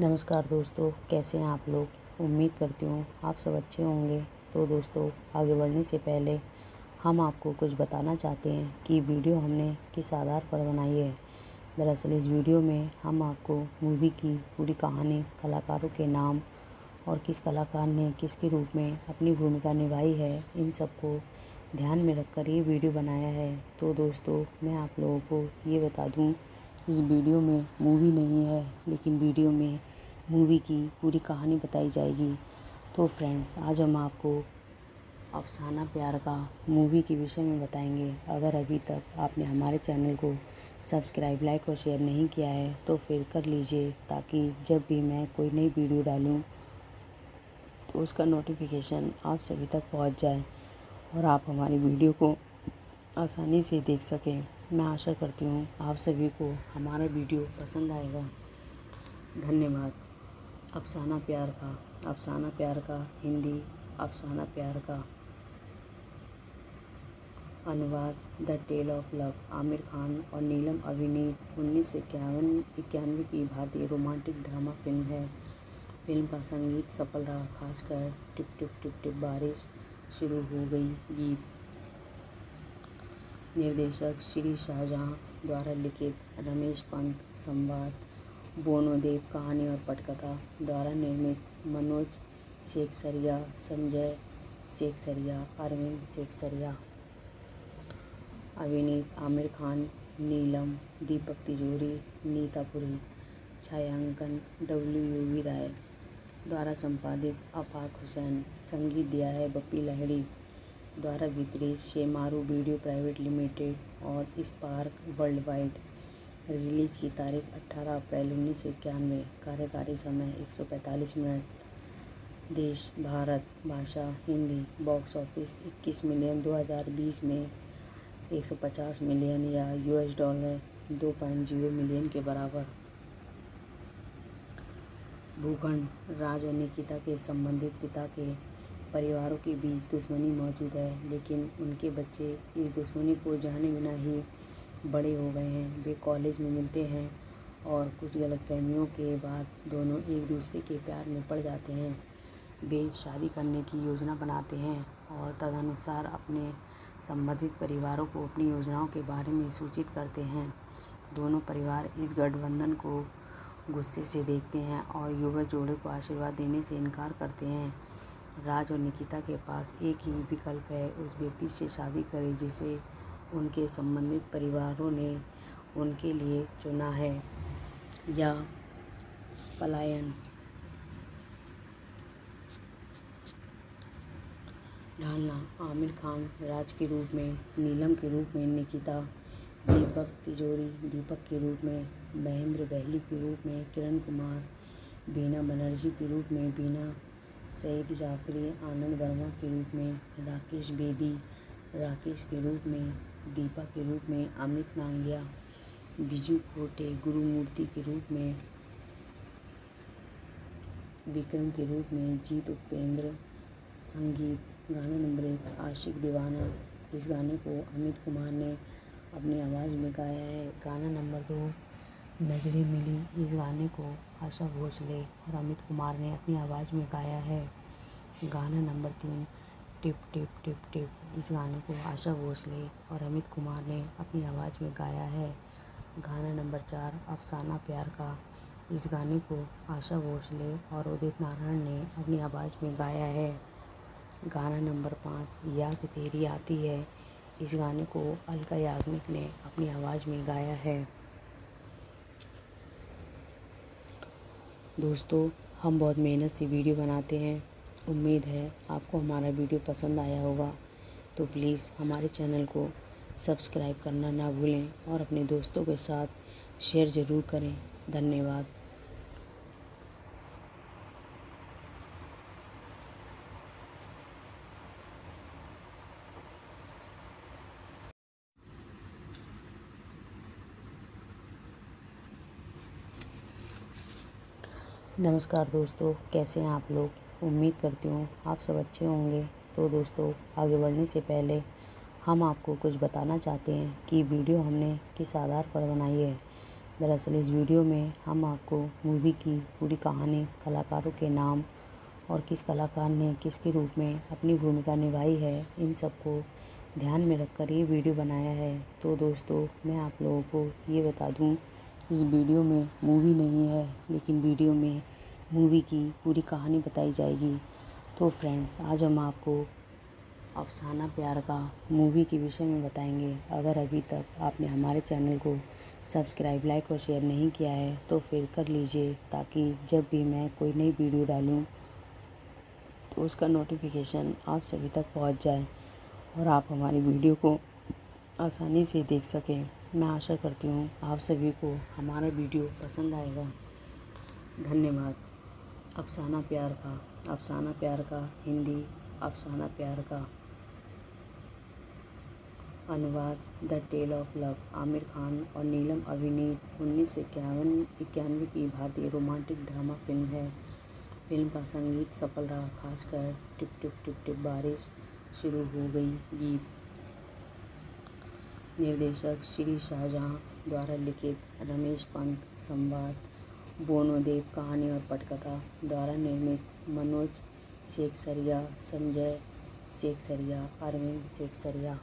नमस्कार दोस्तों, कैसे हैं आप लोग? उम्मीद करती हूँ आप सब अच्छे होंगे। तो दोस्तों, आगे बढ़ने से पहले हम आपको कुछ बताना चाहते हैं कि वीडियो हमने किस आधार पर बनाई है। दरअसल इस वीडियो में हम आपको मूवी की पूरी कहानी, कलाकारों के नाम और किस कलाकार ने किसके रूप में अपनी भूमिका निभाई है, इन सबको ध्यान में रखकर ये वीडियो बनाया है। तो दोस्तों, मैं आप लोगों को ये बता दूँ, इस वीडियो में मूवी नहीं है, लेकिन वीडियो में मूवी की पूरी कहानी बताई जाएगी। तो फ्रेंड्स आज हम आपको अफसाना प्यार का मूवी के विषय में बताएँगे। अगर अभी तक आपने हमारे चैनल को सब्सक्राइब लाइक और शेयर नहीं किया है तो फिर कर लीजिए, ताकि जब भी मैं कोई नई वीडियो डालूँ तो उसका नोटिफिकेशन आप सभी तक पहुँच जाए और आप हमारी वीडियो को आसानी से देख सकें। मैं आशा करती हूँ आप सभी को हमारा वीडियो पसंद आएगा। धन्यवाद। अफसाना प्यार का, अफसाना प्यार का, हिंदी, अफसाना प्यार का। अनुवाद, the tale of love, Aamir Khan और नीलम अभिनीत, उन्नीस सौ इक्यावन, इक्यानवे की भारतीय रोमांटिक ड्रामा फ़िल्म है। फ़िल्म का संगीत सफल रहा, खासकर टिप टिप टिप टिप बारिश शुरू हो गई गीत। निर्देशक श्री शाहजहाँ द्वारा लिखित रमेश पंत संवाद। बोनोदेव कहानी और पटकथा द्वारा निर्मित मनोज शेखसरिया, संजय शेखसरिया, अरविंद शेखसरिया, अभिनीत आमिर खान, नीलम, दीपक तिजोरी नीतापुरी छायांकन डब्ल्यू यू वी राय द्वारा संपादित अफाक हुसैन, संगीत दिया है बप्पी लहड़ी द्वारा वितरित, शेमारू वीडियो प्राइवेट लिमिटेड और स्पार्क वर्ल्ड वाइड रिलीज़ की तारीख 18 अप्रैल उन्नीस सौ इक्यानवे, कार्यकारी समय 145 मिनट। देश, भारत, भाषा, हिंदी, बॉक्स ऑफ़िस 21 मिलियन 2020 में 150 मिलियन या यूएस डॉलर 2.0 मिलियन के बराबर। भूखंड, राज और निकिता के संबंधित पिता के परिवारों के बीच दुश्मनी मौजूद है, लेकिन उनके बच्चे इस दुश्मनी को जाने बिना ही बड़े हो गए हैं, वे कॉलेज में मिलते हैं और कुछ गलतफहमियों के बाद दोनों एक दूसरे के प्यार में पड़ जाते हैं। वे शादी करने की योजना बनाते हैं और तदनुसार अपने संबंधित परिवारों को अपनी योजनाओं के बारे में सूचित करते हैं। दोनों परिवार इस गठबंधन को गुस्से से देखते हैं और युवा जोड़े को आशीर्वाद देने से इनकार करते हैं। राज और निकिता के पास एक ही विकल्प है, उस व्यक्ति से शादी करें जिसे उनके संबंधित परिवारों ने उनके लिए चुना है या पलायन। ढालना, आमिर खान, राज के रूप में, नीलम के रूप में, निकिता, दीपक तिजोरी, दीपक के रूप में, महेंद्र बहली के रूप में, किरण कुमार, बीना बनर्जी के रूप में, बीना सईद जाफरी, आनंद वर्मा के रूप में, राकेश बेदी, राकेश के रूप में दीपा के रूप में, अमित नांगिया, बिजू कोटे, गुरुमूर्ति के रूप में, विक्रम के रूप में, जीत उपेंद्र, संगीत, गाना नंबर एक आशिक दीवाना। इस गाने को अमित कुमार ने अपनी आवाज़ में गाया है। गाना नंबर दो, नज़रें मिली। इस गाने को आशा भोसले और अमित कुमार ने अपनी आवाज़ में गाया है। गाना नंबर तीन टिप टिप टिप टिप। इस गाने को आशा भोसले और अमित कुमार ने अपनी आवाज़ में गाया है। गाना नंबर चार, अफसाना प्यार का। इस गाने को आशा भोसले और उदित नारायण ने अपनी आवाज़ में गाया है। गाना नंबर पाँच, याद तेरी आती है। इस गाने को अलका याग्निक ने अपनी आवाज़ में गाया है। दोस्तों, हम बहुत मेहनत से वीडियो बनाते हैं। उम्मीद है आपको हमारा वीडियो पसंद आया होगा। तो प्लीज़ हमारे चैनल को सब्सक्राइब करना ना भूलें और अपने दोस्तों के साथ शेयर ज़रूर करें। धन्यवाद। नमस्कार दोस्तों, कैसे हैं आप लोग? उम्मीद करती हूँ आप सब अच्छे होंगे। तो दोस्तों, आगे बढ़ने से पहले हम आपको कुछ बताना चाहते हैं कि वीडियो हमने किस आधार पर बनाई है। दरअसल इस वीडियो में हम आपको मूवी की पूरी कहानी, कलाकारों के नाम और किस कलाकार ने किसके रूप में अपनी भूमिका निभाई है, इन सबको ध्यान में रखकर ये वीडियो बनाया है। तो दोस्तों, मैं आप लोगों को ये बता दूँ, इस वीडियो में मूवी नहीं है, लेकिन वीडियो में मूवी की पूरी कहानी बताई जाएगी। तो फ्रेंड्स आज हम आपको अफसाना प्यार का मूवी के विषय में बताएँगे। अगर अभी तक आपने हमारे चैनल को सब्सक्राइब लाइक और शेयर नहीं किया है तो फिर कर लीजिए, ताकि जब भी मैं कोई नई वीडियो डालूँ तो उसका नोटिफिकेशन आप सभी तक पहुँच जाए और आप हमारी वीडियो को आसानी से देख सकें। मैं आशा करती हूँ आप सभी को हमारा वीडियो पसंद आएगा। धन्यवाद। अफसाना प्यार का, अफसाना प्यार का, हिंदी, अफसाना प्यार का। अनुवाद, the tale of love, Aamir Khan और नीलम अभिनीत, उन्नीस सौ इक्यावन, इक्यानवे की भारतीय रोमांटिक ड्रामा फ़िल्म है। फ़िल्म का संगीत सफल रहा, खासकर टिप टिप टिप टिप बारिश शुरू हो गई गीत। निर्देशक श्री शाहजहां द्वारा लिखित रमेश पंत संवाद। बोनोदेव कहानी और पटकथा द्वारा निर्मित मनोज शेख सरिया संजय शेख सरिया अरविंद शेख सरिया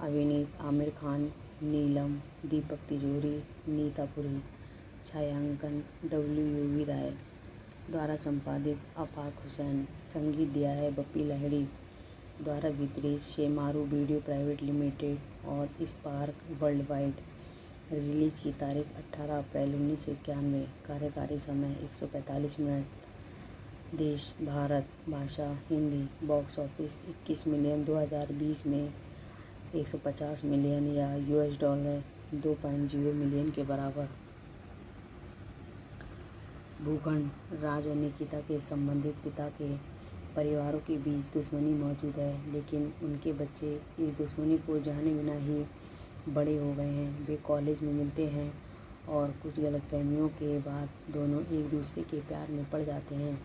अभिनीत आमिर खान, नीलम, दीपक तिजोरी नीतापुरी छायांकन डब्ल्यू यू वी राय द्वारा संपादित अफाक हुसैन, संगीत दिया है बप्पी लहड़ी द्वारा वितरित, शेमारू वीडियो प्राइवेट लिमिटेड और स्पार्क वर्ल्ड वाइड रिलीज़ की तारीख 18 अप्रैल उन्नीस सौ इक्यानवे। कार्यकारी समय 145 मिनट। देश, भारत, भाषा, हिंदी, बॉक्स ऑफ़िस 21 मिलियन 2020 में 150 मिलियन या यूएस डॉलर 2.0 मिलियन के बराबर। भूखंड राज और निकिता के संबंधित पिता के परिवारों के बीच दुश्मनी मौजूद है, लेकिन उनके बच्चे इस दुश्मनी को जाने बिना ही बड़े हो गए हैं, वे कॉलेज में मिलते हैं और कुछ गलतफहमियों के बाद दोनों एक दूसरे के प्यार में पड़ जाते हैं।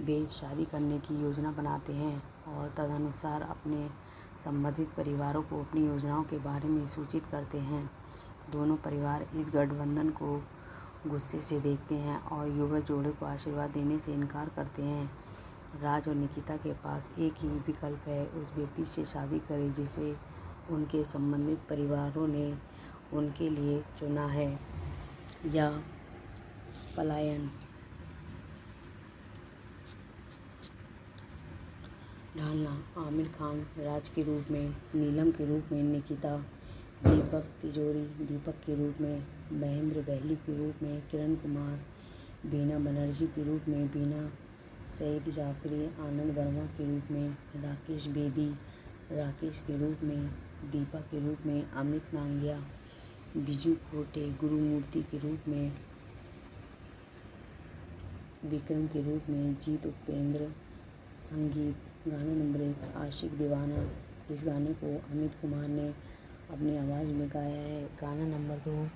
वे शादी करने की योजना बनाते हैं और तदनुसार अपने संबंधित परिवारों को अपनी योजनाओं के बारे में सूचित करते हैं। दोनों परिवार इस गठबंधन को गुस्से से देखते हैं और युवा जोड़े को आशीर्वाद देने से इनकार करते हैं। राज और निकिता के पास एक ही विकल्प है, उस व्यक्ति से शादी करें जिसे उनके संबंधित परिवारों ने उनके लिए चुना है या पलायन। ढालना, आमिर खान, राज के रूप में, नीलम के रूप में, निकिता, दीपक तिजोरी, दीपक के रूप में, महेंद्र बहली के रूप में, किरण कुमार, बीना बनर्जी के रूप में, बीना सईद जाफरी, आनंद वर्मा के रूप में, राकेश बेदी, राकेश के रूप में दीपा के रूप में अमित नांगिया, बिजू खोटे, गुरुमूर्ति के रूप में विक्रम के रूप में जीत उपेंद्र, संगीत, गाना नंबर एक आशिक दीवाना। इस गाने को अमित कुमार ने अपनी आवाज़ में गाया है। गाना नंबर दो,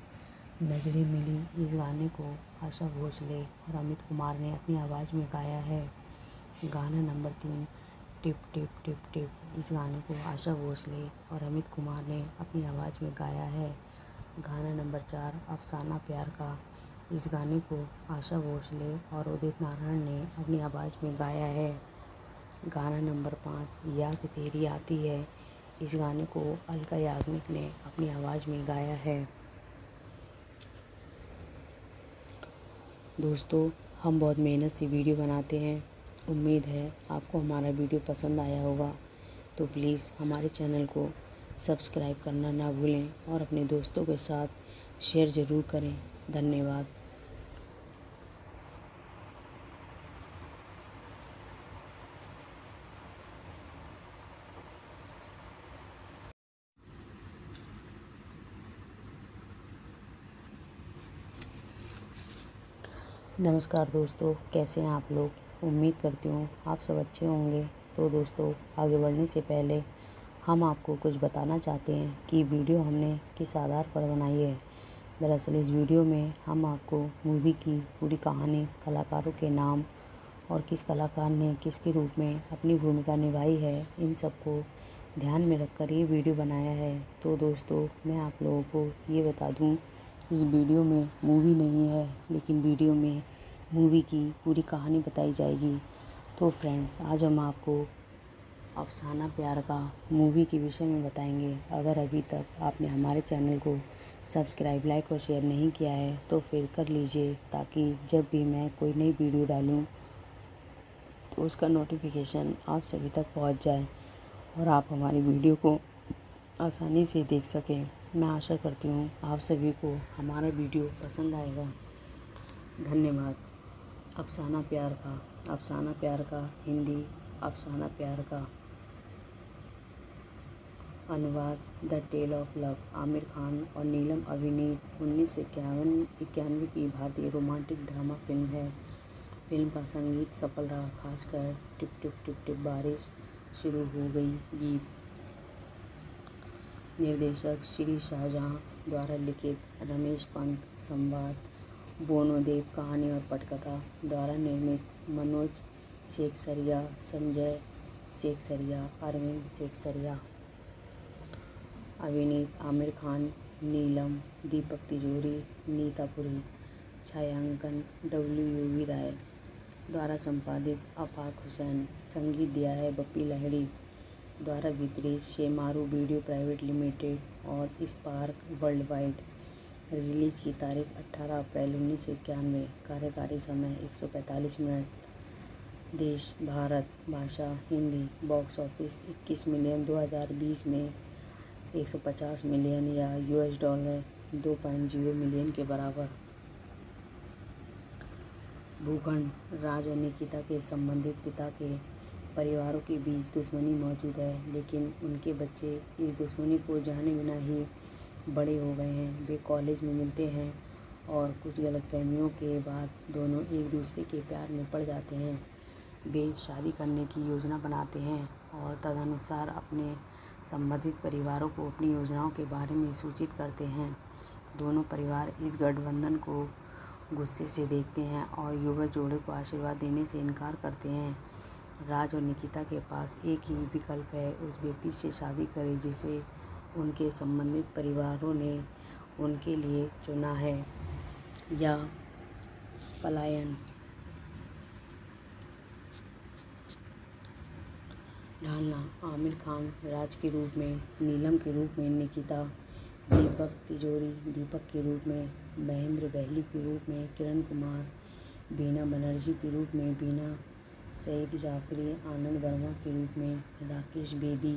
नज़रें मिली। इस गाने को आशा भोसले और अमित कुमार ने अपनी आवाज़ में गाया है। गाना नंबर तीन टिप टिप टिप टिप। इस गाने को आशा भोसले और अमित कुमार ने अपनी आवाज़ में गाया है। गाना नंबर चार, अफसाना प्यार का। इस गाने को आशा भोसले और उदित नारायण ने अपनी आवाज़ में गाया है। गाना नंबर पाँच, याद तेरी आती है। इस गाने को अलका याग्निक ने अपनी आवाज़ में गाया है। दोस्तों, हम बहुत मेहनत से वीडियो बनाते हैं। उम्मीद है आपको हमारा वीडियो पसंद आया होगा। तो प्लीज़ हमारे चैनल को सब्सक्राइब करना ना भूलें और अपने दोस्तों के साथ शेयर ज़रूर करें। धन्यवाद। नमस्कार दोस्तों, कैसे हैं आप लोग? उम्मीद करती हूँ आप सब अच्छे होंगे। तो दोस्तों, आगे बढ़ने से पहले हम आपको कुछ बताना चाहते हैं कि वीडियो हमने किस आधार पर बनाई है। दरअसल इस वीडियो में हम आपको मूवी की पूरी कहानी, कलाकारों के नाम और किस कलाकार ने किसके रूप में अपनी भूमिका निभाई है, इन सबको ध्यान में रखकर ये वीडियो बनाया है। तो दोस्तों, मैं आप लोगों को ये बता दूँ, इस वीडियो में मूवी नहीं है, लेकिन वीडियो में मूवी की पूरी कहानी बताई जाएगी। तो फ्रेंड्स आज हम आपको अफसाना प्यार का मूवी के विषय में बताएँगे। अगर अभी तक आपने हमारे चैनल को सब्सक्राइब लाइक और शेयर नहीं किया है तो फिर कर लीजिए, ताकि जब भी मैं कोई नई वीडियो डालूँ तो उसका नोटिफिकेशन आप सभी तक पहुँच जाए और आप हमारी वीडियो को आसानी से देख सकें। मैं आशा करती हूँ आप सभी को हमारा वीडियो पसंद आएगा। धन्यवाद। अफसाना प्यार का, अफसाना प्यार का, हिंदी, अफसाना प्यार का। अनुवाद, the tale of love, Aamir Khan और नीलम अभिनीत, उन्नीस सौ इक्यावन, इक्यानवे की भारतीय रोमांटिक ड्रामा फ़िल्म है। फ़िल्म का संगीत सफल रहा, खासकर टिप टिप टिप टिप बारिश शुरू हो गई गीत। निर्देशक श्री शाहजहाँ द्वारा लिखित रमेश पंत संवाद। बोनोदेव कहानी और पटकथा द्वारा निर्मित मनोज शेखसरिया, संजय शेखसरिया, अरविंद शेखसरिया, अभिनीत आमिर खान, नीलम, दीपक तिजोरी नीतापुरी छायांकन डब्ल्यू यू वी राय द्वारा संपादित, आफाक हुसैन, संगीत दिया है बप्पी लहड़ी द्वारा वितरित, शेमारू वीडियो प्राइवेट लिमिटेड और स्पार्क वर्ल्ड वाइड रिलीज़ की तारीख 18 अप्रैल उन्नीस सौ इक्यानवे। कार्यकारी समय 145 मिनट। देश, भारत, भाषा, हिंदी, बॉक्स ऑफ़िस 21 मिलियन 2020 में 150 मिलियन या यूएस डॉलर 2.0 मिलियन के बराबर। भूखंड राज और निकिता के संबंधित पिता के परिवारों के बीच दुश्मनी मौजूद है, लेकिन उनके बच्चे इस दुश्मनी को जाने बिना ही बड़े हो गए हैं, वे कॉलेज में मिलते हैं और कुछ गलतफहमियों के बाद दोनों एक दूसरे के प्यार में पड़ जाते हैं। वे शादी करने की योजना बनाते हैं और तदनुसार अपने संबंधित परिवारों को अपनी योजनाओं के बारे में सूचित करते हैं। दोनों परिवार इस गठबंधन को गुस्से से देखते हैं और युवा जोड़े को आशीर्वाद देने से इनकार करते हैं। राज और निकिता के पास एक ही विकल्प है, उस व्यक्ति से शादी करें जिसे उनके संबंधित परिवारों ने उनके लिए चुना है या पलायन। ढालना, आमिर खान, राज के रूप में, नीलम के रूप में, निकिता, दीपक तिजोरी, दीपक के रूप में, महेंद्र बहली के रूप में, किरण कुमार, बीना बनर्जी के रूप में, बीना सईद जाफरी, आनंद वर्मा के रूप में, राकेश बेदी,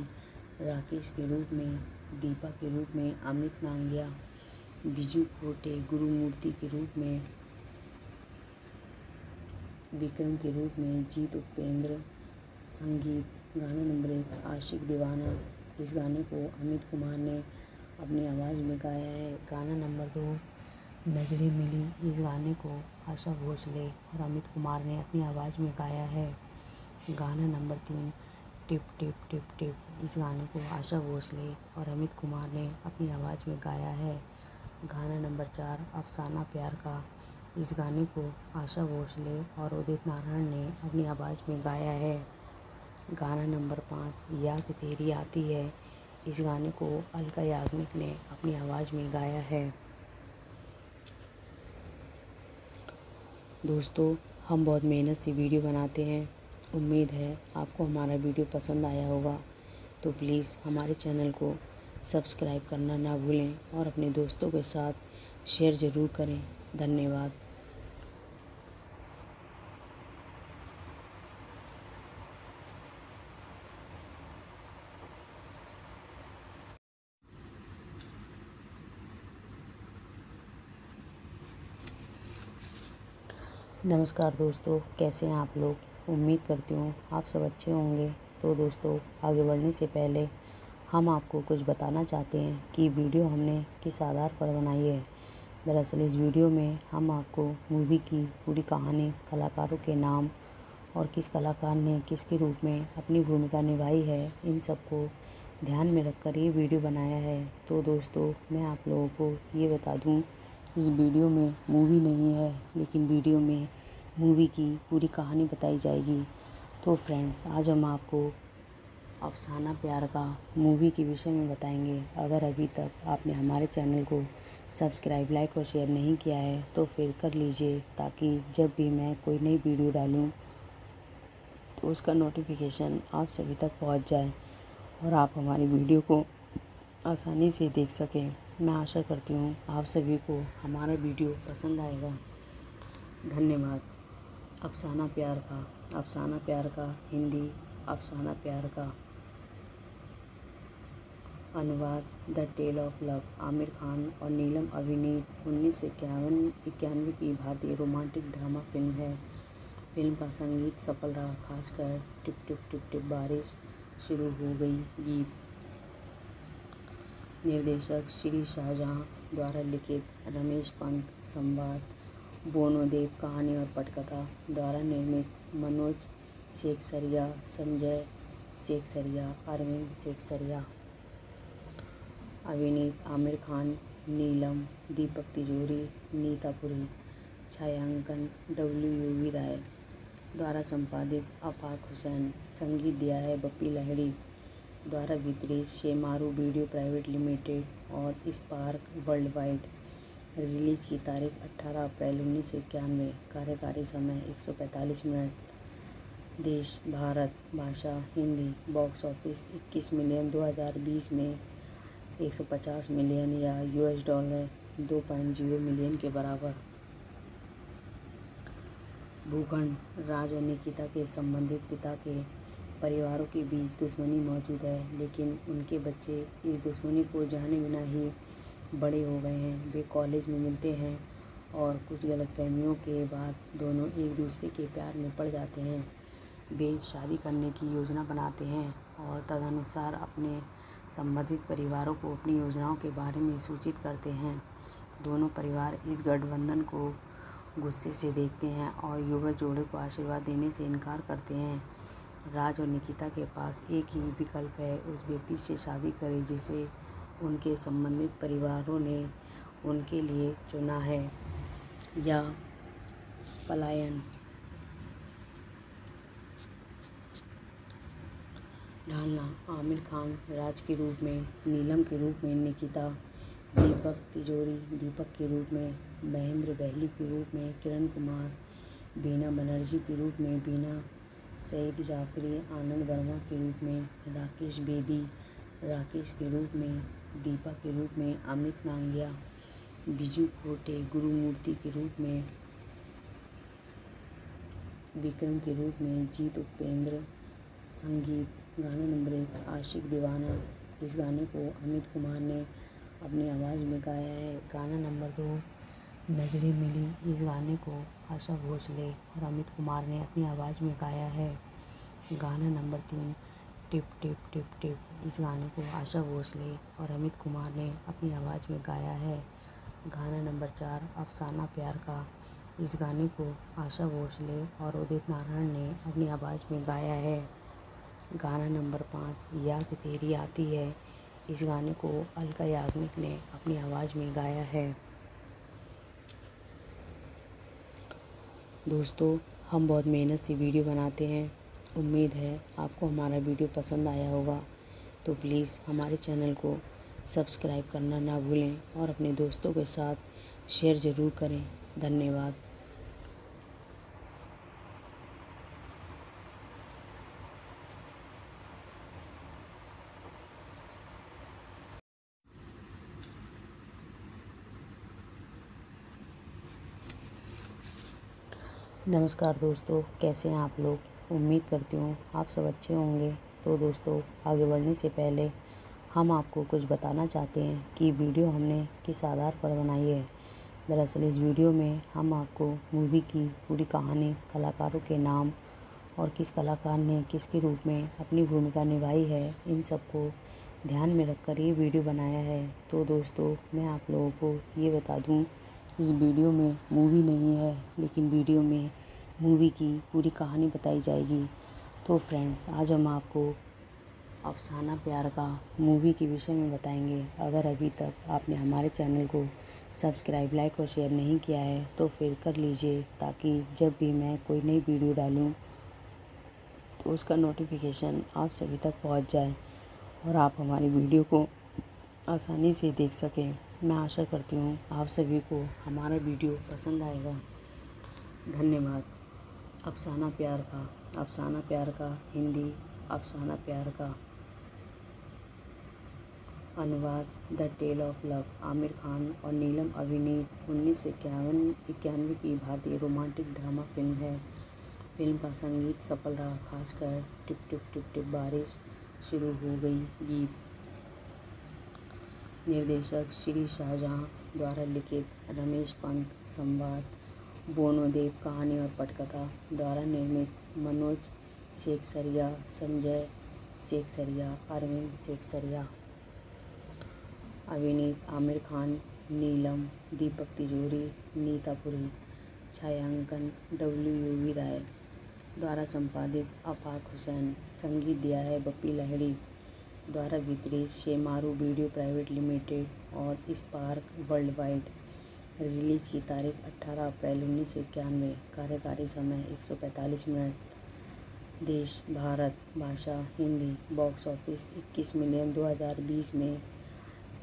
राकेश के रूप में दीपा के रूप में, अमित नांगिया, बिजू कोटे, गुरुमूर्ति के रूप में, विक्रम के रूप में, जीत उपेंद्र, संगीत, गाना नंबर एक आशिक दीवाना। इस गाने को अमित कुमार ने अपनी आवाज़ में गाया है। गाना नंबर दो, नज़रें मिली। इस गाने को आशा भोसले और अमित कुमार ने अपनी आवाज़ में गाया है। गाना नंबर तीन टिप टिप टिप टिप। इस गाने को आशा भोसले और अमित कुमार ने अपनी आवाज़ में गाया है। गाना नंबर चार, अफसाना प्यार का। इस गाने को आशा भोसले और उदित नारायण ने अपनी आवाज़ में गाया है। गाना नंबर पाँच, याद तेरी आती है। इस गाने को अलका याग्निक ने अपनी आवाज़ में गाया है। दोस्तों, हम बहुत मेहनत से वीडियो बनाते हैं। उम्मीद है आपको हमारा वीडियो पसंद आया होगा। तो प्लीज़ हमारे चैनल को सब्सक्राइब करना ना भूलें और अपने दोस्तों के साथ शेयर ज़रूर करें। धन्यवाद। नमस्कार दोस्तों, कैसे हैं आप लोग? उम्मीद करती हूँ आप सब अच्छे होंगे। तो दोस्तों, आगे बढ़ने से पहले हम आपको कुछ बताना चाहते हैं कि वीडियो हमने किस आधार पर बनाई है। दरअसल इस वीडियो में हम आपको मूवी की पूरी कहानी, कलाकारों के नाम और किस कलाकार ने किसके रूप में अपनी भूमिका निभाई है, इन सबको ध्यान में रखकर ये वीडियो बनाया है। तो दोस्तों, मैं आप लोगों को ये बता दूँ, इस वीडियो में मूवी नहीं है, लेकिन वीडियो में मूवी की पूरी कहानी बताई जाएगी। तो फ्रेंड्स आज हम आपको अफसाना प्यार का मूवी के विषय में बताएँगे। अगर अभी तक आपने हमारे चैनल को सब्सक्राइब लाइक और शेयर नहीं किया है तो फिर कर लीजिए, ताकि जब भी मैं कोई नई वीडियो डालूँ तो उसका नोटिफिकेशन आप सभी तक पहुँच जाए और आप हमारी वीडियो को आसानी से देख सकें। मैं आशा करती हूँ आप सभी को हमारा वीडियो पसंद आएगा। धन्यवाद। अफसाना प्यार का, अफसाना प्यार का, हिंदी, अफसाना प्यार का। अनुवाद, the tale of love, Aamir Khan और नीलम अभिनीत, उन्नीस सौ इक्यावन, इक्यानवे की भारतीय रोमांटिक ड्रामा फ़िल्म है। फ़िल्म का संगीत सफल रहा, खासकर टिप टिप टिप टिप बारिश शुरू हो गई गीत। निर्देशक श्री शाहजहाँ द्वारा लिखित रमेश पंत संवाद। बोनोदेव कहानी और पटकथा द्वारा निर्मित मनोज शेख सरिया संजय शेख सरिया अरविंद शेख सरिया अभिनीत आमिर खान, नीलम, दीपक तिजोरी नीतापुरी छायांकन डब्ल्यू यू वी राय द्वारा संपादित, आफाक हुसैन, संगीत दिया है बप्पी लहड़ी द्वारा वितरित, शेमारू वीडियो प्राइवेट लिमिटेड और स्पार्क वर्ल्ड वाइड रिलीज़ की तारीख 18 अप्रैल उन्नीस सौ इक्यानवे। कार्यकारी समय 145 मिनट। देश, भारत, भाषा, हिंदी, बॉक्स ऑफ़िस 21 मिलियन 2020 में 150 मिलियन या यूएस डॉलर 2.0 मिलियन के बराबर। भूखंड राज और निकिता के संबंधित पिता के परिवारों के बीच दुश्मनी मौजूद है, लेकिन उनके बच्चे इस दुश्मनी को जाने बिना ही बड़े हो गए हैं, वे कॉलेज में मिलते हैं और कुछ गलतफहमियों के बाद दोनों एक दूसरे के प्यार में पड़ जाते हैं। वे शादी करने की योजना बनाते हैं और तदनुसार अपने संबंधित परिवारों को अपनी योजनाओं के बारे में सूचित करते हैं। दोनों परिवार इस गठबंधन को गुस्से से देखते हैं और युवा जोड़े को आशीर्वाद देने से इनकार करते हैं। राज और निकिता के पास एक ही विकल्प है, उस व्यक्ति से शादी करें जिसे उनके संबंधित परिवारों ने उनके लिए चुना है या पलायन। ढालना आमिर खान राज के रूप में, नीलम के रूप में, निकिता, दीपक तिजोरी, दीपक के रूप में, महेंद्र बहली के रूप में, किरण कुमार, बीना बनर्जी के रूप में, बीना सईद जाफरी, आनंद वर्मा के रूप में, राकेश बेदी, राकेश के रूप में दीपा के रूप में अमित नांगिया, बिजू कोटे, गुरुमूर्ति के रूप में विक्रम के रूप में जीत उपेंद्र, संगीत, गाना नंबर एक, आशिक दीवाना। इस गाने को अमित कुमार ने अपनी आवाज़ में गाया है। गाना नंबर दो, नज़रें मिली। इस गाने को आशा भोसले और अमित कुमार ने अपनी आवाज़ में गाया है। गाना नंबर तीन टिप टिप टिप टिप। इस गाने को आशा भोसले और अमित कुमार ने अपनी आवाज़ में गाया है। गाना नंबर चार, अफसाना प्यार का। इस गाने को आशा भोसले और उदित नारायण ने अपनी आवाज़ में गाया है। गाना नंबर पाँच, याद तेरी आती है। इस गाने को अलका याग्निक ने अपनी आवाज़ में गाया है। दोस्तों, हम बहुत मेहनत से वीडियो बनाते हैं। उम्मीद है आपको हमारा वीडियो पसंद आया होगा। तो प्लीज़ हमारे चैनल को सब्सक्राइब करना ना भूलें और अपने दोस्तों के साथ शेयर ज़रूर करें। धन्यवाद। नमस्कार दोस्तों, कैसे हैं आप लोग? उम्मीद करती हूँ आप सब अच्छे होंगे। तो दोस्तों, आगे बढ़ने से पहले हम आपको कुछ बताना चाहते हैं कि वीडियो हमने किस आधार पर बनाई है। दरअसल इस वीडियो में हम आपको मूवी की पूरी कहानी, कलाकारों के नाम और किस कलाकार ने किसके रूप में अपनी भूमिका निभाई है, इन सबको ध्यान में रखकर ये वीडियो बनाया है। तो दोस्तों, मैं आप लोगों को ये बता दूँ, इस वीडियो में मूवी नहीं है, लेकिन वीडियो में मूवी की पूरी कहानी बताई जाएगी। तो फ्रेंड्स आज हम आपको अफसाना प्यार का मूवी के विषय में बताएँगे। अगर अभी तक आपने हमारे चैनल को सब्सक्राइब लाइक और शेयर नहीं किया है तो फिर कर लीजिए, ताकि जब भी मैं कोई नई वीडियो डालूँ तो उसका नोटिफिकेशन आप सभी तक पहुँच जाए और आप हमारी वीडियो को आसानी से देख सकें। मैं आशा करती हूँ आप सभी को हमारा वीडियो पसंद आएगा। धन्यवाद। अफसाना प्यार का, अफसाना प्यार का, हिंदी, अफसाना प्यार का। अनुवाद, the tale of love, Aamir Khan और नीलम अभिनीत, उन्नीस सौ इक्यावन, इक्यानवे की भारतीय रोमांटिक ड्रामा फ़िल्म है। फ़िल्म का संगीत सफल रहा, खासकर टिप टिप टिप टिप बारिश शुरू हो गई गीत। निर्देशक श्री शाहजहां द्वारा लिखित रमेश पंत संवाद। बोनोदेव कहानी और पटकथा द्वारा निर्मित मनोज शेखसरिया, संजय शेखसरिया, अरविंद शेखसरिया, अभिनीत आमिर खान, नीलम, दीपक तिजोरी, नीता पुरी, छायांकन डब्ल्यू यू वी राय द्वारा संपादित, आफाक हुसैन, संगीत दिया है बप्पी लहड़ी द्वारा वितरित, शेमारू वीडियो प्राइवेट लिमिटेड और स्पार्क वर्ल्ड वाइड रिलीज़ की तारीख 18 अप्रैल उन्नीस सौ इक्यानवे, कार्यकारी समय 145 मिनट। देश, भारत, भाषा, हिंदी, बॉक्स ऑफ़िस 21 मिलियन 2020 में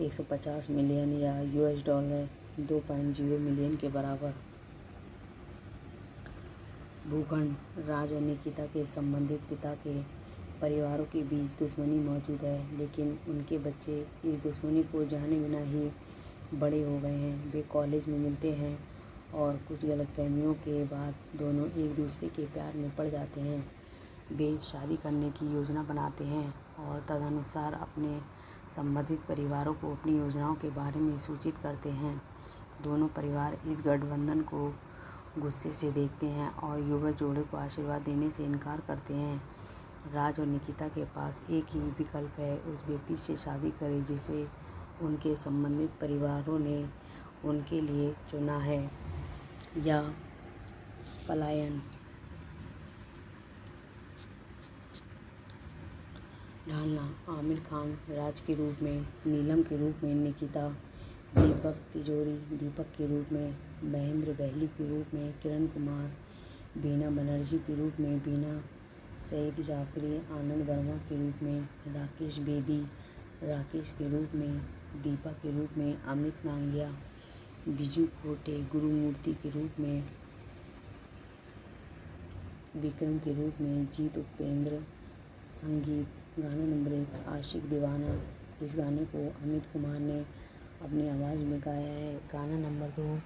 150 मिलियन या यूएस डॉलर 2.0 मिलियन के बराबर। भूखंड, राज और निकिता के संबंधित पिता के परिवारों के बीच दुश्मनी मौजूद है, लेकिन उनके बच्चे इस दुश्मनी को जाने बिना ही बड़े हो गए हैं, वे कॉलेज में मिलते हैं और कुछ गलतफहमियों के बाद दोनों एक दूसरे के प्यार में पड़ जाते हैं। वे शादी करने की योजना बनाते हैं और तदनुसार अपने संबंधित परिवारों को अपनी योजनाओं के बारे में सूचित करते हैं। दोनों परिवार इस गठबंधन को गुस्से से देखते हैं और युवा जोड़े को आशीर्वाद देने से इनकार करते हैं। राज और निकिता के पास एक ही विकल्प है, उस व्यक्ति से शादी करें जिसे उनके संबंधित परिवारों ने उनके लिए चुना है या पलायन। ढालना, आमिर खान, राज के रूप में, नीलम के रूप में, निकिता, दीपक तिजोरी, दीपक के रूप में, महेंद्र बहली के रूप में, किरण कुमार, बीना बनर्जी के रूप में, बीना सईद जाफरी, आनंद वर्मा के रूप में, राकेश बेदी, राकेश के रूप में दीपा के रूप में, अमित नांगिया, बिजू कोटे, गुरुमूर्ति के रूप में, विक्रम के रूप में, जीत उपेंद्र, संगीत, गाना नंबर एक, आशिक दीवाना। इस गाने को अमित कुमार ने अपनी आवाज़ में गाया है। गाना नंबर दो,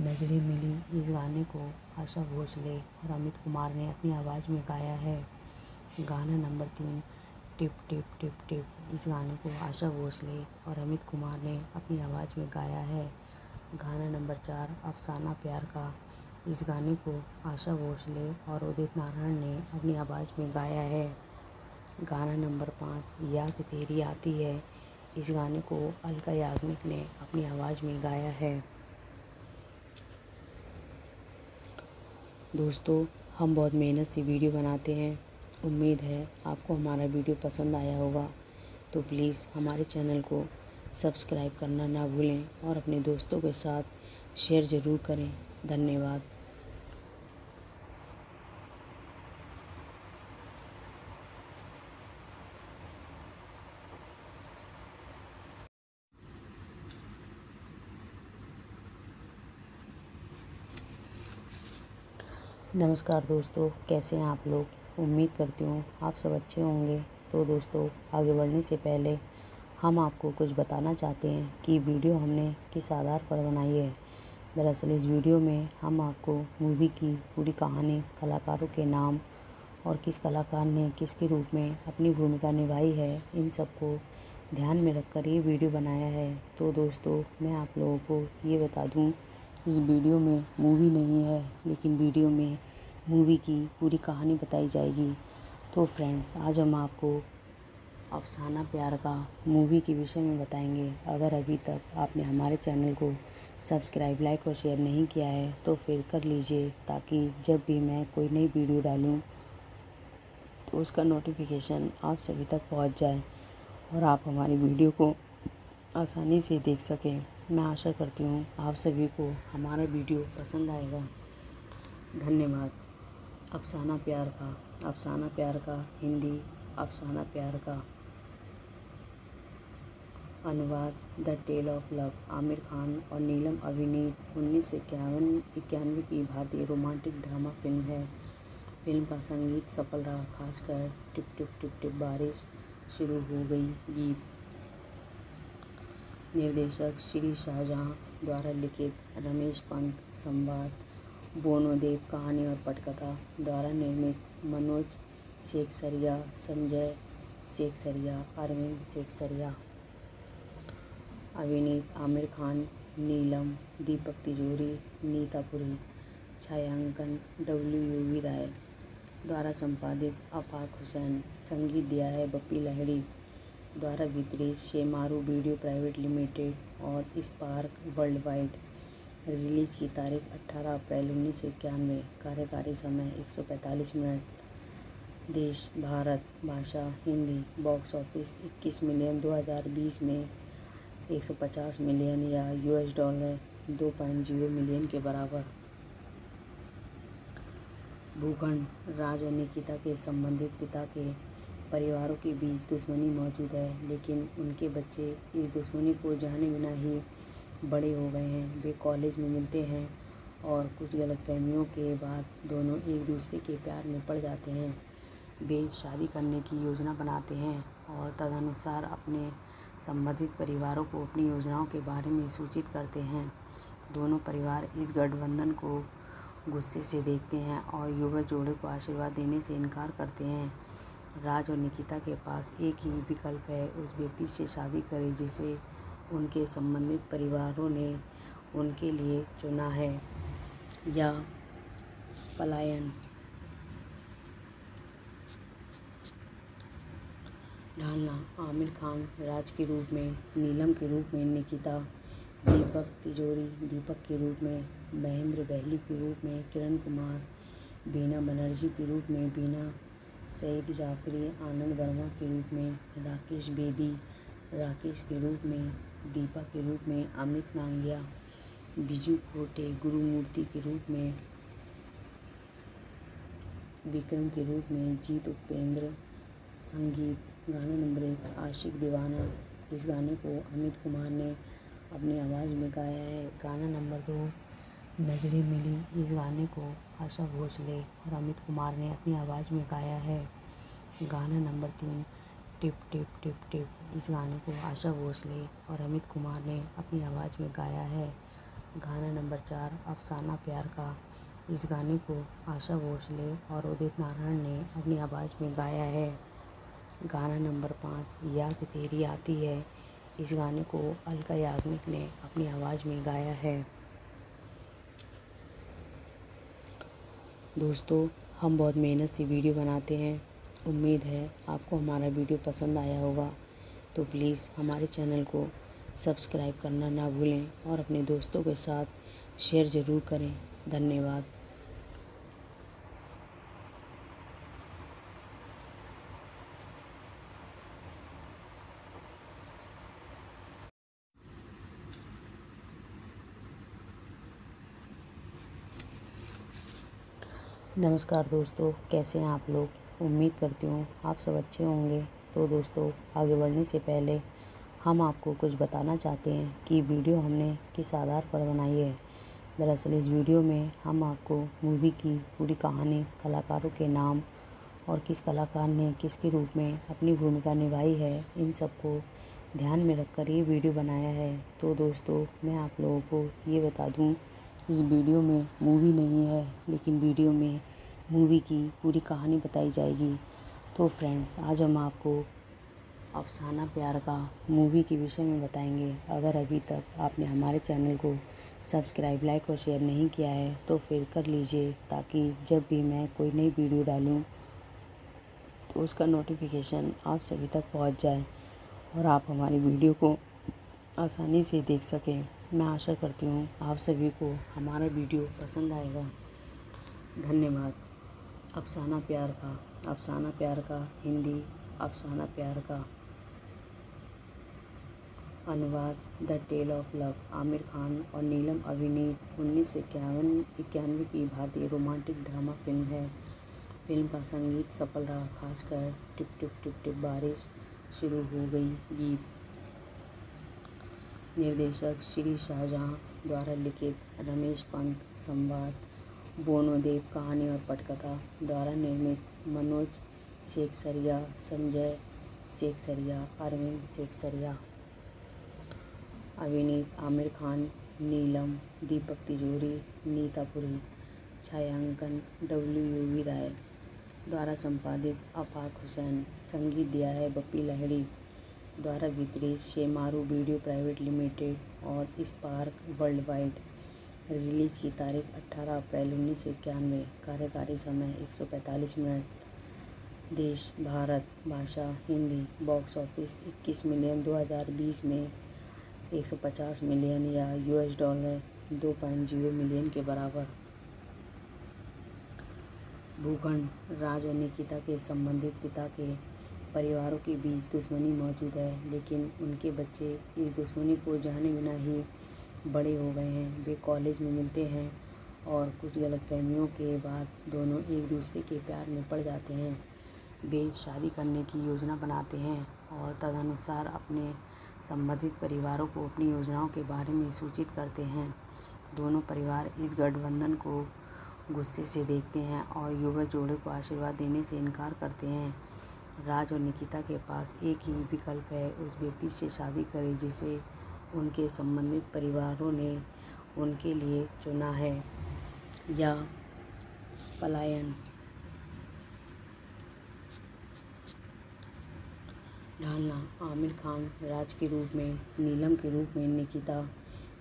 नज़रें मिली। इस गाने को आशा भोसले और अमित कुमार ने अपनी आवाज़ में गाया है। गाना नंबर तीन टिप टिप टिप टिप। इस गाने को आशा भोसले और अमित कुमार ने अपनी आवाज़ में गाया है। गाना नंबर चार, अफसाना प्यार का। इस गाने को आशा भोसले और उदित नारायण ने अपनी आवाज़ में गाया है। गाना नंबर पाँच, याद तेरी आती है। इस गाने को अलका याग्निक ने अपनी आवाज़ में गाया है। दोस्तों, हम बहुत मेहनत से वीडियो बनाते हैं। उम्मीद है आपको हमारा वीडियो पसंद आया होगा। तो प्लीज़ हमारे चैनल को सब्सक्राइब करना ना भूलें और अपने दोस्तों के साथ शेयर ज़रूर करें। धन्यवाद। नमस्कार दोस्तों, कैसे हैं आप लोग? उम्मीद करती हूँ आप सब अच्छे होंगे। तो दोस्तों, आगे बढ़ने से पहले हम आपको कुछ बताना चाहते हैं कि वीडियो हमने किस आधार पर बनाई है। दरअसल इस वीडियो में हम आपको मूवी की पूरी कहानी, कलाकारों के नाम और किस कलाकार ने किसके रूप में अपनी भूमिका निभाई है, इन सबको ध्यान में रखकर ये वीडियो बनाया है। तो दोस्तों, मैं आप लोगों को ये बता दूँ, इस वीडियो में मूवी नहीं है, लेकिन वीडियो में मूवी की पूरी कहानी बताई जाएगी। तो फ्रेंड्स आज हम आपको अफसाना प्यार का मूवी के विषय में बताएँगे। अगर अभी तक आपने हमारे चैनल को सब्सक्राइब लाइक और शेयर नहीं किया है तो फिर कर लीजिए, ताकि जब भी मैं कोई नई वीडियो डालूँ तो उसका नोटिफिकेशन आप सभी तक पहुँच जाए और आप हमारी वीडियो को आसानी से देख सकें। मैं आशा करती हूँ आप सभी को हमारा वीडियो पसंद आएगा। धन्यवाद। अफसाना प्यार का, अफसाना प्यार का, हिंदी, अफसाना प्यार का। अनुवाद, the tale of love, Aamir Khan और नीलम अभिनीत, उन्नीस सौ इक्यावन, इक्यानवे की भारतीय रोमांटिक ड्रामा फ़िल्म है। फ़िल्म का संगीत सफल रहा, खासकर टिप टिप टिप टिप बारिश शुरू हो गई गीत। निर्देशक श्री शाहजहाँ द्वारा लिखित रमेश पंत संवाद। बोनोदेव कहानी और पटकथा द्वारा निर्मित मनोज शेखसरिया, संजय शेखसरिया, अरविंद शेखसरिया, अभिनीत आमिर खान, नीलम, दीपक तिजोरी नीतापुरी छायांकन डब्ल्यू यू वी राय द्वारा संपादित अफाक हुसैन, संगीत दिया है बप्पी लहड़ी द्वारा वितरित, शेमारू वीडियो प्राइवेट लिमिटेड और स्पार्क वर्ल्ड वाइड रिलीज़ की तारीख 18 अप्रैल उन्नीस सौ इक्यानवे। कार्यकारी समय 145 मिनट। देश, भारत, भाषा, हिंदी, बॉक्स ऑफ़िस 21 मिलियन 2020 में 150 मिलियन या यूएस डॉलर 2.0 मिलियन के बराबर। भूखंड राज और निकिता के संबंधित पिता के परिवारों के बीच दुश्मनी मौजूद है, लेकिन उनके बच्चे इस दुश्मनी को जाने बिना ही बड़े हो गए हैं, वे कॉलेज में मिलते हैं और कुछ गलतफहमियों के बाद दोनों एक दूसरे के प्यार में पड़ जाते हैं। वे शादी करने की योजना बनाते हैं और तदनुसार अपने संबंधित परिवारों को अपनी योजनाओं के बारे में सूचित करते हैं। दोनों परिवार इस गठबंधन को गुस्से से देखते हैं और युवा जोड़े को आशीर्वाद देने से इनकार करते हैं। राज और निकिता के पास एक ही विकल्प है, उस व्यक्ति से शादी करें जिसे उनके संबंधित परिवारों ने उनके लिए चुना है या पलायन। ढालना, आमिर खान, राज के रूप में, नीलम के रूप में, निकिता, दीपक तिजोरी, दीपक के रूप में, महेंद्र बहली के रूप में, किरण कुमार, बीना बनर्जी के रूप में, बीना सईद जाफरी, आनंद वर्मा के रूप में, राकेश बेदी, राकेश के रूप में दीपा के रूप में, अमित नांगिया, बिजू खोटे, गुरुमूर्ति के रूप में, विक्रम के रूप में, जीत उपेंद्र, संगीत, गाना नंबर एक आशिक दीवाना, इस गाने को अमित कुमार ने अपनी आवाज़ में गाया है। गाना नंबर दो, नज़रें मिली, इस गाने को आशा भोसले और अमित कुमार ने अपनी आवाज़ में गाया है। गाना नंबर तीन टिप टिप टिप टिप। इस गाने को आशा भोसले और अमित कुमार ने अपनी आवाज़ में गाया है। गाना नंबर चार, अफसाना प्यार का। इस गाने को आशा भोसले और उदित नारायण ने अपनी आवाज़ में गाया है। गाना नंबर पाँच, याद तेरी आती है। इस गाने को अलका याग्निक ने अपनी आवाज़ में गाया है। दोस्तों, हम बहुत मेहनत से वीडियो बनाते हैं। उम्मीद है आपको हमारा वीडियो पसंद आया होगा। तो प्लीज़ हमारे चैनल को सब्सक्राइब करना ना भूलें और अपने दोस्तों के साथ शेयर ज़रूर करें। धन्यवाद। नमस्कार दोस्तों, कैसे हैं आप लोग? उम्मीद करती हूँ आप सब अच्छे होंगे। तो दोस्तों, आगे बढ़ने से पहले हम आपको कुछ बताना चाहते हैं कि वीडियो हमने किस आधार पर बनाई है। दरअसल इस वीडियो में हम आपको मूवी की पूरी कहानी, कलाकारों के नाम और किस कलाकार ने किसके रूप में अपनी भूमिका निभाई है, इन सबको ध्यान में रखकर ये वीडियो बनाया है। तो दोस्तों, मैं आप लोगों को ये बता दूँ, इस वीडियो में मूवी नहीं है, लेकिन वीडियो में मूवी की पूरी कहानी बताई जाएगी। तो फ्रेंड्स आज हम आपको अफसाना प्यार का मूवी के विषय में बताएँगे। अगर अभी तक आपने हमारे चैनल को सब्सक्राइब लाइक और शेयर नहीं किया है तो फिर कर लीजिए, ताकि जब भी मैं कोई नई वीडियो डालूँ तो उसका नोटिफिकेशन आप सभी तक पहुँच जाए और आप हमारी वीडियो को आसानी से देख सकें। मैं आशा करती हूँ आप सभी को हमारा वीडियो पसंद आएगा। धन्यवाद। अफसाना प्यार का, अफसाना प्यार का, हिंदी, अफसाना प्यार का। अनुवाद, the tale of love, Aamir Khan और नीलम अभिनीत, उन्नीस सौ इक्यावन, इक्यानवे की भारतीय रोमांटिक ड्रामा फ़िल्म है। फ़िल्म का संगीत सफल रहा, खासकर टिप टिप टिप टिप बारिश शुरू हो गई गीत। निर्देशक श्री शाहजहाँ द्वारा लिखित रमेश पंत संवाद। बोनोदेव कहानी और पटकथा द्वारा निर्मित मनोज शेखसरिया, संजय शेखसरिया, अरविंद शेखसरिया, अभिनीत आमिर खान, नीलम, दीपक तिजोरी, नीता पुरी, छायांकन डब्ल्यू यू वी राय द्वारा संपादित, आफाक हुसैन, संगीत दिया है बप्पी लहड़ी द्वारा वितरित, शेमारू वीडियो प्राइवेट लिमिटेड और स्पार्क वर्ल्ड वाइड रिलीज़ की तारीख 18 अप्रैल उन्नीस सौ इक्यानवे। कार्यकारी समय 145 मिनट। देश, भारत, भाषा, हिंदी, बॉक्स ऑफ़िस 21 मिलियन 2020 में 150 मिलियन या यूएस डॉलर 2.0 मिलियन के बराबर। भूखंड राज और निकिता के संबंधित पिता के परिवारों के बीच दुश्मनी मौजूद है, लेकिन उनके बच्चे इस दुश्मनी को जाने बिना ही बड़े हो गए हैं, वे कॉलेज में मिलते हैं और कुछ गलत गलतफहमियों के बाद दोनों एक दूसरे के प्यार में पड़ जाते हैं। वे शादी करने की योजना बनाते हैं और तदनुसार अपने संबंधित परिवारों को अपनी योजनाओं के बारे में सूचित करते हैं। दोनों परिवार इस गठबंधन को गुस्से से देखते हैं और युवा जोड़े को आशीर्वाद देने से इनकार करते हैं। राज और निकिता के पास एक ही विकल्प है, उस व्यक्ति से शादी करें जिसे उनके संबंधित परिवारों ने उनके लिए चुना है या पलायन। ढालना, आमिर खान, राज के रूप में, नीलम के रूप में, निकिता,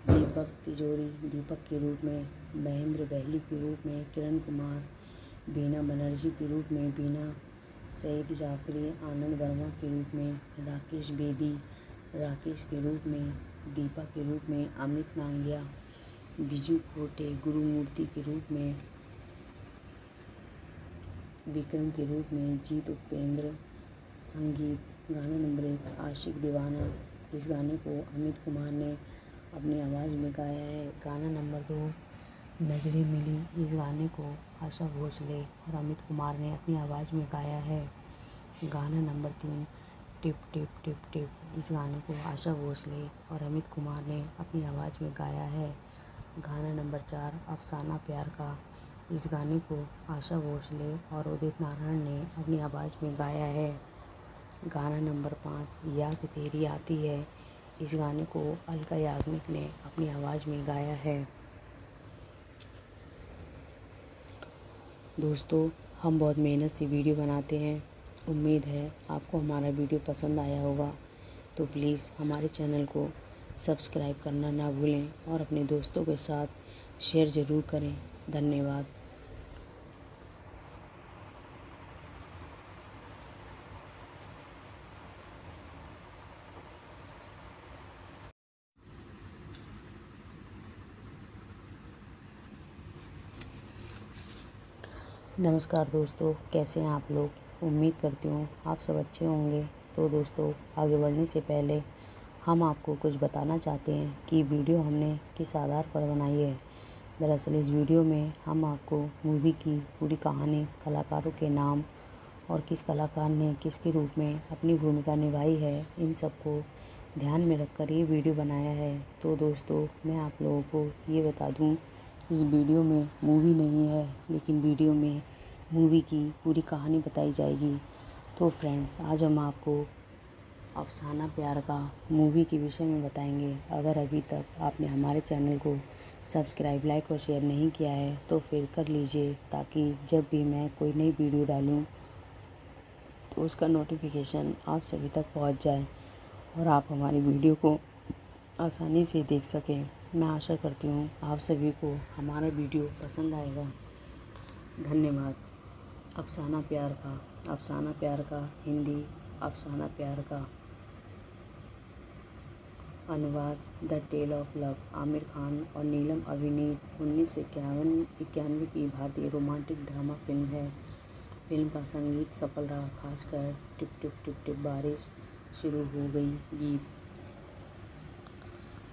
दीपक तिजोरी, दीपक के रूप में, महेंद्र बहली के रूप में, किरण कुमार, बीना बनर्जी के रूप में, बीना सईद जाफरी, आनंद वर्मा के रूप में, राकेश बेदी, राकेश के रूप में दीपा के रूप में, अमित नांगिया, बिजू कोटे, गुरुमूर्ति के रूप में, विक्रम के रूप में, जीत उपेंद्र, संगीत, गाना नंबर एक आशिक दीवाना, इस गाने को अमित कुमार ने अपनी आवाज़ में गाया है। गाना नंबर दो, नज़रें मिली, इस गाने को आशा भोसले और अमित कुमार ने अपनी आवाज़ में गाया है। गाना नंबर तीन टिप टिप टिप टिप। इस गाने को आशा भोसले और अमित कुमार ने अपनी आवाज़ में गाया है। गाना नंबर चार, अफसाना प्यार का। इस गाने को आशा भोसले और उदित नारायण ने अपनी आवाज़ में गाया है। गाना नंबर पाँच, याद तेरी आती है। इस गाने को अलका याग्निक ने अपनी आवाज़ में गाया है। दोस्तों, हम बहुत मेहनत से वीडियो बनाते हैं। उम्मीद है आपको हमारा वीडियो पसंद आया होगा। तो प्लीज़ हमारे चैनल को सब्सक्राइब करना ना भूलें और अपने दोस्तों के साथ शेयर ज़रूर करें। धन्यवाद। नमस्कार दोस्तों, कैसे हैं आप लोग? उम्मीद करती हूँ आप सब अच्छे होंगे। तो दोस्तों, आगे बढ़ने से पहले हम आपको कुछ बताना चाहते हैं कि वीडियो हमने किस आधार पर बनाई है। दरअसल इस वीडियो में हम आपको मूवी की पूरी कहानी, कलाकारों के नाम और किस कलाकार ने किसके रूप में अपनी भूमिका निभाई है, इन सबको ध्यान में रखकर ये वीडियो बनाया है। तो दोस्तों, मैं आप लोगों को ये बता दूँ, इस वीडियो में मूवी नहीं है, लेकिन वीडियो में मूवी की पूरी कहानी बताई जाएगी। तो फ्रेंड्स आज हम आपको अफसाना प्यार का मूवी के विषय में बताएँगे। अगर अभी तक आपने हमारे चैनल को सब्सक्राइब लाइक और शेयर नहीं किया है तो फिर कर लीजिए, ताकि जब भी मैं कोई नई वीडियो डालूँ तो उसका नोटिफिकेशन आप सभी तक पहुँच जाए और आप हमारी वीडियो को आसानी से देख सकें। मैं आशा करती हूँ आप सभी को हमारा वीडियो पसंद आएगा। धन्यवाद। अफसाना प्यार का, अफसाना प्यार का, हिंदी, अफसाना प्यार का। अनुवाद, the tale of love, Aamir Khan और नीलम अभिनीत, उन्नीस सौ इक्यावन, इक्यानवे की भारतीय रोमांटिक ड्रामा फ़िल्म है। फ़िल्म का संगीत सफल रहा, खासकर टिप टिप टिप टिप बारिश शुरू हो गई गीत।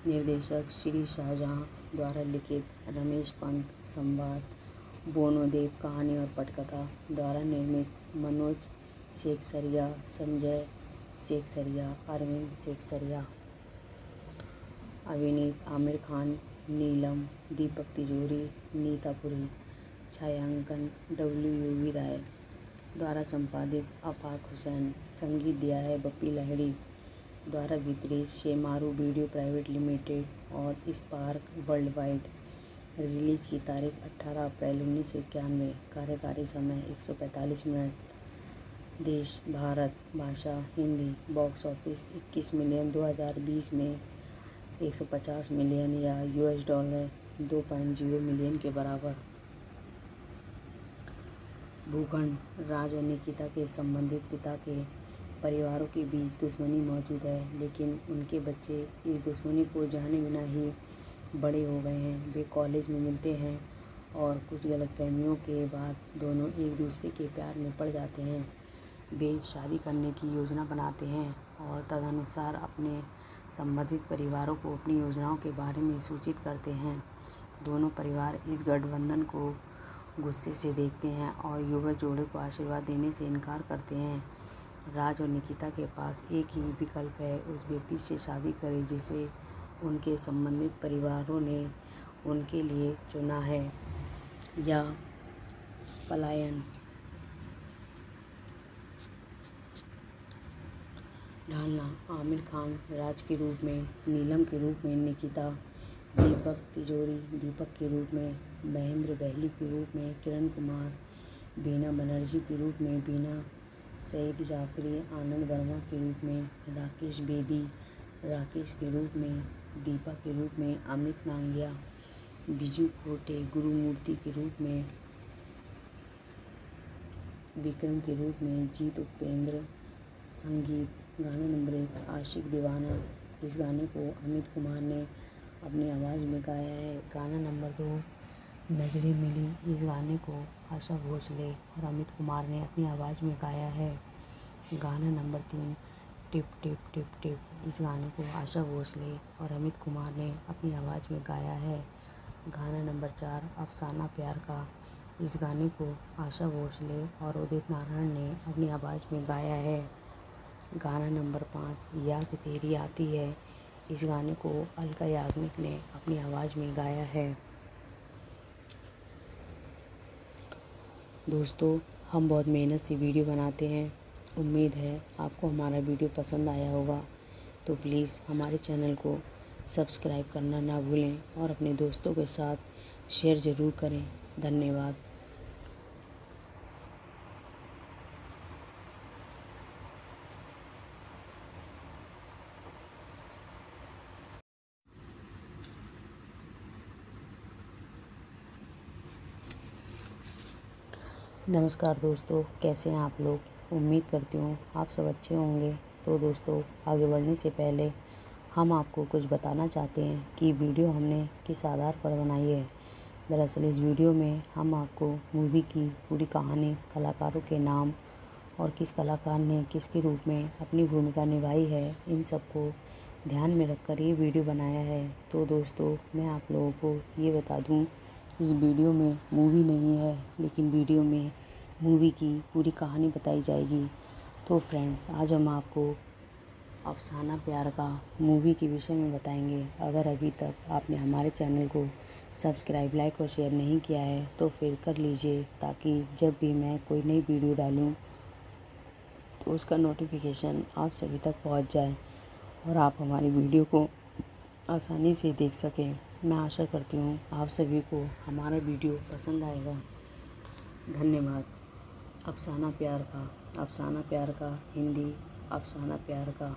निर्देशक श्री शाहजहाँ द्वारा लिखित रमेश पंत संवाद। बोनोदेव कहानी और पटकथा द्वारा निर्मित मनोज शेखसरिया, संजय शेखसरिया, अरविंद शेखसरिया, अभिनीत आमिर खान, नीलम, दीपक तिजोरी, नीता पुरी, छायांकन डब्ल्यू यू वी राय द्वारा संपादित, आफाक हुसैन, संगीत दिया है बप्पी लहड़ी द्वारा वितरित, शेमारू वीडियो प्राइवेट लिमिटेड और स्पार्क वर्ल्ड वाइड रिलीज़ की तारीख 18 अप्रैल उन्नीस सौ इक्यानवे। कार्यकारी समय 145 मिनट। देश, भारत, भाषा, हिंदी, बॉक्स ऑफ़िस 21 मिलियन 2020 में 150 मिलियन या यूएस डॉलर 2.0 मिलियन के बराबर। भूखंड राज और निकिता के संबंधित पिता के परिवारों के बीच दुश्मनी मौजूद है, लेकिन उनके बच्चे इस दुश्मनी को जाने बिना ही बड़े हो गए हैं, वे कॉलेज में मिलते हैं और कुछ गलतफहमियों के बाद दोनों एक दूसरे के प्यार में पड़ जाते हैं। वे शादी करने की योजना बनाते हैं और तदनुसार अपने संबंधित परिवारों को अपनी योजनाओं के बारे में सूचित करते हैं। दोनों परिवार इस गठबंधन को गुस्से से देखते हैं और युवा जोड़े को आशीर्वाद देने से इनकार करते हैं। राज और निकिता के पास एक ही विकल्प है, उस व्यक्ति से शादी करें जिसे उनके संबंधित परिवारों ने उनके लिए चुना है या पलायन। ढालना आमिर खान राज के रूप में, नीलम के रूप में, निकिता, दीपक तिजोरी, दीपक के रूप में, महेंद्र बहली के रूप में, किरण कुमार, बीना बनर्जी के रूप में, बीना सईद जाफरी, आनंद वर्मा के रूप में, राकेश बेदी, राकेश के रूप में दीपा के रूप में अमित नांगिया, बिजू कोटे गुरुमूर्ति के रूप में विक्रम के रूप में जीत उपेंद्र, संगीत, गाना नंबर एक, आशिक दीवाना। इस गाने को अमित कुमार ने अपनी आवाज़ में गाया है। गाना नंबर दो, नज़रें मिली। इस गाने को आशा भोसले और अमित कुमार ने अपनी आवाज़ में गाया है। गाना नंबर तीन टिप टिप टिप टिप। इस गाने को आशा भोसले और अमित कुमार ने अपनी आवाज़ में गाया है। गाना नंबर चार, अफसाना प्यार का। इस गाने को आशा भोसले और उदित नारायण ने अपनी आवाज़ में गाया है। गाना नंबर पाँच, याद तेरी आती है। इस गाने को अलका याग्निक ने अपनी आवाज़ में गाया है। दोस्तों, हम बहुत मेहनत से वीडियो बनाते हैं। उम्मीद है आपको हमारा वीडियो पसंद आया होगा। तो प्लीज़ हमारे चैनल को सब्सक्राइब करना ना भूलें और अपने दोस्तों के साथ शेयर ज़रूर करें। धन्यवाद। नमस्कार दोस्तों, कैसे हैं आप लोग? उम्मीद करती हूँ आप सब अच्छे होंगे। तो दोस्तों, आगे बढ़ने से पहले हम आपको कुछ बताना चाहते हैं कि वीडियो हमने किस आधार पर बनाई है। दरअसल इस वीडियो में हम आपको मूवी की पूरी कहानी, कलाकारों के नाम और किस कलाकार ने किसके रूप में अपनी भूमिका निभाई है, इन सबको ध्यान में रखकर ये वीडियो बनाया है। तो दोस्तों, मैं आप लोगों को ये बता दूँ, इस वीडियो में मूवी नहीं है, लेकिन वीडियो में मूवी की पूरी कहानी बताई जाएगी। तो फ्रेंड्स आज हम आपको अफसाना प्यार का मूवी के विषय में बताएँगे। अगर अभी तक आपने हमारे चैनल को सब्सक्राइब लाइक और शेयर नहीं किया है तो फिर कर लीजिए, ताकि जब भी मैं कोई नई वीडियो डालूँ तो उसका नोटिफिकेशन आप सभी तक पहुँच जाए और आप हमारी वीडियो को आसानी से देख सकें। मैं आशा करती हूँ आप सभी को हमारा वीडियो पसंद आएगा। धन्यवाद। अफसाना प्यार का, अफसाना प्यार का, हिंदी, अफसाना प्यार का।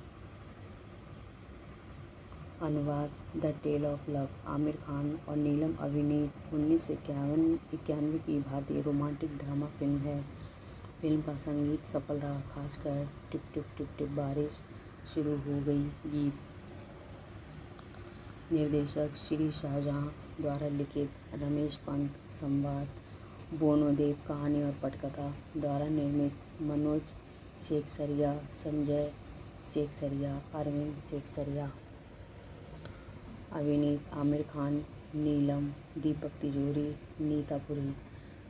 अनुवाद, the tale of love, Aamir Khan और नीलम अभिनीत, उन्नीस सौ इक्यावन, इक्यानवे की भारतीय रोमांटिक ड्रामा फ़िल्म है। फ़िल्म का संगीत सफल रहा, खासकर टिप टिप टिप टिप बारिश शुरू हो गई गीत। निर्देशक श्री शाहजहाँ द्वारा लिखित रमेश पंत संवाद। बोनोदेव कहानी और पटकथा द्वारा निर्मित मनोज शेखसरिया, संजय शेखसरिया, अरविंद शेखसरिया, अभिनीत आमिर खान, नीलम, दीपक तिजोरी नीतापुरी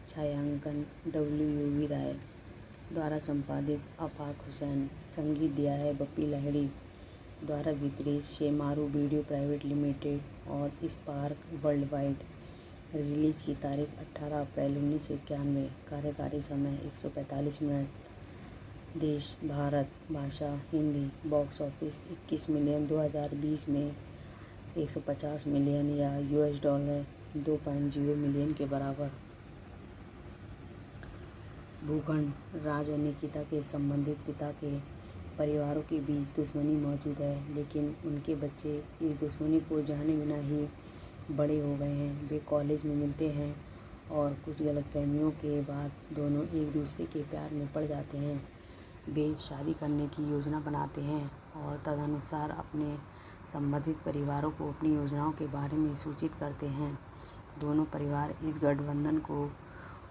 छायांकन डब्ल्यू यू वी राय द्वारा संपादित, आफाक हुसैन, संगीत दिया है बप्पी लहड़ी द्वारा वितरित, शेमारू वीडियो प्राइवेट लिमिटेड और स्पार्क वर्ल्ड वाइड रिलीज़ की तारीख 18 अप्रैल उन्नीस सौ इक्यानवे, कार्यकारी समय 145 मिनट। देश, भारत, भाषा, हिंदी, बॉक्स ऑफ़िस 21 मिलियन 2020 में 150 मिलियन या यूएस डॉलर 2.0 मिलियन के बराबर। भूखंड, राज और निकिता के संबंधित पिता के परिवारों के बीच दुश्मनी मौजूद है, लेकिन उनके बच्चे इस दुश्मनी को जाने बिना ही बड़े हो गए हैं, वे कॉलेज में मिलते हैं और कुछ गलतफहमियों के बाद दोनों एक दूसरे के प्यार में पड़ जाते हैं। वे शादी करने की योजना बनाते हैं और तदनुसार अपने संबंधित परिवारों को अपनी योजनाओं के बारे में सूचित करते हैं। दोनों परिवार इस गठबंधन को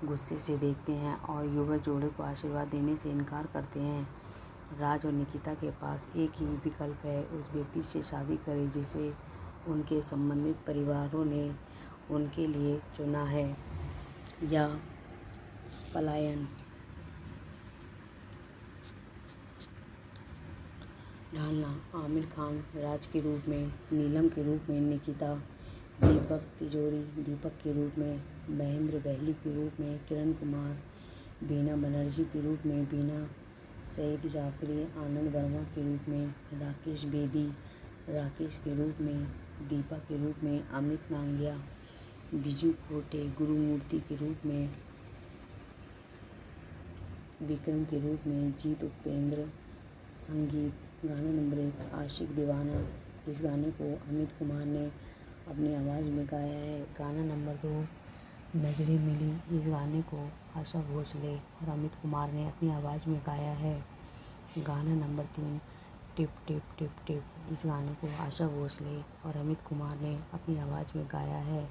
गुस्से से देखते हैं और युवा जोड़े को आशीर्वाद देने से इनकार करते हैं। राज और निकिता के पास एक ही विकल्प है, उस व्यक्ति से शादी करें जिसे उनके संबंधित परिवारों ने उनके लिए चुना है या पलायन। ढालना, आमिर खान, राज के रूप में, नीलम के रूप में, निकिता, दीपक तिजोरी, दीपक के रूप में, महेंद्र बहली के रूप में, किरण कुमार, बीना बनर्जी के रूप में, बीना सईद जाफरी, आनंद वर्मा के रूप में, राकेश बेदी, राकेश के रूप में दीपा के रूप में, अमित नांगिया, बिजू खोटे गुरुमूर्ति के रूप में, विक्रम के रूप में, जीत उपेंद्र, संगीत, गाना नंबर एक, आशिक दीवाना। इस गाने को अमित कुमार ने अपनी आवाज़ में गाया है। गाना नंबर दो, नज़रें मिली। इस गाने को आशा भोसले और अमित कुमार ने अपनी आवाज़ में गाया है। गाना नंबर तीन टिप टिप टिप टिप। इस गाने को आशा भोसले और अमित कुमार ने अपनी आवाज़ में गाया है।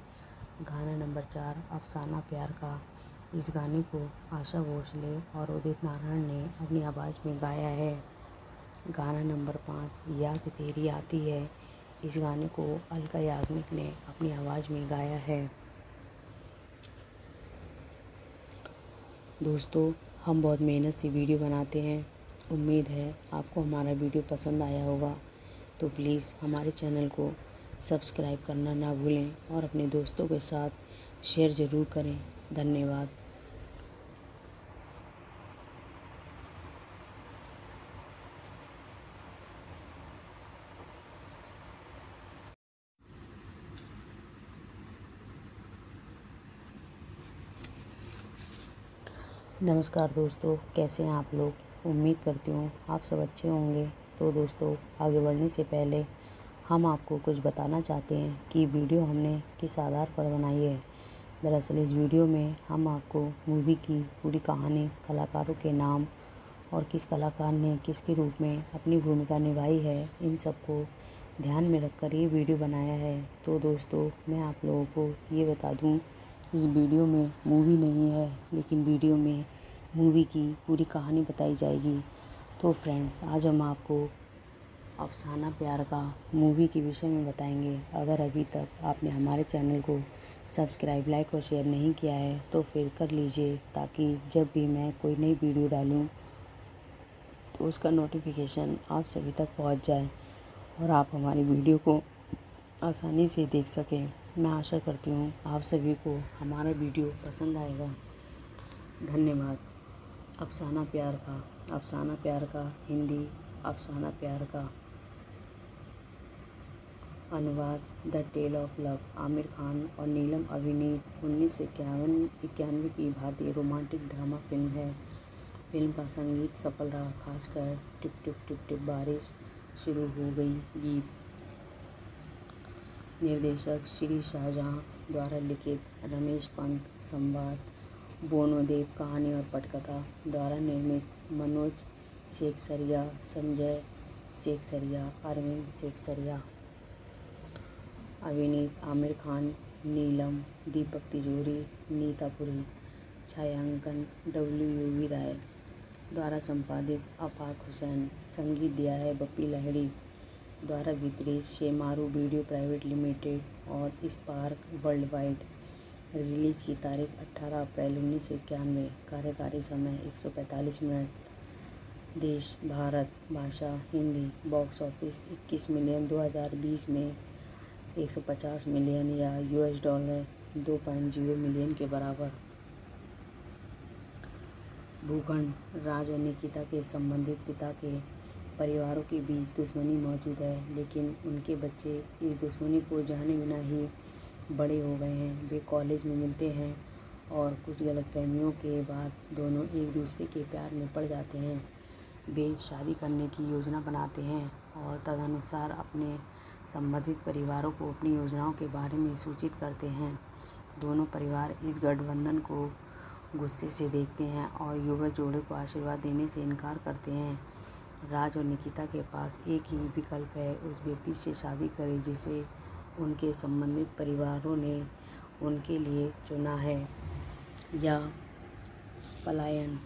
गाना नंबर चार, अफसाना प्यार का। इस गाने को आशा भोसले और उदित नारायण ने अपनी आवाज़ में गाया है। गाना नंबर पाँच, याद तेरी आती है। इस गाने को अलका याग्निक ने अपनी आवाज़ में गाया है। दोस्तों, हम बहुत मेहनत से वीडियो बनाते हैं। उम्मीद है आपको हमारा वीडियो पसंद आया होगा। तो प्लीज़ हमारे चैनल को सब्सक्राइब करना ना भूलें और अपने दोस्तों के साथ शेयर ज़रूर करें। धन्यवाद। नमस्कार दोस्तों, कैसे हैं आप लोग? उम्मीद करती हूँ आप सब अच्छे होंगे। तो दोस्तों, आगे बढ़ने से पहले हम आपको कुछ बताना चाहते हैं कि वीडियो हमने किस आधार पर बनाई है। दरअसल इस वीडियो में हम आपको मूवी की पूरी कहानी, कलाकारों के नाम और किस कलाकार ने किसके रूप में अपनी भूमिका निभाई है, इन सबको ध्यान में रखकर ये वीडियो बनाया है। तो दोस्तों, मैं आप लोगों को ये बता दूँ, इस वीडियो में मूवी नहीं है, लेकिन वीडियो में मूवी की पूरी कहानी बताई जाएगी। तो फ्रेंड्स आज हम आपको अफसाना प्यार का मूवी के विषय में बताएँगे। अगर अभी तक आपने हमारे चैनल को सब्सक्राइब लाइक और शेयर नहीं किया है तो फिर कर लीजिए, ताकि जब भी मैं कोई नई वीडियो डालूँ तो उसका नोटिफिकेशन आप सभी तक पहुँच जाए और आप हमारी वीडियो को आसानी से देख सकें। मैं आशा करती हूँ आप सभी को हमारा वीडियो पसंद आएगा। धन्यवाद। अफसाना प्यार का, अफसाना प्यार का, हिंदी, अफसाना प्यार का। अनुवाद, the tale of love, Aamir Khan और नीलम अभिनीत, उन्नीस सौ इक्यावन, इक्यानवे की भारतीय रोमांटिक ड्रामा फ़िल्म है। फ़िल्म का संगीत सफल रहा, खासकर टिप टिप टिप टिप बारिश शुरू हो गई गीत। निर्देशक श्री शाहजहां द्वारा लिखित रमेश पंत संवाद। बोनोदेव कहानी और पटकथा द्वारा निर्मित मनोज शेख सरिया संजय शेख सरिया अरविंद शेख सरिया अभिनीत आमिर खान, नीलम, दीपक तिजोरी नीतापुरी छायांकन डब्ल्यू यू वी राय द्वारा संपादित अफाक हुसैन, संगीत दिया है बप्पी लहड़ी द्वारा वितरित, शेमारू वीडियो प्राइवेट लिमिटेड और स्पार्क वर्ल्ड वाइड रिलीज़ की तारीख 18 अप्रैल उन्नीस सौ इक्यानवे। कार्यकारी समय 145 मिनट। देश, भारत, भाषा, हिंदी, बॉक्स ऑफ़िस 21 मिलियन 2020 में 150 मिलियन या यूएस डॉलर 2.0 मिलियन के बराबर। भूखंड राज और निकिता के संबंधित पिता के परिवारों के बीच दुश्मनी मौजूद है, लेकिन उनके बच्चे इस दुश्मनी को जाने बिना ही बड़े हो गए हैं, वे कॉलेज में मिलते हैं और कुछ गलतफहमियों के बाद दोनों एक दूसरे के प्यार में पड़ जाते हैं। वे शादी करने की योजना बनाते हैं और तदनुसार अपने संबंधित परिवारों को अपनी योजनाओं के बारे में सूचित करते हैं। दोनों परिवार इस गठबंधन को गुस्से से देखते हैं और युवा जोड़े को आशीर्वाद देने से इनकार करते हैं। राज और निकिता के पास एक ही विकल्प है, उस व्यक्ति से शादी करें जिसे उनके संबंधित परिवारों ने उनके लिए चुना है या पलायन।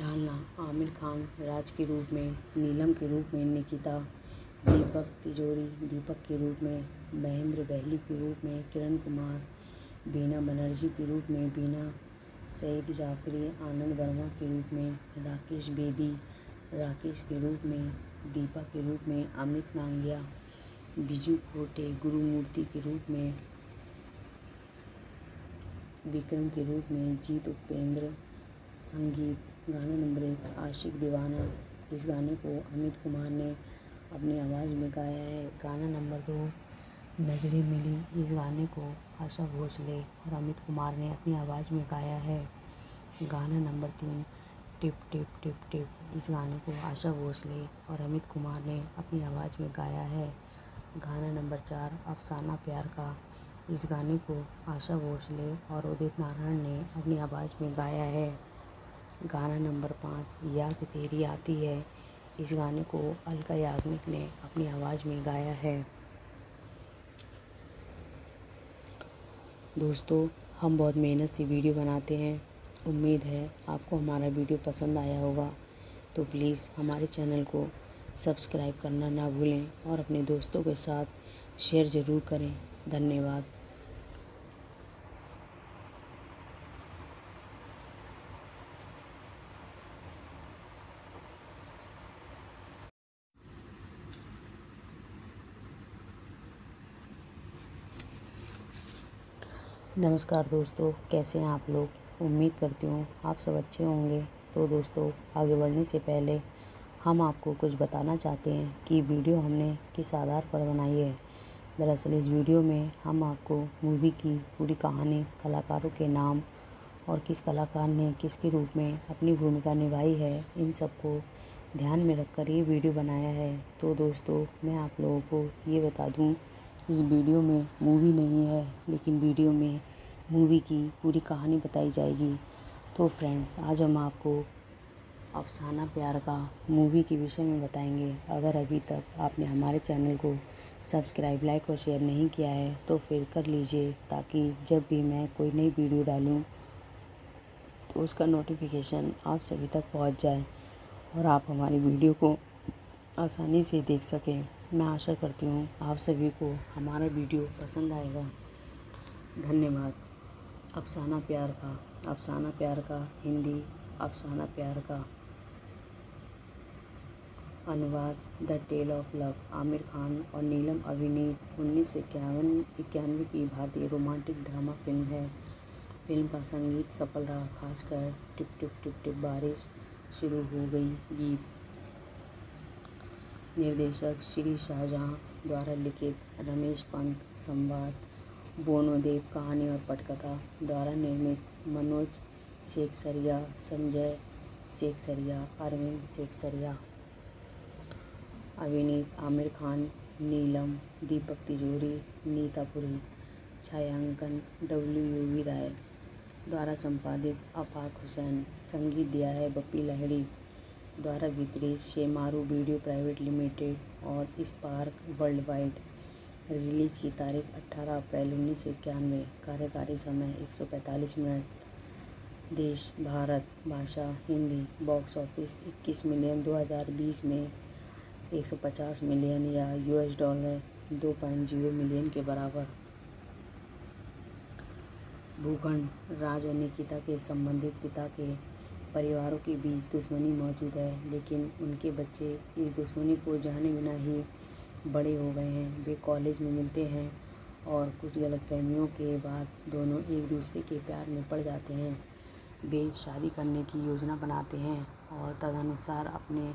ढालना, आमिर खान, राज के रूप में, नीलम के रूप में, निकिता, दीपक तिजोरी, दीपक के रूप में, महेंद्र बहली के रूप में, किरण कुमार, बीना बनर्जी के रूप में, बीना सईद जाफरी, आनंद वर्मा के रूप में, राकेश बेदी राकेश के रूप में, दीपा के रूप में, अमित नांगिया, बिजू खोटे, गुरुमूर्ति के रूप में, विक्रम के रूप में, जीत उपेंद्र, संगीत, गाना नंबर एक आशिक दीवाना, इस गाने को अमित कुमार ने अपनी आवाज़ में गाया है। गाना नंबर दो, नज़रें मिली, इस गाने को आशा भोसले और अमित कुमार ने अपनी आवाज़ में गाया है। गाना नंबर तीन टिप टिप टिप टिप। इस गाने को आशा भोसले और अमित कुमार ने अपनी आवाज़ में गाया है। गाना नंबर चार, अफसाना प्यार का। इस गाने को आशा भोसले और उदित नारायण ने अपनी आवाज़ में गाया है। गाना नंबर पाँच, याद तेरी आती है। इस गाने को अलका याग्निक ने अपनी आवाज़ में गाया है। दोस्तों, हम बहुत मेहनत से वीडियो बनाते हैं। उम्मीद है आपको हमारा वीडियो पसंद आया होगा। तो प्लीज़ हमारे चैनल को सब्सक्राइब करना ना भूलें और अपने दोस्तों के साथ शेयर ज़रूर करें। धन्यवाद। नमस्कार दोस्तों, कैसे हैं आप लोग? उम्मीद करती हूँ आप सब अच्छे होंगे। तो दोस्तों, आगे बढ़ने से पहले हम आपको कुछ बताना चाहते हैं कि वीडियो हमने किस आधार पर बनाई है। दरअसल इस वीडियो में हम आपको मूवी की पूरी कहानी, कलाकारों के नाम और किस कलाकार ने किसके रूप में अपनी भूमिका निभाई है, इन सबको ध्यान में रखकर ये वीडियो बनाया है। तो दोस्तों, मैं आप लोगों को ये बता दूँ, इस वीडियो में मूवी नहीं है, लेकिन वीडियो में मूवी की पूरी कहानी बताई जाएगी। तो फ्रेंड्स आज हम आपको अफसाना प्यार का मूवी के विषय में बताएँगे। अगर अभी तक आपने हमारे चैनल को सब्सक्राइब लाइक और शेयर नहीं किया है तो फिर कर लीजिए, ताकि जब भी मैं कोई नई वीडियो डालूँ तो उसका नोटिफिकेशन आप सभी तक पहुँच जाए और आप हमारी वीडियो को आसानी से देख सकें। मैं आशा करती हूँ आप सभी को हमारा वीडियो पसंद आएगा। धन्यवाद। अफसाना प्यार का, अफसाना प्यार का, हिंदी, अफसाना प्यार का। अनुवाद, the tale of love, Aamir Khan और नीलम अभिनीत, उन्नीस सौ इक्यावन, इक्यानवे की भारतीय रोमांटिक ड्रामा फ़िल्म है। फ़िल्म का संगीत सफल रहा, खासकर टिप टिप टिप टिप बारिश शुरू हो गई गीत। निर्देशक श्री शाहजहाँ द्वारा लिखित रमेश पंत संवाद। बोनोदेव कहानी और पटकथा द्वारा निर्मित मनोज शेखसरिया, संजय शेखसरिया, अरविंद शेखसरिया, अभिनीत आमिर खान, नीलम, दीपक तिजोरी नीतापुरी छायांकन डब्ल्यू यू वी राय द्वारा संपादित, आफाक हुसैन, संगीत दिया है बप्पी लहड़ी द्वारा वितरित, शेमारू वीडियो प्राइवेट लिमिटेड और स्पार्क वर्ल्ड वाइड रिलीज़ की तारीख 18 अप्रैल उन्नीस सौ इक्यानवे। कार्यकारी समय 145 मिनट। देश, भारत, भाषा, हिंदी, बॉक्स ऑफ़िस 21 मिलियन 2020 में 150 मिलियन या यूएस डॉलर 2.0 मिलियन के बराबर। भूखंड राज और निकिता के संबंधित पिता के परिवारों के बीच दुश्मनी मौजूद है, लेकिन उनके बच्चे इस दुश्मनी को जाने बिना ही बड़े हो गए हैं, वे कॉलेज में मिलते हैं और कुछ गलत गलतफहमियों के बाद दोनों एक दूसरे के प्यार में पड़ जाते हैं। वे शादी करने की योजना बनाते हैं और तदनुसार अपने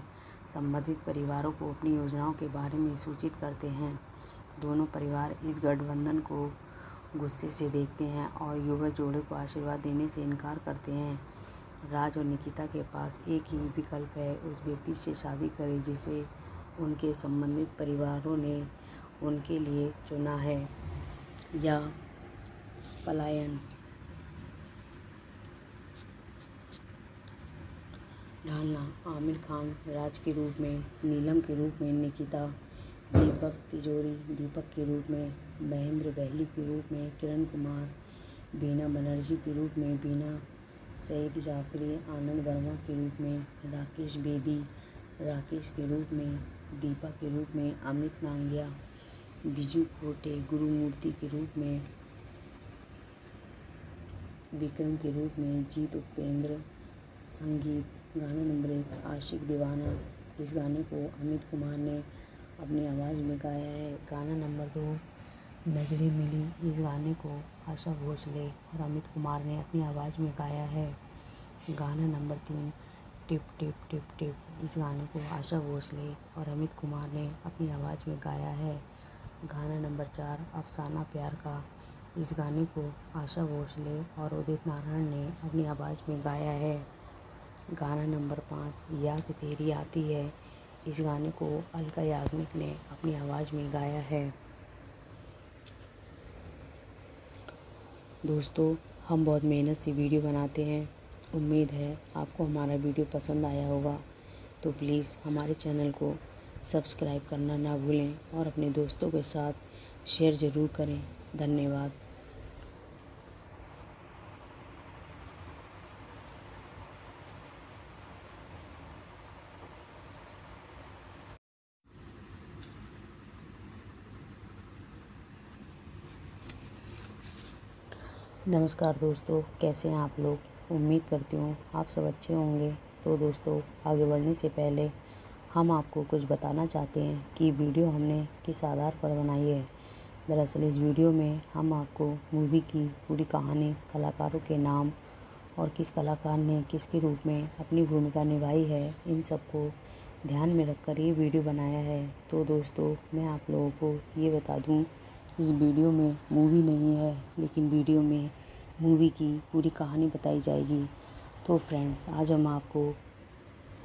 संबंधित परिवारों को अपनी योजनाओं के बारे में सूचित करते हैं। दोनों परिवार इस गठबंधन को गुस्से से देखते हैं और युवा जोड़े को आशीर्वाद देने से इनकार करते हैं। राज और निकिता के पास एक ही विकल्प है, उस व्यक्ति से शादी करें जिसे उनके संबंधित परिवारों ने उनके लिए चुना है या पलायन। ढालना, आमिर खान, राज के रूप में, नीलम के रूप में, निकिता, दीपक तिजोरी, दीपक के रूप में, महेंद्र बहली के रूप में, किरण कुमार, बीना बनर्जी के रूप में, बीना सईद जाफरी, आनंद वर्मा के रूप में, राकेश बेदी, राकेश के रूप में दीपा के रूप में, अमित नांगिया, बिजू कोटे, गुरुमूर्ति के रूप में, विक्रम के रूप में, जीत उपेंद्र, संगीत, गाना नंबर एक आशिक दीवाना, इस गाने को अमित कुमार ने अपनी आवाज़ में गाया है। गाना नंबर दो, नज़रें मिली, इस गाने को आशा भोसले और अमित कुमार ने अपनी आवाज़ में गाया है। गाना नंबर तीन टिप टिप टिप टिप। इस गाने को आशा भोसले और अमित कुमार ने अपनी आवाज़ में गाया है। गाना नंबर चार, अफसाना प्यार का। इस गाने को आशा भोसले और उदित नारायण ने अपनी आवाज़ में गाया है। गाना नंबर पाँच, याद तेरी आती है। इस गाने को अलका याग्निक ने अपनी आवाज़ में गाया है। दोस्तों, हम बहुत मेहनत से वीडियो बनाते हैं। उम्मीद है आपको हमारा वीडियो पसंद आया होगा। तो प्लीज़ हमारे चैनल को सब्सक्राइब करना ना भूलें और अपने दोस्तों के साथ शेयर ज़रूर करें। धन्यवाद। नमस्कार दोस्तों, कैसे हैं आप लोग? उम्मीद करती हूँ आप सब अच्छे होंगे। तो दोस्तों, आगे बढ़ने से पहले हम आपको कुछ बताना चाहते हैं कि वीडियो हमने किस आधार पर बनाई है। दरअसल इस वीडियो में हम आपको मूवी की पूरी कहानी, कलाकारों के नाम और किस कलाकार ने किसके रूप में अपनी भूमिका निभाई है, इन सबको ध्यान में रखकर ये वीडियो बनाया है। तो दोस्तों, मैं आप लोगों को ये बता दूँ, इस वीडियो में मूवी नहीं है, लेकिन वीडियो में मूवी की पूरी कहानी बताई जाएगी। तो फ्रेंड्स आज हम आपको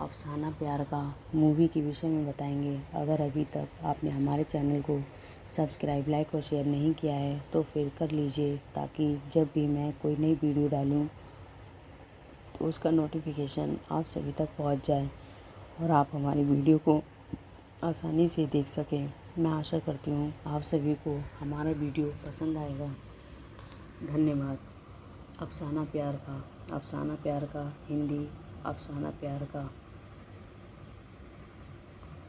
अफसाना प्यार का मूवी के विषय में बताएँगे। अगर अभी तक आपने हमारे चैनल को सब्सक्राइब लाइक और शेयर नहीं किया है तो फिर कर लीजिए, ताकि जब भी मैं कोई नई वीडियो डालूँ तो उसका नोटिफिकेशन आप सभी तक पहुँच जाए और आप हमारी वीडियो को आसानी से देख सकें। मैं आशा करती हूँ आप सभी को हमारा वीडियो पसंद आएगा। धन्यवाद। अफसाना प्यार का, अफसाना प्यार का, हिंदी, अफसाना प्यार का।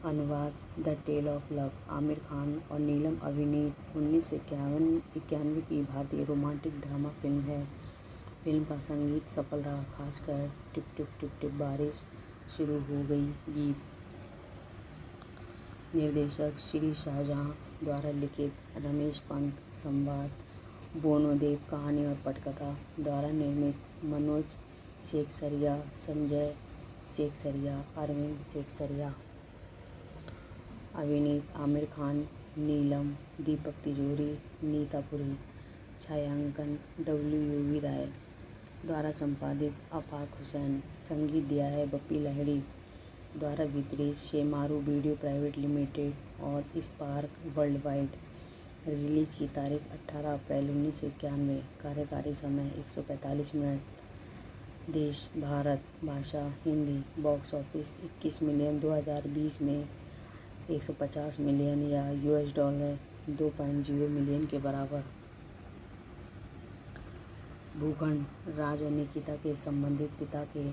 अनुवाद, the tale of love, Aamir Khan और नीलम अभिनीत, उन्नीस सौ इक्यावन, इक्यानवे की भारतीय रोमांटिक ड्रामा फ़िल्म है। फ़िल्म का संगीत सफल रहा, खासकर टिप टिप टिप टिप बारिश शुरू हो गई गीत। निर्देशक श्री शाहजहाँ द्वारा लिखित रमेश पंत संवाद। बोनोदेव कहानी और पटकथा द्वारा निर्मित मनोज शेखसरिया, संजय शेखसरिया, अरविंद शेखसरिया, अभिनीत आमिर खान, नीलम, दीपक तिजोरी नीतापुरी छायांकन डब्ल्यू यू वी राय द्वारा संपादित अफाक हुसैन, संगीत दिया है बप्पी लहड़ी द्वारा वितरित, शेमारू वीडियो प्राइवेट लिमिटेड और स्पार्क वर्ल्ड वाइड रिलीज़ की तारीख 18 अप्रैल उन्नीस सौ इक्यानवे। कार्यकारी समय 145 मिनट। देश, भारत, भाषा, हिंदी, बॉक्स ऑफ़िस 21 मिलियन 2020 में 150 मिलियन या यूएस डॉलर 2.0 मिलियन के बराबर। भूखंड, राज और निकिता के संबंधित पिता के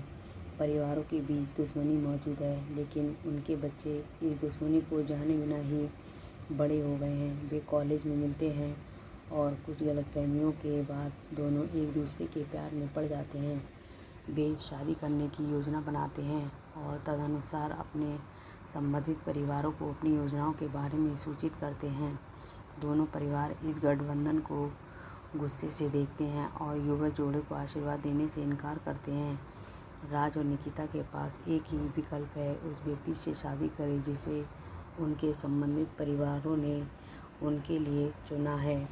परिवारों के बीच दुश्मनी मौजूद है, लेकिन उनके बच्चे इस दुश्मनी को जाने बिना ही बड़े हो गए हैं, वे कॉलेज में मिलते हैं और कुछ गलतफहमियों के बाद दोनों एक दूसरे के प्यार में पड़ जाते हैं। वे शादी करने की योजना बनाते हैं और तदनुसार अपने संबंधित परिवारों को अपनी योजनाओं के बारे में सूचित करते हैं। दोनों परिवार इस गठबंधन को गुस्से से देखते हैं और युवा जोड़े को आशीर्वाद देने से इनकार करते हैं। राज और निकिता के पास एक ही विकल्प है, उस व्यक्ति से शादी करें जिसे उनके संबंधित परिवारों ने उनके लिए चुना है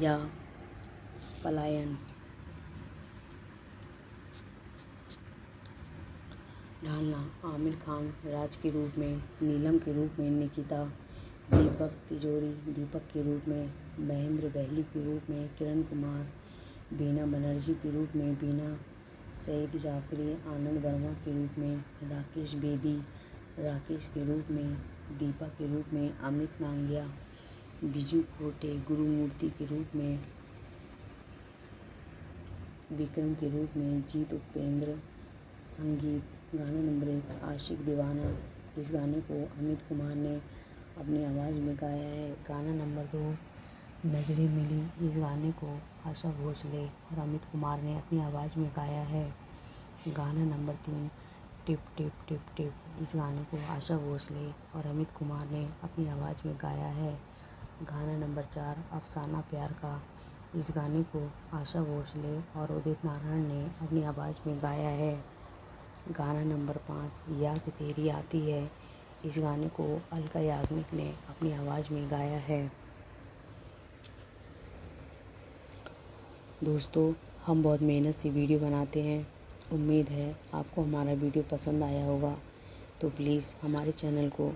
या पलायन। ढालना, आमिर खान, राज के रूप में, नीलम के रूप में, निकिता, दीपक तिजोरी, दीपक के रूप में, महेंद्र बहली के रूप में, किरण कुमार, बीना बनर्जी के रूप में, बीना सईद जाफरी, आनंद वर्मा के रूप में, राकेश बेदी, राकेश के रूप में दीपा के रूप में, अमित नांगिया, बिजू खोटे, गुरुमूर्ति के रूप में, विक्रम के रूप में, जीत उपेंद्र, संगीत, गाना नंबर एक, आशिक दीवाना। इस गाने को अमित कुमार ने अपनी आवाज़ में गाया है। गाना नंबर दो, नज़रें मिली। इस गाने को आशा भोसले और अमित कुमार ने अपनी आवाज़ में गाया है। गाना नंबर तीन टिप टिप टिप टिप। इस गाने को आशा भोसले और अमित कुमार ने अपनी आवाज़ में गाया है। गाना नंबर चार, अफसाना प्यार का। इस गाने को आशा भोसले और उदित नारायण ने अपनी आवाज़ में गाया है। गाना नंबर पाँच, याद तेरी आती है। इस गाने को अलका याग्निक ने अपनी आवाज़ में गाया है। दोस्तों, हम बहुत मेहनत से वीडियो बनाते हैं। उम्मीद है आपको हमारा वीडियो पसंद आया होगा। तो प्लीज़ हमारे चैनल को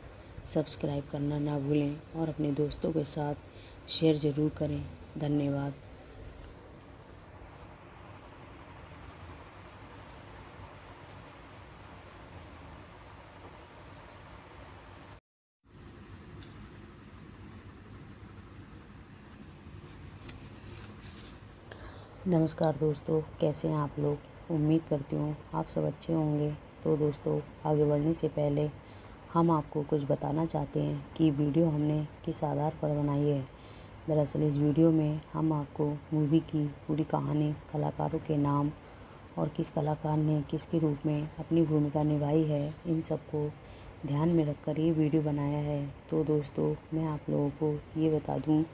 सब्सक्राइब करना ना भूलें और अपने दोस्तों के साथ शेयर ज़रूर करें। धन्यवाद। नमस्कार दोस्तों, कैसे हैं आप लोग? उम्मीद करती हूँ आप सब अच्छे होंगे। तो दोस्तों, आगे बढ़ने से पहले हम आपको कुछ बताना चाहते हैं कि वीडियो हमने किस आधार पर बनाई है। दरअसल इस वीडियो में हम आपको मूवी की पूरी कहानी, कलाकारों के नाम और किस कलाकार ने किसके रूप में अपनी भूमिका निभाई है, इन सबको ध्यान में रखकर ये वीडियो बनाया है। तो दोस्तों, मैं आप लोगों को ये बता दूँ,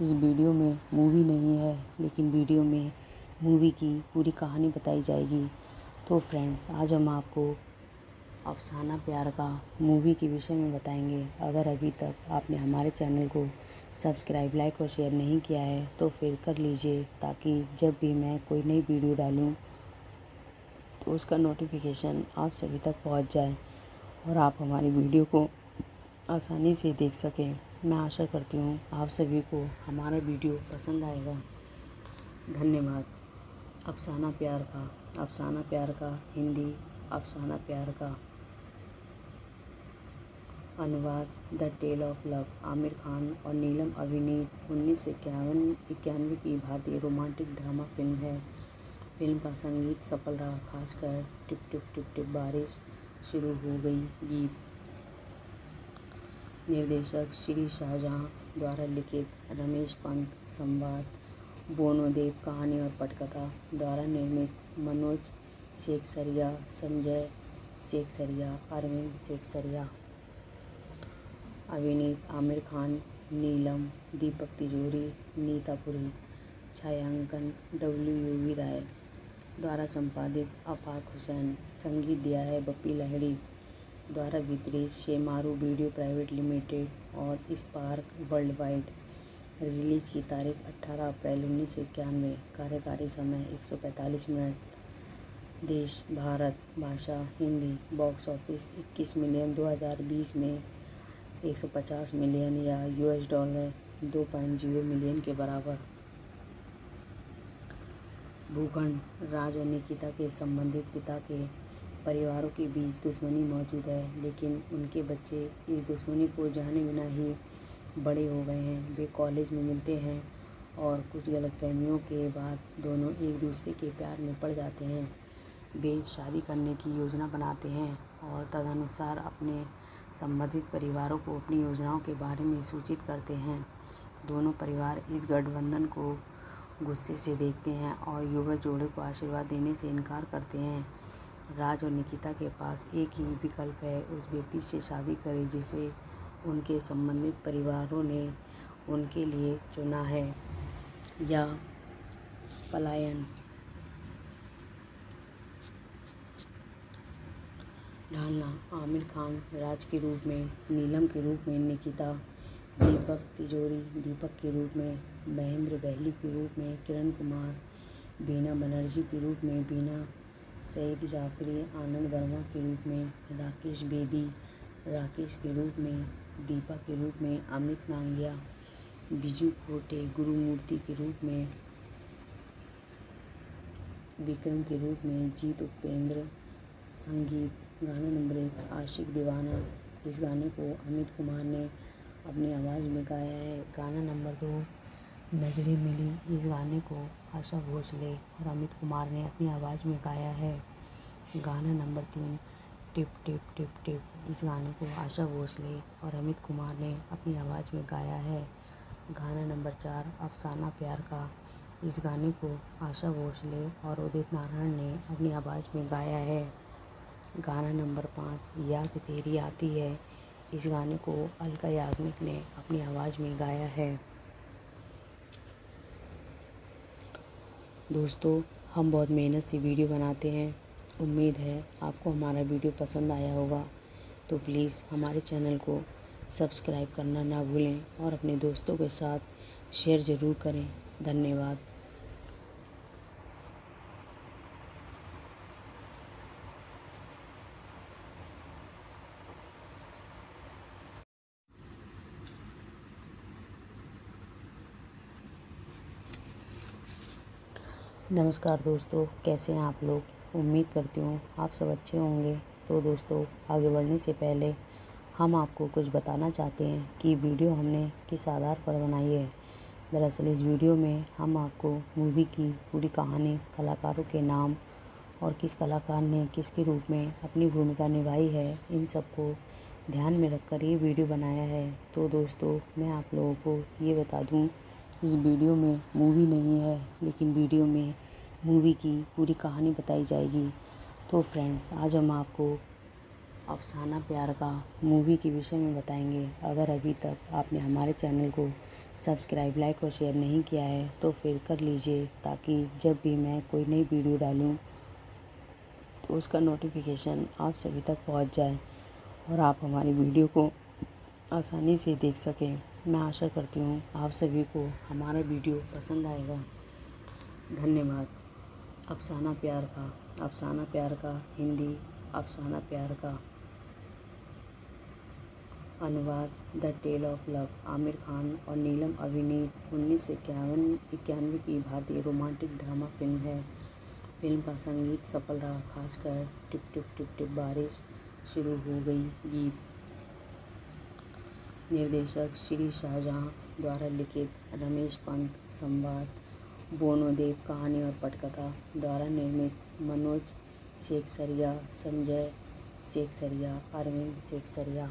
इस वीडियो में मूवी नहीं है, लेकिन वीडियो में मूवी की पूरी कहानी बताई जाएगी। तो फ्रेंड्स आज हम आपको अफसाना प्यार का मूवी के विषय में बताएँगे। अगर अभी तक आपने हमारे चैनल को सब्सक्राइब लाइक और शेयर नहीं किया है तो फिर कर लीजिए, ताकि जब भी मैं कोई नई वीडियो डालूँ तो उसका नोटिफिकेशन आप सभी तक पहुँच जाए और आप हमारी वीडियो को आसानी से देख सकें। मैं आशा करती हूँ आप सभी को हमारा वीडियो पसंद आएगा। धन्यवाद। अफसाना प्यार का, अफसाना प्यार का, हिंदी, अफसाना प्यार का। अनुवाद, the tale of love, Aamir Khan और नीलम अभिनीत, उन्नीस सौ इक्यावन, इक्यानवे की भारतीय रोमांटिक ड्रामा फ़िल्म है। फ़िल्म का संगीत सफल रहा, खासकर टिप टिप टिप टिप बारिश शुरू हो गई गीत। निर्देशक श्री शाहजहाँ द्वारा लिखित रमेश पंत संवाद। बोनोदेव कहानी और पटकथा द्वारा निर्मित मनोज शेख सरिया संजय शेख सरिया अरविंद शेख सरिया अभिनीत आमिर खान, नीलम, दीपक तिजोरी नीतापुरी छायांकन डब्ल्यू यू वी राय द्वारा संपादित, आफाक हुसैन, संगीत दिया है बप्पी लहड़ी द्वारा वितरित, शेमारू वीडियो प्राइवेट लिमिटेड और स्पार्क वर्ल्ड वाइड रिलीज़ की तारीख 18 अप्रैल उन्नीस सौ इक्यानवे। कार्यकारी समय 145 मिनट। देश, भारत, भाषा, हिंदी, बॉक्स ऑफ़िस 21 मिलियन 2020 में 150 मिलियन या यूएस डॉलर 2.0 मिलियन के बराबर। भूखंड राज और निकिता के संबंधित पिता के परिवारों के बीच दुश्मनी मौजूद है, लेकिन उनके बच्चे इस दुश्मनी को जाने बिना ही बड़े हो गए हैं, वे कॉलेज में मिलते हैं और कुछ गलतफहमियों के बाद दोनों एक दूसरे के प्यार में पड़ जाते हैं। वे शादी करने की योजना बनाते हैं और तदनुसार अपने संबंधित परिवारों को अपनी योजनाओं के बारे में सूचित करते हैं। दोनों परिवार इस गठबंधन को गुस्से से देखते हैं और युवा जोड़े को आशीर्वाद देने से इनकार करते हैं। राज और निकिता के पास एक ही विकल्प है, उस व्यक्ति से शादी करें, जिसे उनके संबंधित परिवारों ने उनके लिए चुना है या पलायन। ढालना, आमिर खान, राज के रूप में, नीलम के रूप में, निकिता, दीपक तिजोरी, दीपक के रूप में, महेंद्र बहली के रूप में, किरण कुमार, बीना बनर्जी के रूप में, बीना सईद जाफरी, आनंद वर्मा के रूप में, राकेश बेदी, राकेश के रूप में दीपा के रूप में, अमित नांगिया, बिजू खोटे, गुरुमूर्ति के रूप में, विक्रम के रूप में, जीत उपेंद्र, संगीत गाना नंबर एक आशिक दीवाना, इस गाने को अमित कुमार ने अपनी आवाज़ में गाया है। गाना नंबर दो, नज़रें मिली, इस गाने को आशा भोसले और अमित कुमार ने अपनी आवाज़ में गाया है। गाना नंबर तीन टिप टिप टिप टिप, इस गाने को आशा भोसले और अमित कुमार ने अपनी आवाज़ में गाया है। गाना नंबर चार, अफसाना प्यार का। इस गाने को आशा भोसले और उदित नारायण ने अपनी आवाज़ में गाया है। गाना नंबर पाँच, याद तेरी आती है। इस गाने को अलका याग्निक ने अपनी आवाज़ में गाया है। दोस्तों, हम बहुत मेहनत से वीडियो बनाते हैं। उम्मीद है आपको हमारा वीडियो पसंद आया होगा। तो प्लीज़ हमारे चैनल को सब्सक्राइब करना ना भूलें और अपने दोस्तों के साथ शेयर ज़रूर करें। धन्यवाद। नमस्कार दोस्तों, कैसे हैं आप लोग? उम्मीद करती हूँ आप सब अच्छे होंगे। तो दोस्तों, आगे बढ़ने से पहले हम आपको कुछ बताना चाहते हैं कि वीडियो हमने किस आधार पर बनाई है। दरअसल इस वीडियो में हम आपको मूवी की पूरी कहानी, कलाकारों के नाम और किस कलाकार ने किसके रूप में अपनी भूमिका निभाई है, इन सबको ध्यान में रखकर ये वीडियो बनाया है। तो दोस्तों, मैं आप लोगों को ये बता दूँ, इस वीडियो में मूवी नहीं है, लेकिन वीडियो में मूवी की पूरी कहानी बताई जाएगी। तो फ्रेंड्स आज हम आपको अफसाना प्यार का मूवी के विषय में बताएँगे। अगर अभी तक आपने हमारे चैनल को सब्सक्राइब लाइक और शेयर नहीं किया है तो फिर कर लीजिए, ताकि जब भी मैं कोई नई वीडियो डालूँ तो उसका नोटिफिकेशन आप सभी तक पहुँच जाए और आप हमारी वीडियो को आसानी से देख सकें। मैं आशा करती हूँ आप सभी को हमारा वीडियो पसंद आएगा। धन्यवाद। अफसाना प्यार का, अफसाना प्यार का, हिंदी, अफसाना प्यार का। अनुवाद, the tale of love, Aamir Khan और नीलम अभिनीत, उन्नीस सौ इक्यावन, इक्यानवे की भारतीय रोमांटिक ड्रामा फ़िल्म है। फ़िल्म का संगीत सफल रहा, खासकर टिप टिप टिप टिप बारिश शुरू हो गई गीत। निर्देशक श्री शाहजहाँ द्वारा लिखित रमेश पंत संवाद। बोनोदेव कहानी और पटकथा द्वारा निर्मित मनोज शेखसरिया, संजय शेखसरिया, अरविंद शेखसरिया,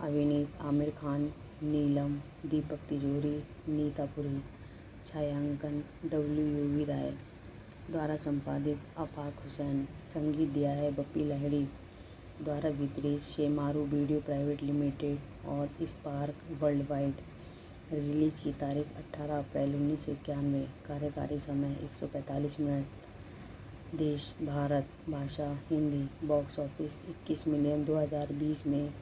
अभिनीत आमिर खान, नीलम, दीपक तिजोरी नीतापुरी छायांकन डब्ल्यू यू वी राय द्वारा संपादित, आफाक हुसैन, संगीत दिया है बप्पी लहड़ी द्वारा वितरित, शेमारू वीडियो प्राइवेट लिमिटेड और स्पार्क वर्ल्ड वाइड रिलीज़ की तारीख 18 अप्रैल उन्नीस सौ इक्यानवे। कार्यकारी समय 145 मिनट। देश, भारत, भाषा, हिंदी, बॉक्स ऑफ़िस 21 मिलियन 2020 में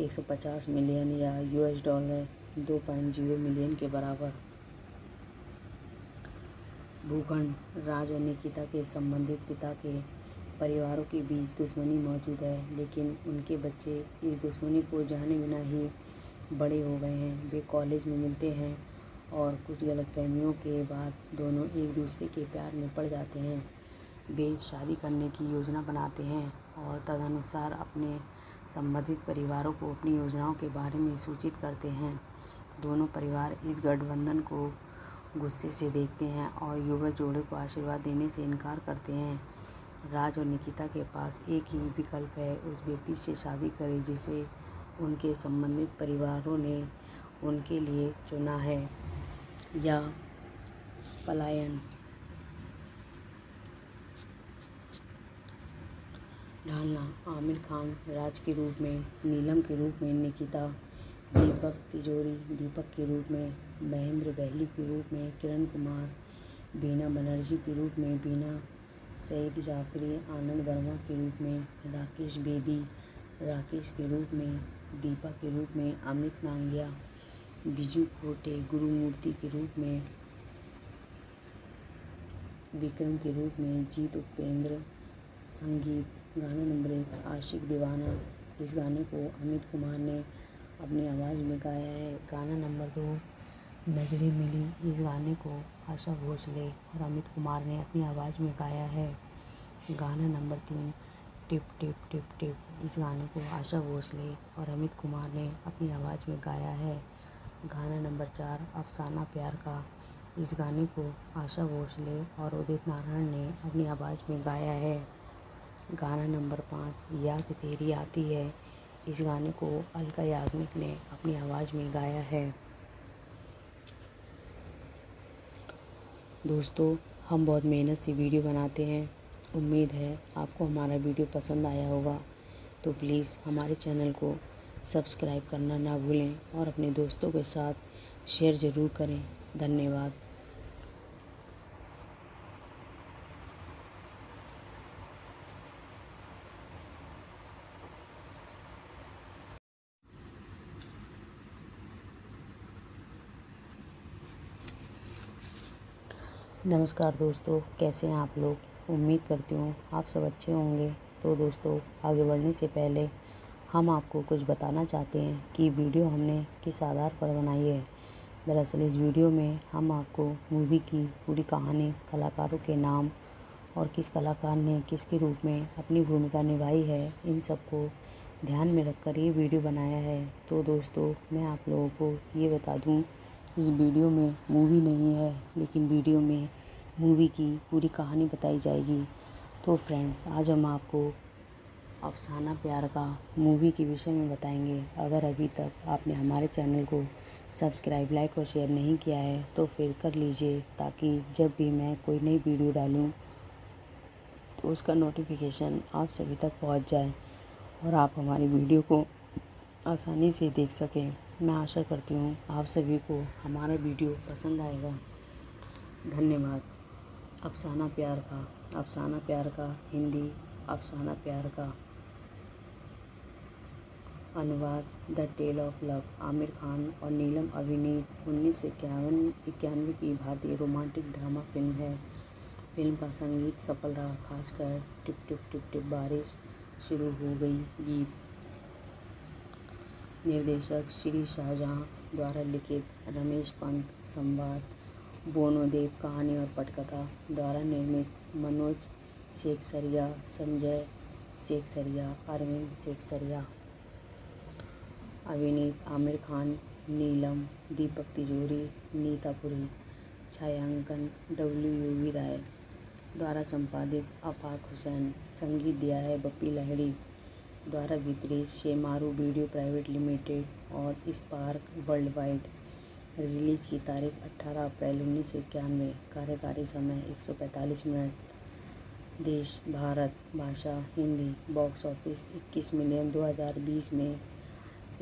150 मिलियन या यूएस डॉलर 2.0 मिलियन के बराबर। भूखंड राज और निकिता के संबंधित पिता के परिवारों के बीच दुश्मनी मौजूद है, लेकिन उनके बच्चे इस दुश्मनी को जाने बिना ही बड़े हो गए हैं, वे कॉलेज में मिलते हैं और कुछ गलत गलतफहमियों के बाद दोनों एक दूसरे के प्यार में पड़ जाते हैं। वे शादी करने की योजना बनाते हैं और तदनुसार अपने संबंधित परिवारों को अपनी योजनाओं के बारे में सूचित करते हैं। दोनों परिवार इस गठबंधन को गुस्से से देखते हैं और युवा जोड़े को आशीर्वाद देने से इनकार करते हैं। राज और निकिता के पास एक ही विकल्प है, उस व्यक्ति से शादी करें जिसे उनके संबंधित परिवारों ने उनके लिए चुना है या पलायन। ढालना, आमिर खान, राज के रूप में, नीलम के रूप में, निकिता, दीपक तिजोरी, दीपक के रूप में, महेंद्र बहली के रूप में, किरण कुमार, बीना बनर्जी के रूप में, बीना सईद जाफरी, आनंद वर्मा के रूप में, राकेश बेदी, राकेश के रूप में दीपा के रूप में, अमित नांगिया, बिजू कोटे, गुरुमूर्ति के रूप में, विक्रम के रूप में, जीत उपेंद्र, संगीत गाना नंबर एक आशिक दीवाना, इस गाने को अमित कुमार ने अपनी आवाज़ में गाया है। गाना नंबर दो, नज़रें मिली, इस गाने को आशा भोसले और अमित कुमार ने अपनी आवाज़ में गाया है। गाना नंबर तीन टिप टिप टिप टिप। इस गाने को आशा भोसले और अमित कुमार ने अपनी आवाज़ में गाया है। गाना नंबर चार, अफसाना प्यार का। इस गाने को आशा भोसले और उदित नारायण ने अपनी आवाज़ में गाया है। गाना नंबर पाँच, याद तेरी आती है। इस गाने को अलका याग्निक ने अपनी आवाज़ में गाया है। दोस्तों, हम बहुत मेहनत से वीडियो बनाते हैं। उम्मीद है आपको हमारा वीडियो पसंद आया होगा। तो प्लीज़ हमारे चैनल को सब्सक्राइब करना ना भूलें और अपने दोस्तों के साथ शेयर ज़रूर करें। धन्यवाद। नमस्कार दोस्तों, कैसे हैं आप लोग? उम्मीद करती हूँ आप सब अच्छे होंगे। तो दोस्तों, आगे बढ़ने से पहले हम आपको कुछ बताना चाहते हैं कि वीडियो हमने किस आधार पर बनाई है। दरअसल इस वीडियो में हम आपको मूवी की पूरी कहानी, कलाकारों के नाम और किस कलाकार ने किसके रूप में अपनी भूमिका निभाई है, इन सबको ध्यान में रखकर ये वीडियो बनाया है। तो दोस्तों, मैं आप लोगों को ये बता दूँ, इस वीडियो में मूवी नहीं है, लेकिन वीडियो में मूवी की पूरी कहानी बताई जाएगी। तो फ्रेंड्स आज हम आपको अफसाना प्यार का मूवी के विषय में बताएँगे। अगर अभी तक आपने हमारे चैनल को सब्सक्राइब लाइक और शेयर नहीं किया है तो फिर कर लीजिए, ताकि जब भी मैं कोई नई वीडियो डालूँ तो उसका नोटिफिकेशन आप सभी तक पहुँच जाए और आप हमारी वीडियो को आसानी से देख सकें। मैं आशा करती हूँ आप सभी को हमारा वीडियो पसंद आएगा। धन्यवाद। अफसाना प्यार का, अफसाना प्यार का, हिंदी, अफसाना प्यार का। अनुवाद, the tale of love, Aamir Khan और नीलम अभिनीत, उन्नीस सौ इक्यावन, इक्यानवे की भारतीय रोमांटिक ड्रामा फ़िल्म है। फ़िल्म का संगीत सफल रहा, खासकर टिप टिप टिप टिप बारिश शुरू हो गई गीत। निर्देशक श्री शाहजहाँ द्वारा लिखित रमेश पंत संवाद। बोनोदेव कहानी और पटकथा द्वारा निर्मित मनोज शेख सरिया संजय शेख सरिया अरविंद शेख सरिया अभिनीत आमिर खान, नीलम, दीपक तिजोरी नीतापुरी छायांकन डब्ल्यू यू वी राय द्वारा संपादित अफाक हुसैन, संगीत दिया है बप्पी लहड़ी द्वारा वितरित, शेमारू वीडियो प्राइवेट लिमिटेड और स्पार्क वर्ल्ड वाइड रिलीज़ की तारीख 18 अप्रैल उन्नीस सौ इक्यानवे। कार्यकारी समय 145 मिनट। देश, भारत, भाषा, हिंदी, बॉक्स ऑफ़िस 21 मिलियन 2020 में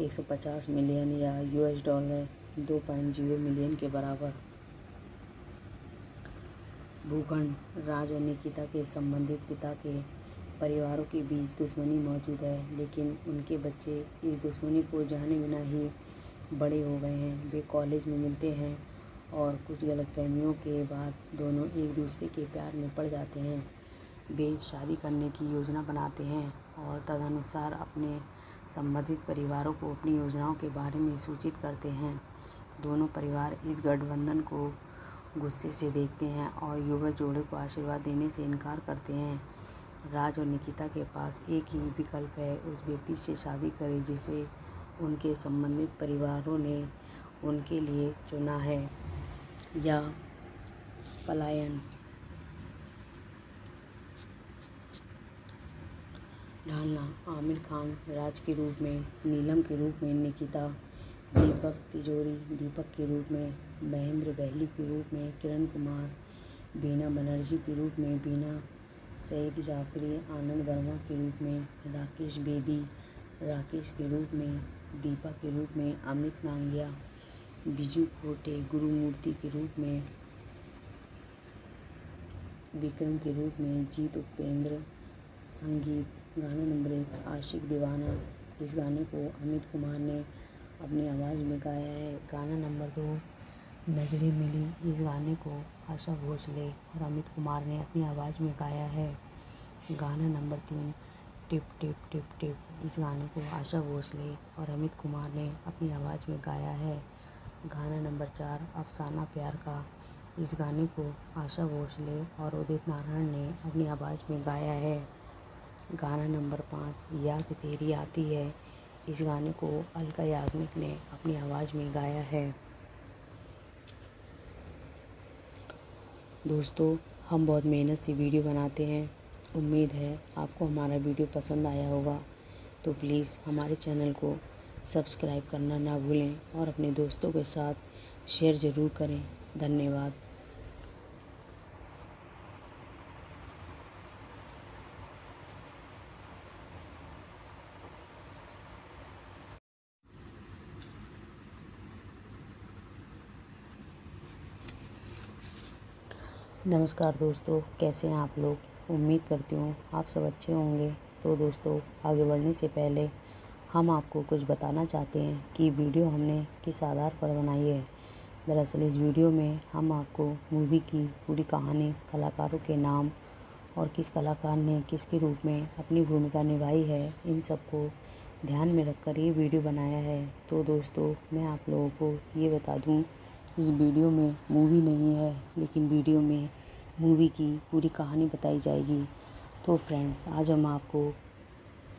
150 मिलियन या यूएस डॉलर 2.0 मिलियन के बराबर। भूखंड राज और निकिता के संबंधित पिता के परिवारों के बीच दुश्मनी मौजूद है, लेकिन उनके बच्चे इस दुश्मनी को जाने बिना ही बड़े हो गए हैं, वे कॉलेज में मिलते हैं और कुछ गलतफहमियों के बाद दोनों एक दूसरे के प्यार में पड़ जाते हैं। वे शादी करने की योजना बनाते हैं और तदनुसार अपने संबंधित परिवारों को अपनी योजनाओं के बारे में सूचित करते हैं। दोनों परिवार इस गठबंधन को गुस्से से देखते हैं और युवा जोड़े को आशीर्वाद देने से इनकार करते हैं। राज और निकिता के पास एक ही विकल्प है, उस व्यक्ति से शादी करें जिसे उनके संबंधित परिवारों ने उनके लिए चुना है या पलायन। ढालना, आमिर खान, राज के रूप में, नीलम के रूप में, निकिता, दीपक तिजोरी, दीपक के रूप में, महेंद्र बहली के रूप में, किरण कुमार, बीना बनर्जी के रूप में, बीना सईद जाफरी, आनंद वर्मा के रूप में, राकेश बेदी, राकेश के रूप में दीपा के रूप में, अमित नांगिया, बिजू कोटे, गुरुमूर्ति के रूप में, विक्रम के रूप में, जीत उपेंद्र, संगीत, गाना नंबर एक, आशिक दीवाना। इस गाने को अमित कुमार ने अपनी आवाज़ में गाया है। गाना नंबर दो, नज़रें मिली। इस गाने को आशा भोसले और अमित कुमार ने अपनी आवाज़ में गाया है। गाना नंबर तीन टिप टिप टिप टिप। इस गाने को आशा भोसले और अमित कुमार ने अपनी आवाज़ में गाया है। गाना नंबर चार, अफसाना प्यार का। इस गाने को आशा भोसले और उदित नारायण ने अपनी आवाज़ में गाया है। गाना नंबर पाँच, याद तेरी आती है। इस गाने को अलका याग्निक ने अपनी आवाज़ में गाया है। दोस्तों, हम बहुत मेहनत से वीडियो बनाते हैं। उम्मीद है आपको हमारा वीडियो पसंद आया होगा। तो प्लीज़ हमारे चैनल को सब्सक्राइब करना ना भूलें और अपने दोस्तों के साथ शेयर ज़रूर करें। धन्यवाद। नमस्कार दोस्तों, कैसे हैं आप लोग? उम्मीद करती हूँ आप सब अच्छे होंगे। तो दोस्तों, आगे बढ़ने से पहले हम आपको कुछ बताना चाहते हैं कि वीडियो हमने किस आधार पर बनाई है। दरअसल इस वीडियो में हम आपको मूवी की पूरी कहानी, कलाकारों के नाम और किस कलाकार ने किसके रूप में अपनी भूमिका निभाई है, इन सबको ध्यान में रखकर ये वीडियो बनाया है। तो दोस्तों, मैं आप लोगों को ये बता दूँ, इस वीडियो में मूवी नहीं है, लेकिन वीडियो में मूवी की पूरी कहानी बताई जाएगी। तो फ्रेंड्स आज हम आपको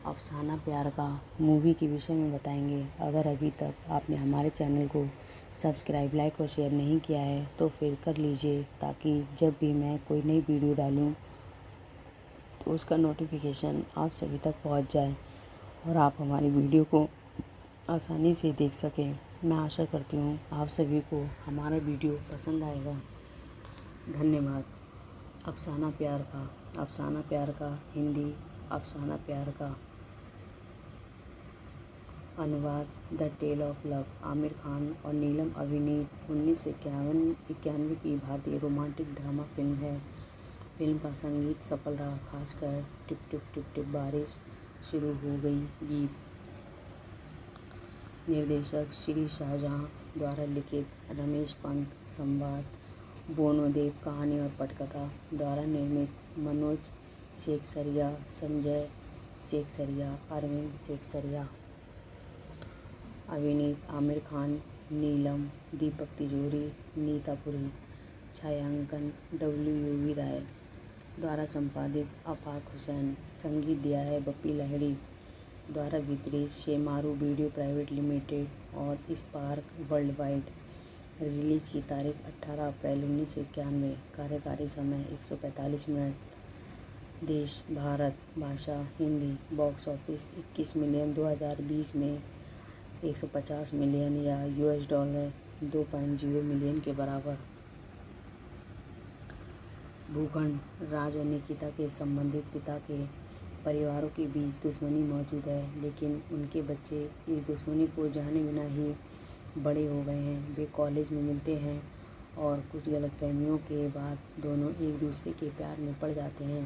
अफसाना प्यार का मूवी के विषय में बताएँगे। अगर अभी तक आपने हमारे चैनल को सब्सक्राइब लाइक और शेयर नहीं किया है तो फिर कर लीजिए, ताकि जब भी मैं कोई नई वीडियो डालूँ तो उसका नोटिफिकेशन आप सभी तक पहुँच जाए और आप हमारी वीडियो को आसानी से देख सकें। मैं आशा करती हूँ आप सभी को हमारा वीडियो पसंद आएगा। धन्यवाद। अफसाना प्यार का, अफसाना प्यार का, हिंदी, अफसाना प्यार का। अनुवाद, the tale of love, Aamir Khan और नीलम अभिनीत, उन्नीस सौ इक्यावन, इक्यानवे की भारतीय रोमांटिक ड्रामा फ़िल्म है। फ़िल्म का संगीत सफल रहा, खासकर टिप टिप टिप टिप बारिश शुरू हो गई गीत। निर्देशक श्री शाहजहाँ द्वारा लिखित रमेश पंत संवाद। बोनोदेव कहानी और पटकथा द्वारा निर्मित मनोज शेख सरिया संजय शेख सरिया अरविंद शेख सरिया अभिनीत आमिर खान, नीलम, दीपक तिजोरी नीतापुरी छायांकन डब्ल्यू यू वी राय द्वारा संपादित अफाक हुसैन, संगीत दिया है बप्पी लहड़ी द्वारा वितरित, शेमारू वीडियो प्राइवेट लिमिटेड और स्पार्क वर्ल्ड वाइड रिलीज़ की तारीख 18 अप्रैल उन्नीस सौ इक्यानवे, कार्यकारी समय 145 मिनट। देश, भारत, भाषा, हिंदी, बॉक्स ऑफ़िस 21 मिलियन 2020 में 150 मिलियन या यूएस डॉलर 2.0 मिलियन के बराबर। भूखंड, राज और निकिता के संबंधित पिता के परिवारों के बीच दुश्मनी मौजूद है, लेकिन उनके बच्चे इस दुश्मनी को जाने बिना ही बड़े हो गए हैं, वे कॉलेज में मिलते हैं और कुछ गलतफहमियों के बाद दोनों एक दूसरे के प्यार में पड़ जाते हैं।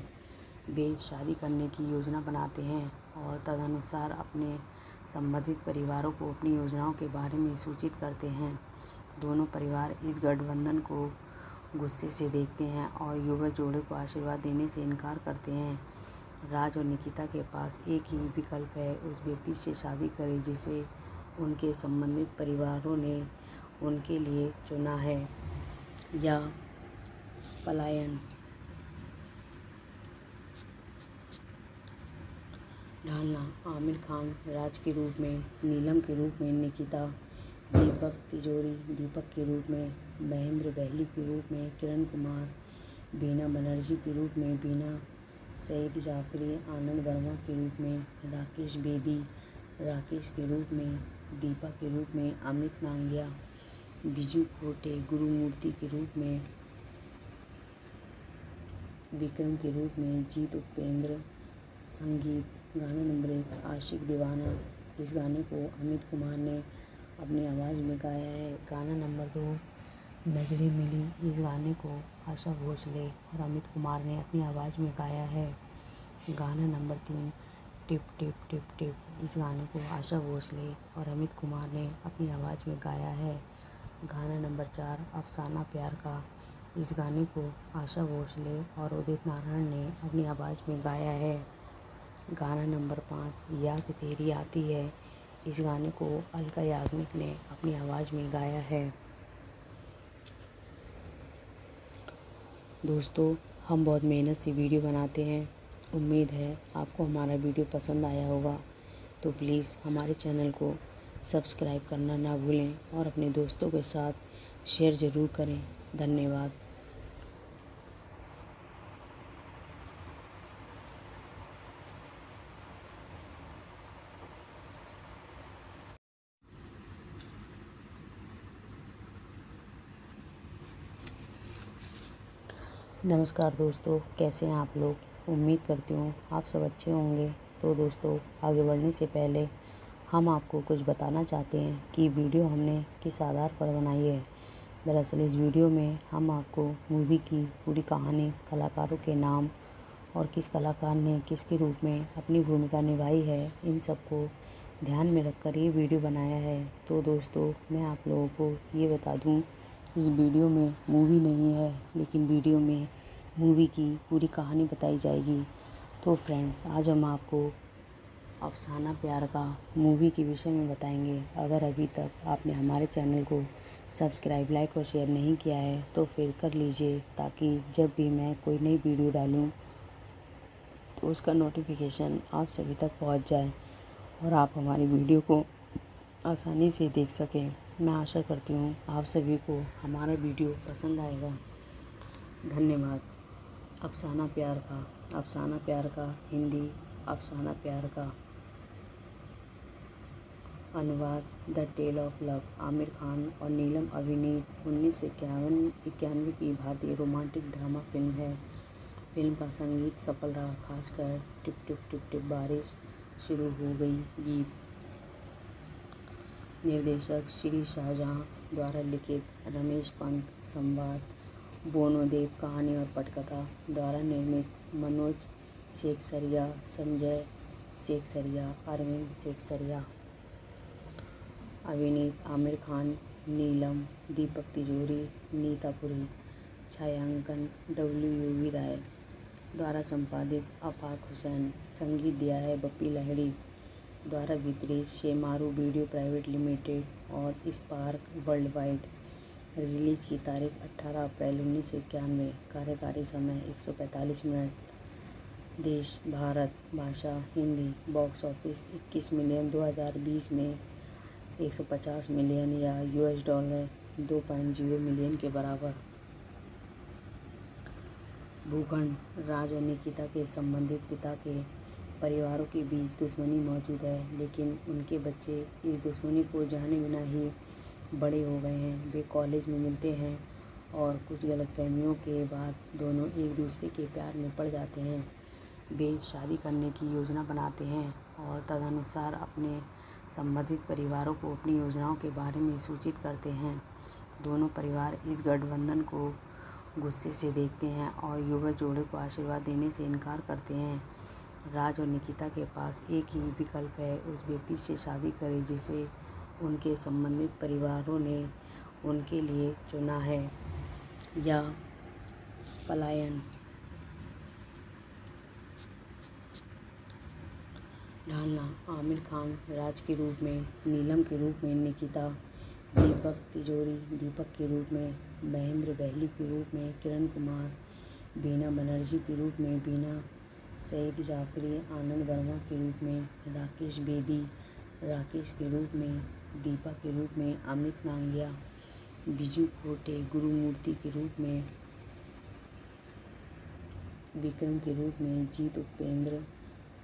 वे शादी करने की योजना बनाते हैं और तदनुसार अपने संबंधित परिवारों को अपनी योजनाओं के बारे में सूचित करते हैं। दोनों परिवार इस गठबंधन को गुस्से से देखते हैं और युवा जोड़े को आशीर्वाद देने से इनकार करते हैं। राज और निकिता के पास एक ही विकल्प है, उस व्यक्ति से शादी करें जिसे उनके संबंधित परिवारों ने उनके लिए चुना है या पलायन। ढालना, आमिर खान, राज के रूप में, नीलम के रूप में, निकिता, दीपक तिजोरी, दीपक के रूप में, महेंद्र बहली के रूप में, किरण कुमार, बीना बनर्जी के रूप में, बीना, सईद जाफरी, आनंद वर्मा के रूप में, राकेश बेदी, राकेश के रूप में दीपा के रूप में, अमित नांगिया, बिजू खोटे, गुरुमूर्ति के रूप में, विक्रम के रूप में, जीत उपेंद्र, संगीत, गाना नंबर एक, आशिक दीवाना। इस गाने को अमित कुमार ने अपनी आवाज़ में गाया है। गाना नंबर दो, नज़रें मिली। इस गाने को आशा भोसले और अमित कुमार ने अपनी आवाज़ में गाया है। गाना नंबर तीन टिप टिप टिप टिप। इस गाने को आशा भोसले और अमित कुमार ने अपनी आवाज़ में गाया है। गाना नंबर चार, अफसाना प्यार का। इस गाने को आशा भोसले और उदित नारायण ने अपनी आवाज़ में गाया है। गाना नंबर पाँच, याद तेरी आती है। इस गाने को अलका याग्निक ने अपनी आवाज़ में गाया है। दोस्तों, हम बहुत मेहनत से वीडियो बनाते हैं। उम्मीद है आपको हमारा वीडियो पसंद आया होगा। तो प्लीज़ हमारे चैनल को सब्सक्राइब करना ना भूलें और अपने दोस्तों के साथ शेयर ज़रूर करें। धन्यवाद। नमस्कार दोस्तों, कैसे हैं आप लोग? उम्मीद करती हूँ आप सब अच्छे होंगे। तो दोस्तों, आगे बढ़ने से पहले हम आपको कुछ बताना चाहते हैं कि वीडियो हमने किस आधार पर बनाई है। दरअसल इस वीडियो में हम आपको मूवी की पूरी कहानी, कलाकारों के नाम और किस कलाकार ने किसके रूप में अपनी भूमिका निभाई है, इन सबको ध्यान में रखकर ये वीडियो बनाया है। तो दोस्तों, मैं आप लोगों को ये बता दूँ, इस वीडियो में मूवी नहीं है, लेकिन वीडियो में मूवी की पूरी कहानी बताई जाएगी। तो फ्रेंड्स आज हम आपको अफसाना प्यार का मूवी के विषय में बताएँगे। अगर अभी तक आपने हमारे चैनल को सब्सक्राइब लाइक और शेयर नहीं किया है तो फिर कर लीजिए, ताकि जब भी मैं कोई नई वीडियो डालूँ तो उसका नोटिफिकेशन आप सभी तक पहुँच जाए और आप हमारी वीडियो को आसानी से देख सकें। मैं आशा करती हूँ आप सभी को हमारा वीडियो पसंद आएगा। धन्यवाद। अफसाना प्यार का, अफसाना प्यार का, हिंदी, अफसाना प्यार का। अनुवाद, the tale of love, Aamir Khan और नीलम अभिनीत, उन्नीस सौ इक्यावन, इक्यानवे की भारतीय रोमांटिक ड्रामा फ़िल्म है। फ़िल्म का संगीत सफल रहा, खासकर टिप टिप टिप टिप बारिश शुरू हो गई गीत। निर्देशक श्री शाहजहाँ द्वारा लिखित रमेश पंत संवाद। बोनोदेव कहानी और पटकथा द्वारा निर्मित मनोज शेखसरिया, संजय शेखसरिया, अरविंद शेखसरिया, अभिनीत आमिर खान, नीलम, दीपक तिजोरी नीतापुरी छायांकन डब्ल्यू यू वी राय द्वारा संपादित, आफाक हुसैन, संगीत दिया है बप्पी लहड़ी द्वारा वितरित, शेमारू वीडियो प्राइवेट लिमिटेड और स्पार्क वर्ल्ड वाइड रिलीज़ की तारीख 18 अप्रैल उन्नीस सौ इक्यानवे। कार्यकारी समय 145 मिनट। देश, भारत, भाषा, हिंदी, बॉक्स ऑफ़िस 21 मिलियन 2020 में 150 मिलियन या यूएस डॉलर 2.0 मिलियन के बराबर। भूखंड राज और निकिता के संबंधित पिता के परिवारों के बीच दुश्मनी मौजूद है, लेकिन उनके बच्चे इस दुश्मनी को जाने बिना ही बड़े हो गए हैं, वे कॉलेज में मिलते हैं और कुछ गलतफहमियों के बाद दोनों एक दूसरे के प्यार में पड़ जाते हैं। वे शादी करने की योजना बनाते हैं और तदनुसार अपने संबंधित परिवारों को अपनी योजनाओं के बारे में सूचित करते हैं। दोनों परिवार इस गठबंधन को गुस्से से देखते हैं और युवा जोड़े को आशीर्वाद देने से इनकार करते हैं। राज और निकिता के पास एक ही विकल्प है, उस व्यक्ति से शादी करें, जिसे उनके संबंधित परिवारों ने उनके लिए चुना है या पलायन। ढालना, आमिर खान, राज के रूप में, नीलम के रूप में, निकिता, दीपक तिजोरी, दीपक के रूप में, महेंद्र बहली के रूप में, किरण कुमार, बीना बनर्जी के रूप में, बीना सईद जाफरी, आनंद वर्मा के रूप में, राकेश बेदी, राकेश के रूप में दीपा के रूप में, अमित नांगिया, बिजू खोटे, गुरुमूर्ति के रूप में, विक्रम के रूप में, जीत उपेंद्र,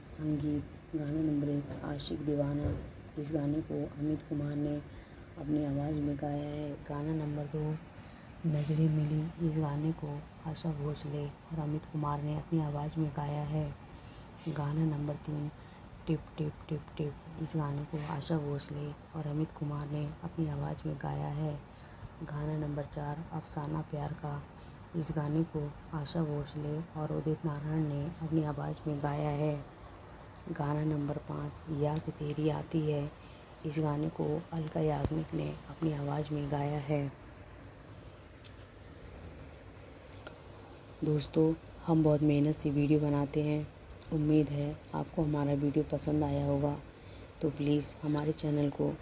संगीत, गाना नंबर एक, आशिक दीवाना। इस गाने को अमित कुमार ने अपनी आवाज़ में गाया है। गाना नंबर दो, नज़रें मिली। इस गाने को आशा भोसले और अमित कुमार ने अपनी आवाज़ में गाया है। गाना नंबर तीन टिप टिप टिप टिप, इस गाने को आशा भोसले और अमित कुमार ने अपनी आवाज़ में गाया है। गाना नंबर चार, अफसाना प्यार का। इस गाने को आशा भोसले और उदित नारायण ने अपनी आवाज़ में गाया है। गाना नंबर पाँच, याद तेरी आती है। इस गाने को अलका याग्निक ने अपनी आवाज़ में गाया है। दोस्तों, हम बहुत मेहनत से वीडियो बनाते हैं। उम्मीद है आपको हमारा वीडियो पसंद आया होगा। तो प्लीज़ हमारे चैनल को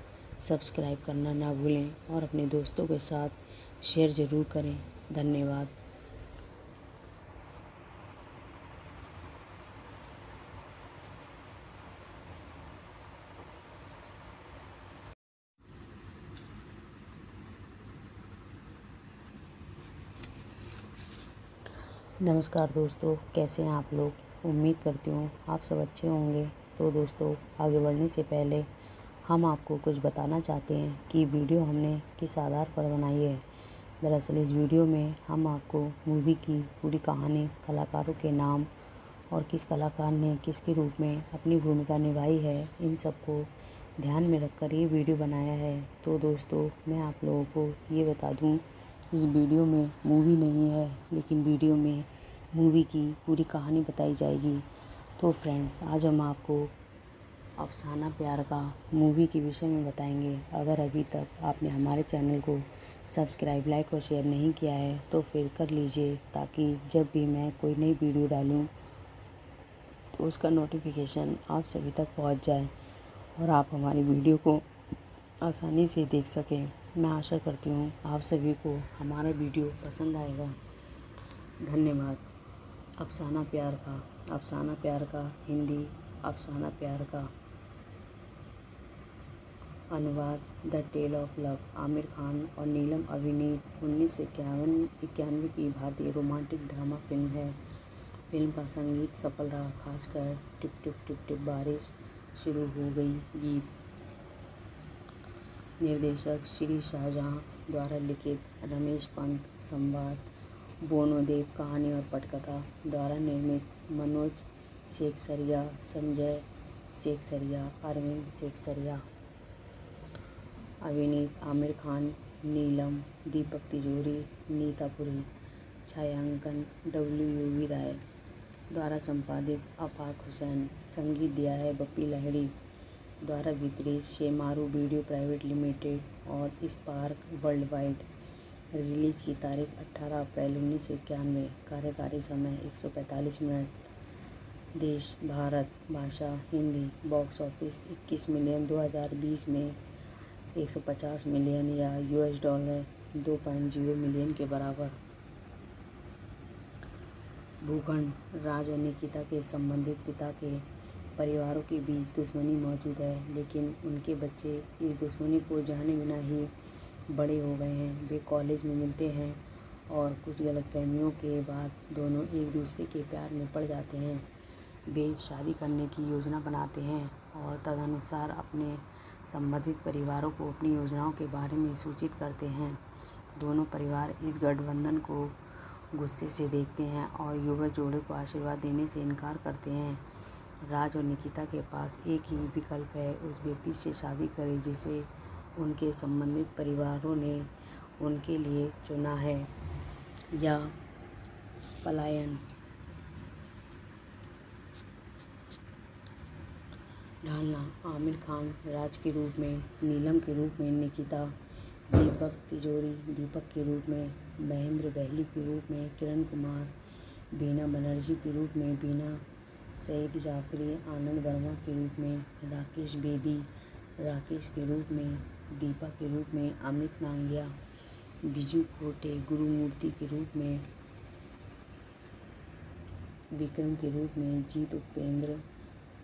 सब्सक्राइब करना ना भूलें और अपने दोस्तों के साथ शेयर ज़रूर करें। धन्यवाद। नमस्कार दोस्तों, कैसे हैं आप लोग? उम्मीद करती हूँ आप सब अच्छे होंगे। तो दोस्तों, आगे बढ़ने से पहले हम आपको कुछ बताना चाहते हैं कि वीडियो हमने किस आधार पर बनाई है। दरअसल इस वीडियो में हम आपको मूवी की पूरी कहानी, कलाकारों के नाम और किस कलाकार ने किसके रूप में अपनी भूमिका निभाई है, इन सबको ध्यान में रखकर ये वीडियो बनाया है। तो दोस्तों, मैं आप लोगों को ये बता दूँ, इस वीडियो में मूवी नहीं है, लेकिन वीडियो में मूवी की पूरी कहानी बताई जाएगी। तो फ्रेंड्स आज हम आपको अफसाना प्यार का मूवी के विषय में बताएँगे। अगर अभी तक आपने हमारे चैनल को सब्सक्राइब लाइक और शेयर नहीं किया है तो फिर कर लीजिए, ताकि जब भी मैं कोई नई वीडियो डालूँ तो उसका नोटिफिकेशन आप सभी तक पहुँच जाए और आप हमारी वीडियो को आसानी से देख सकें। मैं आशा करती हूँ आप सभी को हमारा वीडियो पसंद आएगा। धन्यवाद। अफसाना प्यार का, अफसाना प्यार का, हिंदी, अफसाना प्यार का। अनुवाद, the tale of love, Aamir Khan और नीलम अभिनीत, उन्नीस सौ इक्यावन, इक्यानवे की भारतीय रोमांटिक ड्रामा फ़िल्म है। फ़िल्म का संगीत सफल रहा, खासकर टिप टिप टिप टिप बारिश शुरू हो गई गीत। निर्देशक श्री शाहजहाँ द्वारा लिखित रमेश पंत संवाद। बोनोदेव कहानी और पटकथा द्वारा निर्मित मनोज शेखसरिया, संजय शेखसरिया, अरविंद शेखसरिया, अभिनीत आमिर खान, नीलम, दीपक तिजोरी नीतापुरी छायांकन डब्ल्यू यू वी राय द्वारा संपादित, आफाक हुसैन, संगीत दिया है बप्पी लहड़ी द्वारा वितरित, शेमारू वीडियो प्राइवेट लिमिटेड और स्पार्क वर्ल्ड वाइड रिलीज़ की तारीख 18 अप्रैल उन्नीस सौ इक्यानवे। कार्यकारी समय 145 मिनट। देश, भारत, भाषा, हिंदी, बॉक्स ऑफ़िस 21 मिलियन 2020 में 150 मिलियन या यूएस डॉलर 2.0 मिलियन के बराबर। भूखंड राज और निकिता के संबंधित पिता के परिवारों के बीच दुश्मनी मौजूद है, लेकिन उनके बच्चे इस दुश्मनी को जाने बिना ही बड़े हो गए हैं, वे कॉलेज में मिलते हैं और कुछ गलत गलतफहमियों के बाद दोनों एक दूसरे के प्यार में पड़ जाते हैं। वे शादी करने की योजना बनाते हैं और तदनुसार अपने संबंधित परिवारों को अपनी योजनाओं के बारे में सूचित करते हैं। दोनों परिवार इस गठबंधन को गुस्से से देखते हैं और युवा जोड़े को आशीर्वाद देने से इनकार करते हैं। राज और निकिता के पास एक ही विकल्प है, उस व्यक्ति से शादी करें जिसे उनके संबंधित परिवारों ने उनके लिए चुना है या पलायन। ढालना, आमिर खान, राज के रूप में, नीलम के रूप में, निकिता, दीपक तिजोरी, दीपक के रूप में, महेंद्र बहली के रूप में, किरण कुमार, बीना बनर्जी के रूप में, बीना सईद जाफरी, आनंद वर्मा के रूप में, राकेश बेदी, राकेश के रूप में दीपा के रूप में, अमित नांगिया, बिजू कोटे, गुरुमूर्ति के रूप में, विक्रम के रूप में, जीत उपेंद्र,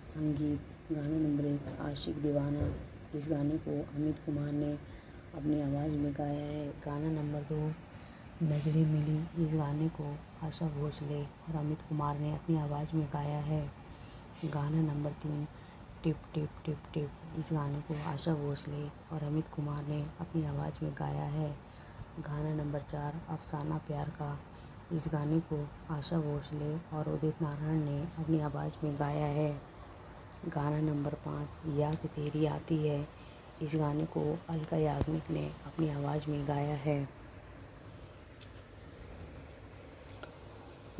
संगीत गाना नंबर एक आशिक दीवाना, इस गाने को अमित कुमार ने अपनी आवाज़ में गाया है। गाना नंबर दो, नज़रें मिली, इस गाने को आशा भोसले और अमित कुमार ने अपनी आवाज़ में गाया है। गाना नंबर तीन टिप टिप टिप टिप। इस गाने को आशा भोसले और अमित कुमार ने अपनी आवाज़ में गाया है। गाना नंबर चार, अफसाना प्यार का। इस गाने को आशा भोसले और उदित नारायण ने अपनी आवाज़ में गाया है। गाना नंबर पाँच, याद तेरी आती है। इस गाने को अलका याग्निक ने अपनी आवाज़ में गाया है।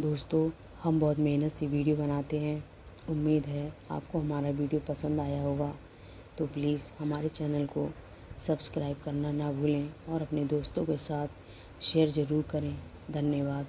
दोस्तों, हम बहुत मेहनत से वीडियो बनाते हैं। उम्मीद है आपको हमारा वीडियो पसंद आया होगा। तो प्लीज़ हमारे चैनल को सब्सक्राइब करना ना भूलें और अपने दोस्तों के साथ शेयर ज़रूर करें। धन्यवाद।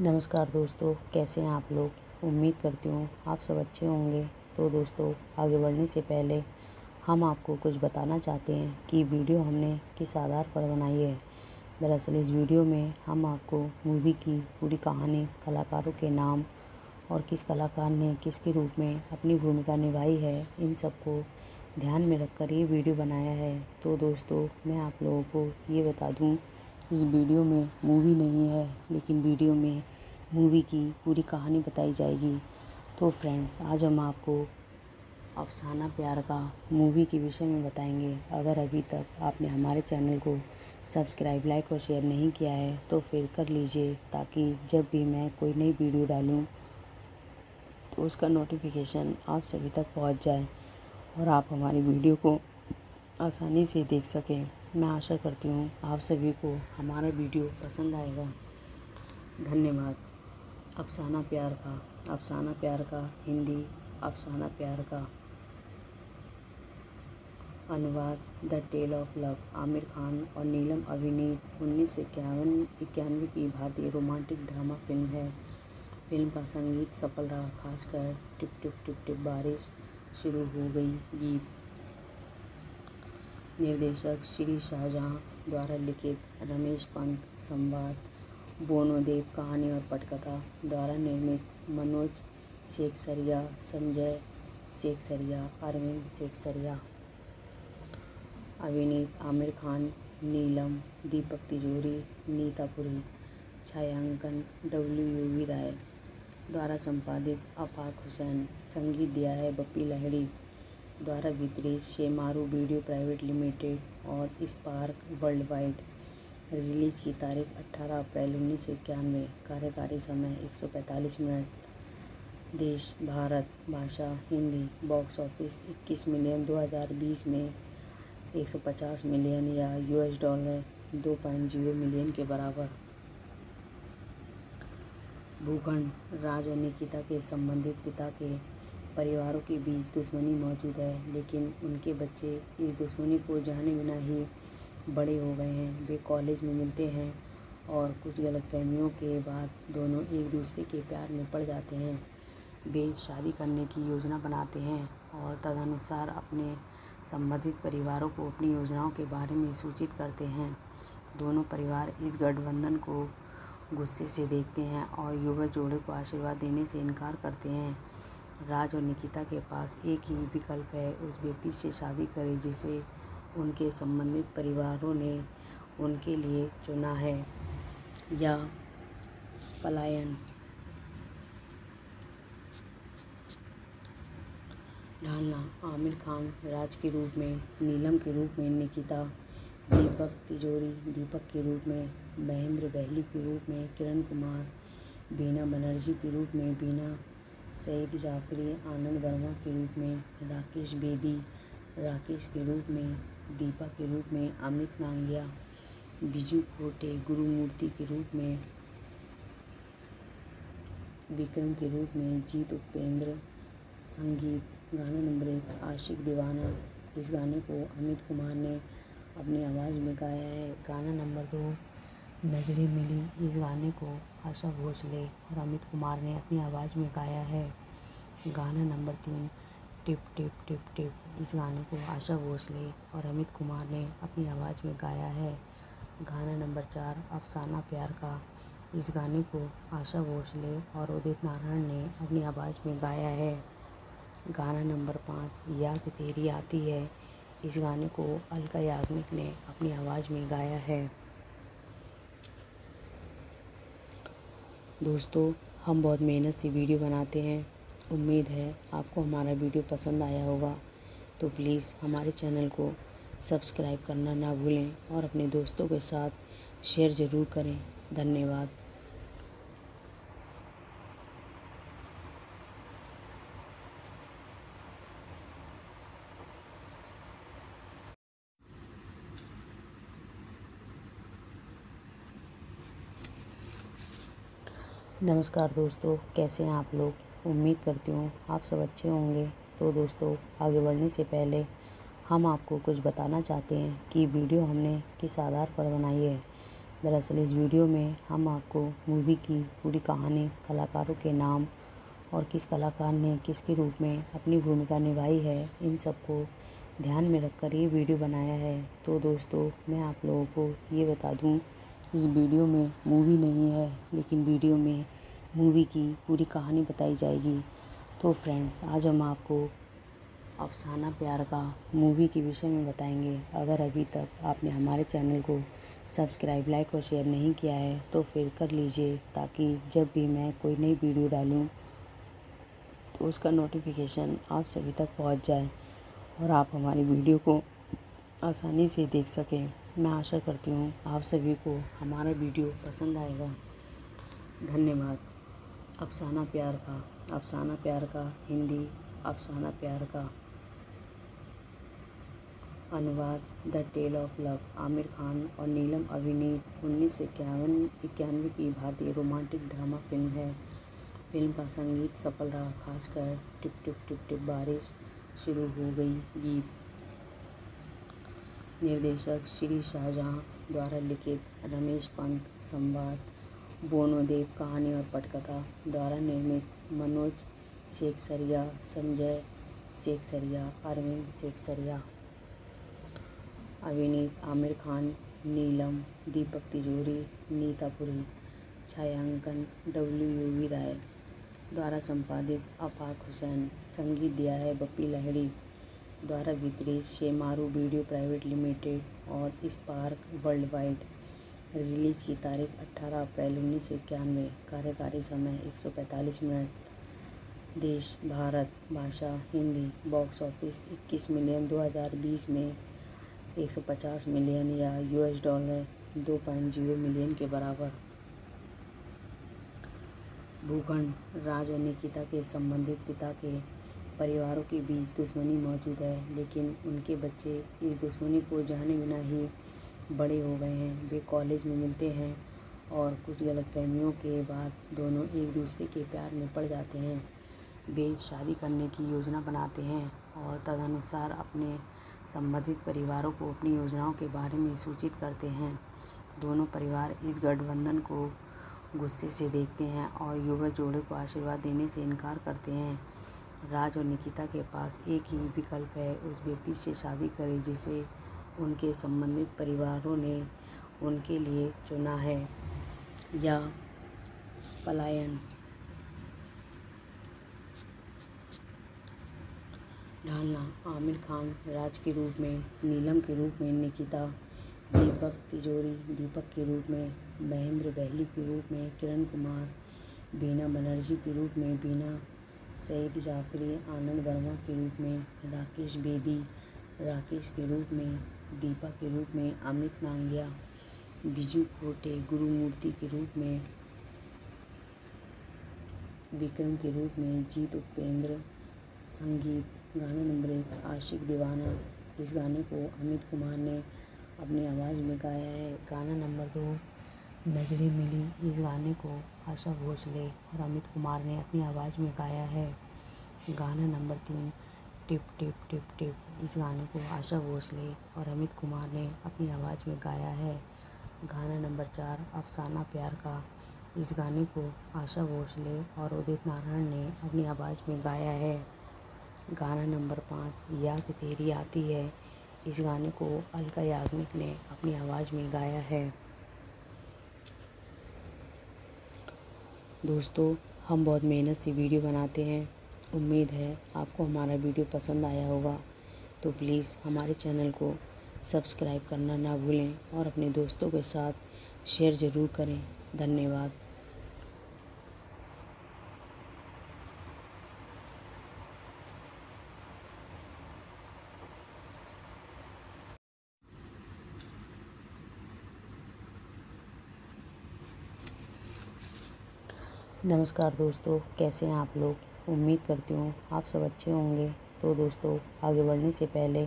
नमस्कार दोस्तों, कैसे हैं आप लोग? उम्मीद करती हूँ आप सब अच्छे होंगे। तो दोस्तों, आगे बढ़ने से पहले हम आपको कुछ बताना चाहते हैं कि वीडियो हमने किस आधार पर बनाई है। दरअसल इस वीडियो में हम आपको मूवी की पूरी कहानी, कलाकारों के नाम और किस कलाकार ने किसके रूप में अपनी भूमिका निभाई है, इन सबको ध्यान में रखकर ये वीडियो बनाया है। तो दोस्तों, मैं आप लोगों को ये बता दूँ, इस वीडियो में मूवी नहीं है, लेकिन वीडियो में मूवी की पूरी कहानी बताई जाएगी। तो फ्रेंड्स आज हम आपको अफसाना प्यार का मूवी के विषय में बताएँगे। अगर अभी तक आपने हमारे चैनल को सब्सक्राइब लाइक और शेयर नहीं किया है तो फिर कर लीजिए, ताकि जब भी मैं कोई नई वीडियो डालूं तो उसका नोटिफिकेशन आप सभी तक पहुँच जाए और आप हमारी वीडियो को आसानी से देख सकें। मैं आशा करती हूँ आप सभी को हमारा वीडियो पसंद आएगा। धन्यवाद। अफसाना प्यार का, अफसाना प्यार का, हिंदी, अफसाना प्यार का। अनुवाद, the tale of love, Aamir Khan और नीलम अभिनीत, उन्नीस सौ इक्यावन, इक्यानवे की भारतीय रोमांटिक ड्रामा फ़िल्म है। फ़िल्म का संगीत सफल रहा, खासकर टिप टिप टिप टिप बारिश शुरू हो गई गीत। निर्देशक श्री शाहजहाँ द्वारा लिखित रमेश पंत संवाद। बोनोदेव कहानी और पटकथा द्वारा निर्मित मनोज शेखसरिया, संजय शेखसरिया, अरविंद शेखसरिया, अभिनीत आमिर खान, नीलम, दीपक तिजोरी नीतापुरी छायांकन डब्ल्यू यू वी राय द्वारा संपादित अफाक हुसैन, संगीत दिया है बप्पी लहड़ी द्वारा वितरित, शेमारू वीडियो प्राइवेट लिमिटेड और स्पार्क वर्ल्ड वाइड रिलीज़ की तारीख 18 अप्रैल उन्नीस सौ इक्यानवे। कार्यकारी समय 145 मिनट। देश, भारत, भाषा, हिंदी, बॉक्स ऑफ़िस 21 मिलियन 2020 में 150 मिलियन या यूएस डॉलर 2.0 मिलियन के बराबर। भूखंड राज और निकिता के संबंधित पिता के परिवारों के बीच दुश्मनी मौजूद है, लेकिन उनके बच्चे इस दुश्मनी को जाने बिना ही बड़े हो गए हैं, वे कॉलेज में मिलते हैं और कुछ गलतफहमियों के बाद दोनों एक दूसरे के प्यार में पड़ जाते हैं। वे शादी करने की योजना बनाते हैं और तदनुसार अपने संबंधित परिवारों को अपनी योजनाओं के बारे में सूचित करते हैं। दोनों परिवार इस गठबंधन को गुस्से से देखते हैं और युवा जोड़े को आशीर्वाद देने से इनकार करते हैं। राज और निकिता के पास एक ही विकल्प है, उस व्यक्ति से शादी करें जिसे उनके संबंधित परिवारों ने उनके लिए चुना है या पलायन। ढालना, आमिर खान, राज के रूप में, नीलम के रूप में, निकिता, दीपक तिजोरी, दीपक के रूप में, महेंद्र बहली के रूप में, किरण कुमार, बीना बनर्जी के रूप में, बीना सईद जाफरी, आनंद वर्मा के रूप में, राकेश बेदी राकेश के रूप में, दीपा के रूप में, अमित नांगिया, बिजू कोटे गुरुमूर्ति के रूप में, विक्रम के रूप में, जीत उपेंद्र, संगीत, गाना नंबर एक, आशिक दीवाना। इस गाने को अमित कुमार ने अपनी आवाज़ में गाया है। गाना नंबर दो, नज़रें मिली। इस गाने को आशा भोसले और अमित कुमार ने अपनी आवाज़ में गाया है। गाना नंबर तीन टिप टिप टिप टिप। इस गाने को आशा भोसले और अमित कुमार ने अपनी आवाज़ में गाया है। गाना नंबर चार, अफसाना प्यार का। इस गाने को आशा भोसले और उदित नारायण ने अपनी आवाज़ में गाया है। गाना नंबर पाँच, याद तेरी आती है। इस गाने को अलका याग्निक ने अपनी आवाज़ में गाया है। दोस्तों, हम बहुत मेहनत से वीडियो बनाते हैं। उम्मीद है आपको हमारा वीडियो पसंद आया होगा। तो प्लीज़ हमारे चैनल को सब्सक्राइब करना ना भूलें और अपने दोस्तों के साथ शेयर ज़रूर करें। धन्यवाद। नमस्कार दोस्तों, कैसे हैं आप लोग? उम्मीद करती हूँ आप सब अच्छे होंगे। तो दोस्तों, आगे बढ़ने से पहले हम आपको कुछ बताना चाहते हैं कि वीडियो हमने किस आधार पर बनाई है। दरअसल इस वीडियो में हम आपको मूवी की पूरी कहानी, कलाकारों के नाम और किस कलाकार ने किसके रूप में अपनी भूमिका निभाई है, इन सबको ध्यान में रखकर ये वीडियो बनाया है। तो दोस्तों, मैं आप लोगों को ये बता दूँ, इस वीडियो में मूवी नहीं है, लेकिन वीडियो में मूवी की पूरी कहानी बताई जाएगी। तो फ्रेंड्स आज हम आपको अफसाना प्यार का मूवी के विषय में बताएँगे। अगर अभी तक आपने हमारे चैनल को सब्सक्राइब लाइक और शेयर नहीं किया है तो फिर कर लीजिए, ताकि जब भी मैं कोई नई वीडियो डालूँ तो उसका नोटिफिकेशन आप सभी तक पहुँच जाए और आप हमारी वीडियो को आसानी से देख सकें। मैं आशा करती हूँ आप सभी को हमारा वीडियो पसंद आएगा। धन्यवाद। अफसाना प्यार का, अफसाना प्यार का, हिंदी, अफसाना प्यार का। अनुवाद, the tale of love, Aamir Khan और नीलम अभिनीत, उन्नीस सौ इक्यावन, इक्यानवे की भारतीय रोमांटिक ड्रामा फ़िल्म है। फ़िल्म का संगीत सफल रहा, खासकर टिप टिप टिप टिप बारिश शुरू हो गई गीत। निर्देशक श्री शाहजहां द्वारा लिखित रमेश पंत संवाद। बोनोदेव कहानी और पटकथा द्वारा निर्मित मनोज शेख सरिया संजय शेख सरिया अरविंद शेख सरिया अभिनीत आमिर खान, नीलम, दीपक तिजोरी नीतापुरी छायांकन डब्ल्यू यू वी राय द्वारा संपादित अफाक हुसैन, संगीत दिया है बप्पी लहड़ी द्वारा वितरित, शेमारू वीडियो प्राइवेट लिमिटेड और स्पार्क वर्ल्ड वाइड रिलीज़ की तारीख 18 अप्रैल उन्नीस सौ इक्यानवे, कार्यकारी समय 145 मिनट। देश, भारत, भाषा, हिंदी, बॉक्स ऑफ़िस 21 मिलियन 2020 में 150 मिलियन या यूएस डॉलर 2.0 मिलियन के बराबर। भूखंड, राज और निकिता के संबंधित पिता के परिवारों के बीच दुश्मनी मौजूद है, लेकिन उनके बच्चे इस दुश्मनी को जाने बिना ही बड़े हो गए हैं, वे कॉलेज में मिलते हैं और कुछ गलतफहमियों के बाद दोनों एक दूसरे के प्यार में पड़ जाते हैं। वे शादी करने की योजना बनाते हैं और तदनुसार अपने संबंधित परिवारों को अपनी योजनाओं के बारे में सूचित करते हैं। दोनों परिवार इस गठबंधन को गुस्से से देखते हैं और युवा जोड़े को आशीर्वाद देने से इनकार करते हैं। राज और निकिता के पास एक ही विकल्प है, उस व्यक्ति से शादी करें जिसे उनके संबंधित परिवारों ने उनके लिए चुना है या पलायन। ढालना, आमिर खान, राज के रूप में, नीलम के रूप में, निकिता, दीपक तिजोरी, दीपक के रूप में, महेंद्र बहली के रूप में, किरण कुमार, बीना बनर्जी के रूप में, बीना, सईद जाफरी, आनंद वर्मा के रूप में, राकेश बेदी, राकेश के रूप में दीपा के रूप में, अमित नांगिया, बिजू खोटे, गुरुमूर्ति के रूप में, विक्रम के रूप में, जीत उपेंद्र, संगीत, गाना नंबर एक, आशिक दीवाना। इस गाने को अमित कुमार ने अपनी आवाज़ में गाया है। गाना नंबर दो, नज़रें मिली। इस गाने को आशा भोसले और अमित कुमार ने अपनी आवाज़ में गाया है। गाना नंबर तीन टिप टिप टिप टिप। इस गाने को आशा भोसले और अमित कुमार ने अपनी आवाज़ में गाया है। गाना नंबर चार, अफसाना प्यार का। इस गाने को आशा भोसले और उदित नारायण ने अपनी आवाज़ में गाया है। गाना नंबर पाँच, याद तेरी आती है। इस गाने को अलका याग्निक ने अपनी आवाज़ में गाया है। दोस्तों, हम बहुत मेहनत से वीडियो बनाते हैं। उम्मीद है आपको हमारा वीडियो पसंद आया होगा। तो प्लीज़ हमारे चैनल को सब्सक्राइब करना ना भूलें और अपने दोस्तों के साथ शेयर ज़रूर करें। धन्यवाद। नमस्कार दोस्तों, कैसे हैं आप लोग? उम्मीद करती हूँ आप सब अच्छे होंगे। तो दोस्तों, आगे बढ़ने से पहले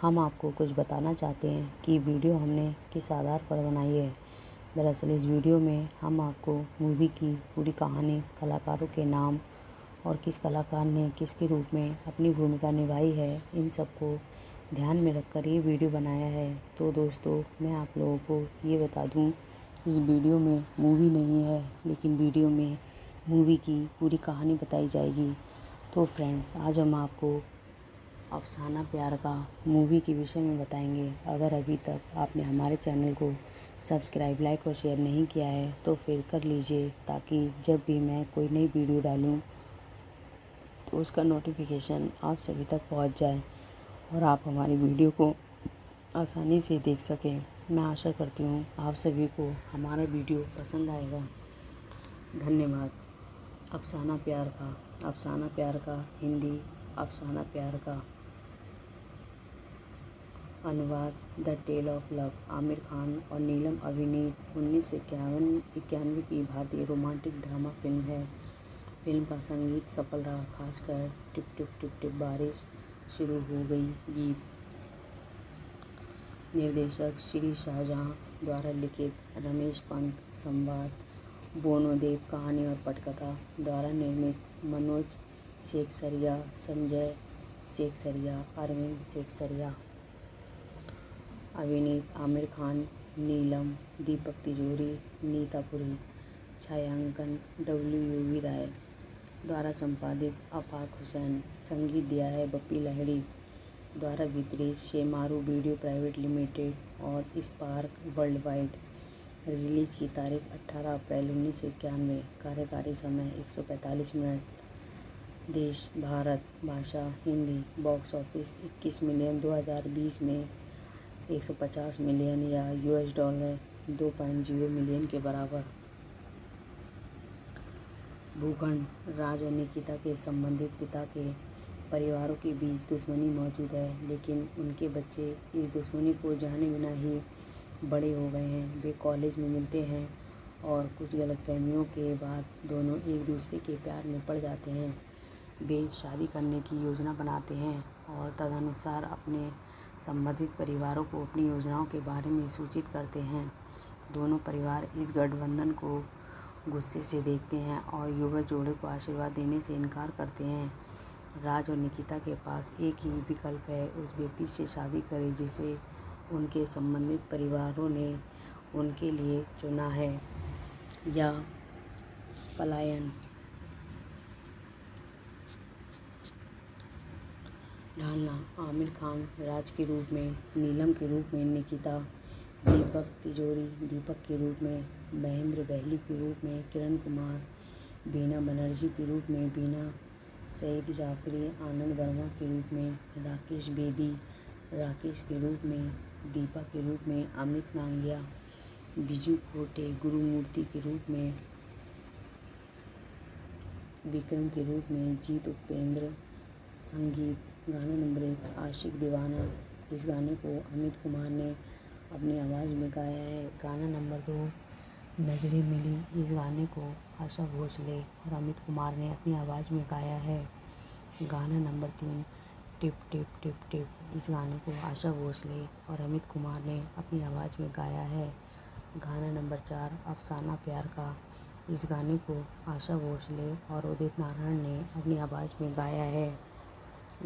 हम आपको कुछ बताना चाहते हैं कि वीडियो हमने किस आधार पर बनाई है। दरअसल इस वीडियो में हम आपको मूवी की पूरी कहानी, कलाकारों के नाम और किस कलाकार ने किसके रूप में अपनी भूमिका निभाई है, इन सबको ध्यान में रखकर ये वीडियो बनाया है। तो दोस्तों, मैं आप लोगों को ये बता दूँ, इस वीडियो में मूवी नहीं है, लेकिन वीडियो में मूवी की पूरी कहानी बताई जाएगी। तो फ्रेंड्स आज हम आपको अफसाना प्यार का मूवी के विषय में बताएँगे। अगर अभी तक आपने हमारे चैनल को सब्सक्राइब लाइक और शेयर नहीं किया है तो फिर कर लीजिए, ताकि जब भी मैं कोई नई वीडियो डालूँ तो उसका नोटिफिकेशन आप सभी तक पहुँच जाए और आप हमारी वीडियो को आसानी से देख सकें। मैं आशा करती हूँ आप सभी को हमारा वीडियो पसंद आएगा। धन्यवाद। अफसाना प्यार का, अफसाना प्यार का, हिंदी, अफसाना प्यार का। अनुवाद, the tale of love, Aamir Khan और नीलम अभिनीत, उन्नीस सौ इक्यावन, इक्यानवे की भारतीय रोमांटिक ड्रामा फ़िल्म है। फ़िल्म का संगीत सफल रहा, खासकर टिप टिप टिप टिप बारिश शुरू हो गई गीत। निर्देशक श्री शाहजहाँ द्वारा लिखित रमेश पंत संवाद। बोनोदेव कहानी और पटकथा द्वारा निर्मित मनोज शेखसरिया, संजय शेखसरिया, अरविंद शेखसरिया, अभिनीत आमिर खान, नीलम, दीपक तिजोरी नीतापुरी छायांकन डब्ल्यू यू वी राय द्वारा संपादित, आफाक हुसैन, संगीत दिया है बप्पी लहड़ी द्वारा वितरित, शेमारू वीडियो प्राइवेट लिमिटेड और स्पार्क वर्ल्ड वाइड रिलीज़ की तारीख 18 अप्रैल उन्नीस सौ इक्यानवे। कार्यकारी समय 145 मिनट। देश, भारत, भाषा, हिंदी, बॉक्स ऑफ़िस 21 मिलियन 2020 में 150 मिलियन या यूएस डॉलर 2.0 मिलियन के बराबर। भूखंड राज और निकिता के संबंधित पिता के परिवारों के बीच दुश्मनी मौजूद है, लेकिन उनके बच्चे इस दुश्मनी को जाने बिना ही बड़े हो गए हैं, वे कॉलेज में मिलते हैं और कुछ गलतफहमियों के बाद दोनों एक दूसरे के प्यार में पड़ जाते हैं। वे शादी करने की योजना बनाते हैं और तदनुसार अपने संबंधित परिवारों को अपनी योजनाओं के बारे में सूचित करते हैं। दोनों परिवार इस गठबंधन को गुस्से से देखते हैं और युवा जोड़े को आशीर्वाद देने से इनकार करते हैं। राज और निकिता के पास एक ही विकल्प है, उस व्यक्ति से शादी करें जिसे उनके संबंधित परिवारों ने उनके लिए चुना है या पलायन। ढालना, आमिर खान, राज के रूप में, नीलम के रूप में, निकिता, दीपक तिजोरी, दीपक के रूप में, महेंद्र बहली के रूप में, किरण कुमार, बीना बनर्जी के रूप में, बीना सईद जाफरी, आनंद वर्मा के रूप में, राकेश बेदी, राकेश के रूप में दीपा के रूप में, अमित नांगिया, बिजू खोटे, गुरुमूर्ति के रूप में, विक्रम के रूप में, जीत उपेंद्र, संगीत, गाना नंबर एक आशिक दीवाना, इस गाने को अमित कुमार ने अपनी आवाज़ में गाया है। गाना नंबर दो, नज़रें मिली, इस गाने को आशा भोसले और अमित कुमार ने अपनी आवाज़ में गाया है। गाना नंबर तीन टिप टिप टिप टिप, इस गाने को आशा भोसले और अमित कुमार ने अपनी आवाज़ में गाया है। गाना नंबर चार, अफसाना प्यार का। इस गाने को आशा भोसले और उदित नारायण ने अपनी आवाज़ में गाया है।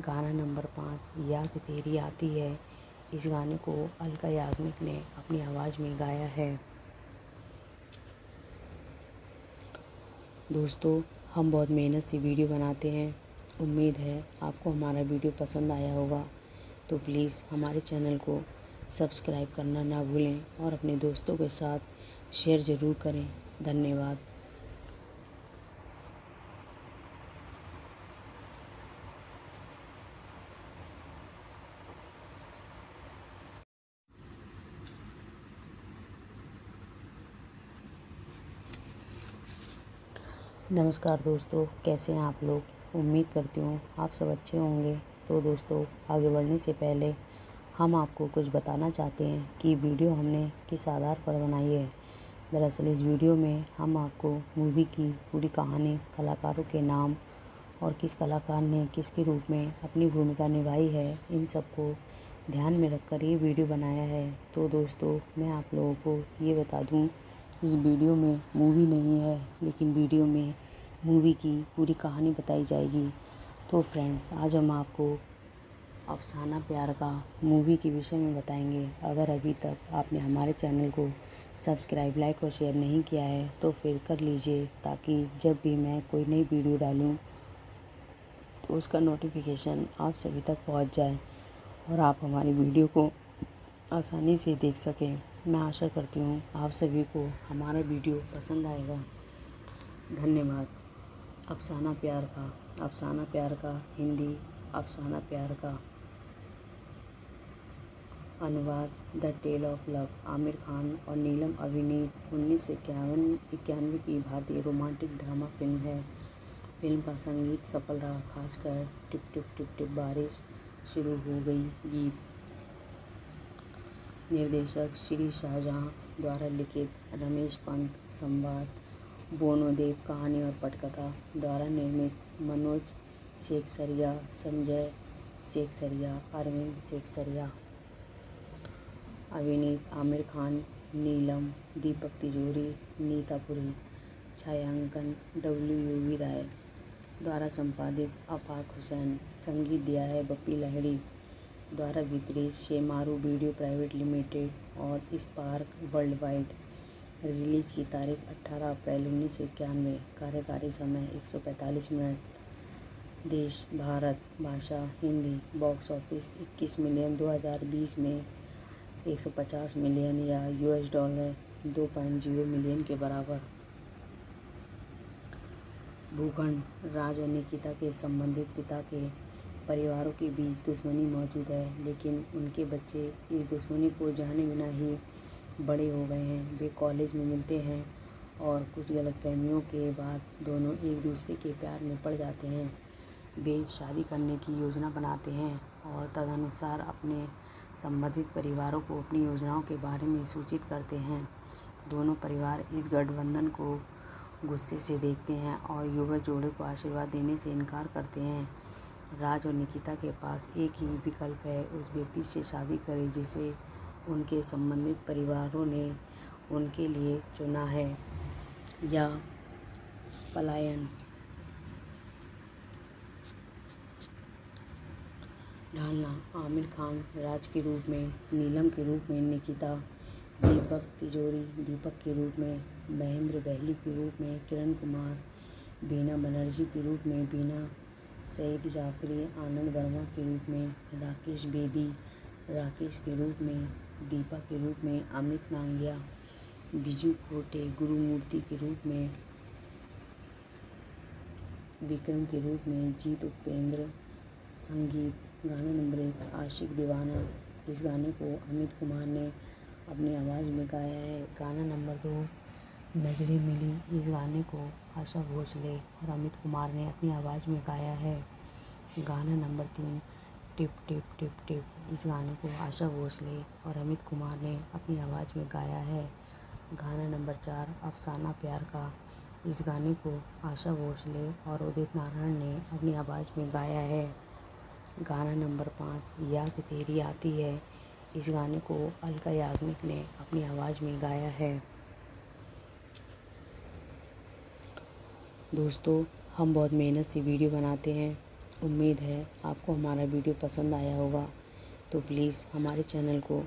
गाना नंबर पाँच, याद तेरी आती है। इस गाने को अलका याग्निक ने अपनी आवाज़ में गाया है। दोस्तों, हम बहुत मेहनत से वीडियो बनाते हैं। उम्मीद है आपको हमारा वीडियो पसंद आया होगा। तो प्लीज़ हमारे चैनल को सब्सक्राइब करना ना भूलें और अपने दोस्तों के साथ शेयर ज़रूर करें। धन्यवाद। नमस्कार दोस्तों, कैसे हैं आप लोग? उम्मीद करती हूँ आप सब अच्छे होंगे। तो दोस्तों, आगे बढ़ने से पहले हम आपको कुछ बताना चाहते हैं कि वीडियो हमने किस आधार पर बनाई है। दरअसल इस वीडियो में हम आपको मूवी की पूरी कहानी, कलाकारों के नाम और किस कलाकार ने किसके रूप में अपनी भूमिका निभाई है, इन सबको ध्यान में रखकर ये वीडियो बनाया है। तो दोस्तों, मैं आप लोगों को ये बता दूँ, इस वीडियो में मूवी नहीं है, लेकिन वीडियो में मूवी की पूरी कहानी बताई जाएगी। तो फ्रेंड्स आज हम आपको अफसाना प्यार का मूवी के विषय में बताएँगे। अगर अभी तक आपने हमारे चैनल को सब्सक्राइब लाइक और शेयर नहीं किया है तो फिर कर लीजिए, ताकि जब भी मैं कोई नई वीडियो डालूँ तो उसका नोटिफिकेशन आप सभी तक पहुँच जाए और आप हमारी वीडियो को आसानी से देख सकें। मैं आशा करती हूँ आप सभी को हमारा वीडियो पसंद आएगा। धन्यवाद। अफसाना प्यार का, अफसाना प्यार का, हिंदी, अफसाना प्यार का। अनुवाद, the tale of love, Aamir Khan और नीलम अभिनीत, उन्नीस सौ इक्यावन, इक्यानवे की भारतीय रोमांटिक ड्रामा फ़िल्म है। फ़िल्म का संगीत सफल रहा, खासकर टिप टिप टिप टिप बारिश शुरू हो गई गीत। निर्देशक श्री शाहजहाँ द्वारा लिखित रमेश पंत संवाद। बोनोदेव कहानी और पटकथा द्वारा निर्मित मनोज शेखसरिया, संजय शेखसरिया, अरविंद शेखसरिया, अभिनीत आमिर खान, नीलम, दीपक तिजोरी नीतापुरी छायांकन डब्ल्यू यू वी राय द्वारा संपादित, आफाक हुसैन, संगीत दिया है बप्पी लहड़ी द्वारा वितरित, शेमारू वीडियो प्राइवेट लिमिटेड और स्पार्क वर्ल्ड वाइड रिलीज़ की तारीख 18 अप्रैल उन्नीस सौ इक्यानवे। कार्यकारी समय 145 मिनट। देश, भारत, भाषा, हिंदी, बॉक्स ऑफ़िस 21 मिलियन 2020 में 150 मिलियन या यूएस डॉलर 2.0 मिलियन के बराबर। भूखंड राज और निकिता के संबंधित पिता के परिवारों के बीच दुश्मनी मौजूद है, लेकिन उनके बच्चे इस दुश्मनी को जाने बिना ही बड़े हो गए हैं, वे कॉलेज में मिलते हैं और कुछ गलत गलतफहमियों के बाद दोनों एक दूसरे के प्यार में पड़ जाते हैं। वे शादी करने की योजना बनाते हैं और तदनुसार अपने संबंधित परिवारों को अपनी योजनाओं के बारे में सूचित करते हैं। दोनों परिवार इस गठबंधन को गुस्से से देखते हैं और युवा जोड़े को आशीर्वाद देने से इनकार करते हैं। राज और निकिता के पास एक ही विकल्प है, उस व्यक्ति से शादी करें जिसे उनके संबंधित परिवारों ने उनके लिए चुना है या पलायन। ढालना, आमिर खान, राज के रूप में, नीलम के रूप में, निकिता, दीपक तिजोरी, दीपक के रूप में, महेंद्र बहली के रूप में, किरण कुमार, बीना बनर्जी के रूप में, बीना सईद जाफरी, आनंद वर्मा के रूप में, राकेश बेदी, राकेश के रूप में दीपा के रूप में, अमित नांगिया, बिजू कोटे, गुरुमूर्ति के रूप में, विक्रम के रूप में, जीत उपेंद्र, संगीत गाना नंबर एक आशिक दीवाना, इस गाने को अमित कुमार ने अपनी आवाज़ में गाया है। गाना नंबर दो, नज़रें मिली, इस गाने को आशा भोसले और अमित कुमार ने अपनी आवाज़ में गाया है। गाना नंबर तीन टिप टिप टिप टिप। इस गाने को आशा भोसले और अमित कुमार ने अपनी आवाज़ में गाया है। गाना नंबर चार, अफसाना प्यार का। इस गाने को आशा भोसले और उदित नारायण ने अपनी आवाज़ में गाया है। गाना नंबर पाँच, याद तेरी आती है। इस गाने को अलका याग्निक ने अपनी आवाज़ में गाया है। दोस्तों, हम बहुत मेहनत से वीडियो बनाते हैं। उम्मीद है आपको हमारा वीडियो पसंद आया होगा। तो प्लीज़ हमारे चैनल को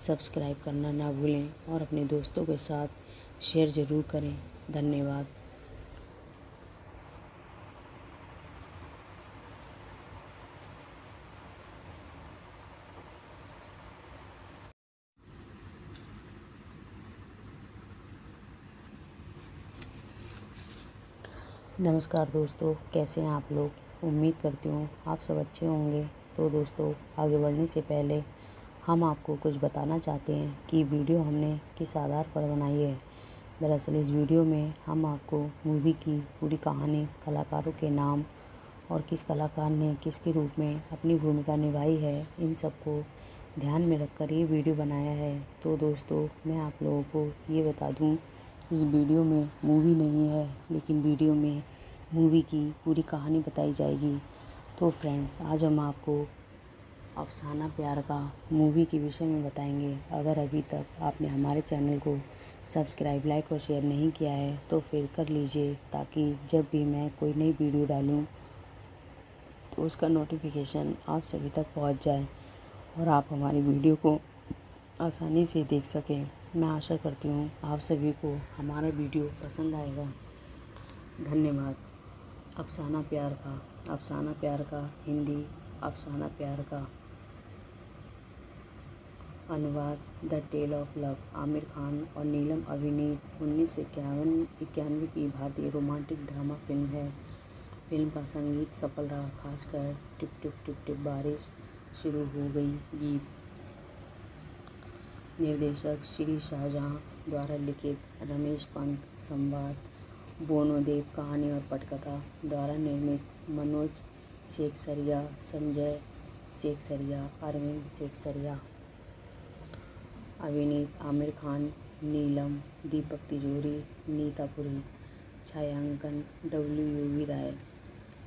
सब्सक्राइब करना ना भूलें और अपने दोस्तों के साथ शेयर ज़रूर करें। धन्यवाद। नमस्कार दोस्तों, कैसे हैं आप लोग? उम्मीद करती हूँ आप सब अच्छे होंगे। तो दोस्तों, आगे बढ़ने से पहले हम आपको कुछ बताना चाहते हैं कि वीडियो हमने किस आधार पर बनाई है। दरअसल इस वीडियो में हम आपको मूवी की पूरी कहानी, कलाकारों के नाम और किस कलाकार ने किसके रूप में अपनी भूमिका निभाई है, इन सबको ध्यान में रखकर ये वीडियो बनाया है। तो दोस्तों, मैं आप लोगों को ये बता दूँ, इस वीडियो में मूवी नहीं है, लेकिन वीडियो में मूवी की पूरी कहानी बताई जाएगी। तो फ्रेंड्स आज हम आपको अफसाना प्यार का मूवी के विषय में बताएँगे। अगर अभी तक आपने हमारे चैनल को सब्सक्राइब लाइक और शेयर नहीं किया है तो फिर कर लीजिए, ताकि जब भी मैं कोई नई वीडियो डालूं तो उसका नोटिफिकेशन आप सभी तक पहुँच जाए और आप हमारी वीडियो को आसानी से देख सकें। मैं आशा करती हूँ आप सभी को हमारा वीडियो पसंद आएगा। धन्यवाद। अफसाना प्यार का, अफसाना प्यार का, हिंदी, अफसाना प्यार का। अनुवाद, the tale of love, Aamir Khan और नीलम अभिनीत, उन्नीस सौ इक्यावन, इक्यानवे की भारतीय रोमांटिक ड्रामा फ़िल्म है। फ़िल्म का संगीत सफल रहा, खासकर टिप टिप टिप टिप बारिश शुरू हो गई गीत। निर्देशक श्री शाहजहाँ द्वारा लिखित रमेश पंत संवाद। बोनोदेव कहानी और पटकथा द्वारा निर्मित मनोज शेखसरिया, संजय शेखसरिया, अरविंद शेखसरिया, अभिनीत आमिर खान, नीलम, दीपक तिजोरी नीतापुरी छायांकन डब्ल्यू यू वी राय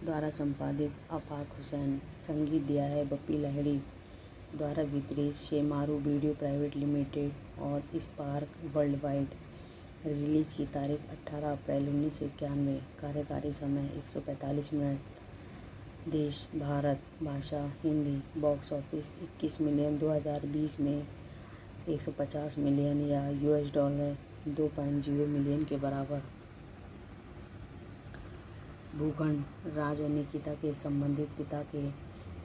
द्वारा संपादित, आफाक हुसैन, संगीत दिया है बप्पी लहड़ी द्वारा वितरित, शेमारू वीडियो प्राइवेट लिमिटेड और स्पार्क वर्ल्ड वाइड रिलीज़ की तारीख 18 अप्रैल उन्नीस सौ इक्यानवे। कार्यकारी समय 145 मिनट। देश, भारत, भाषा, हिंदी, बॉक्स ऑफ़िस 21 मिलियन 2020 में 150 मिलियन या यूएस डॉलर 2.0 मिलियन के बराबर। भूखंड राज और निकिता के संबंधित पिता के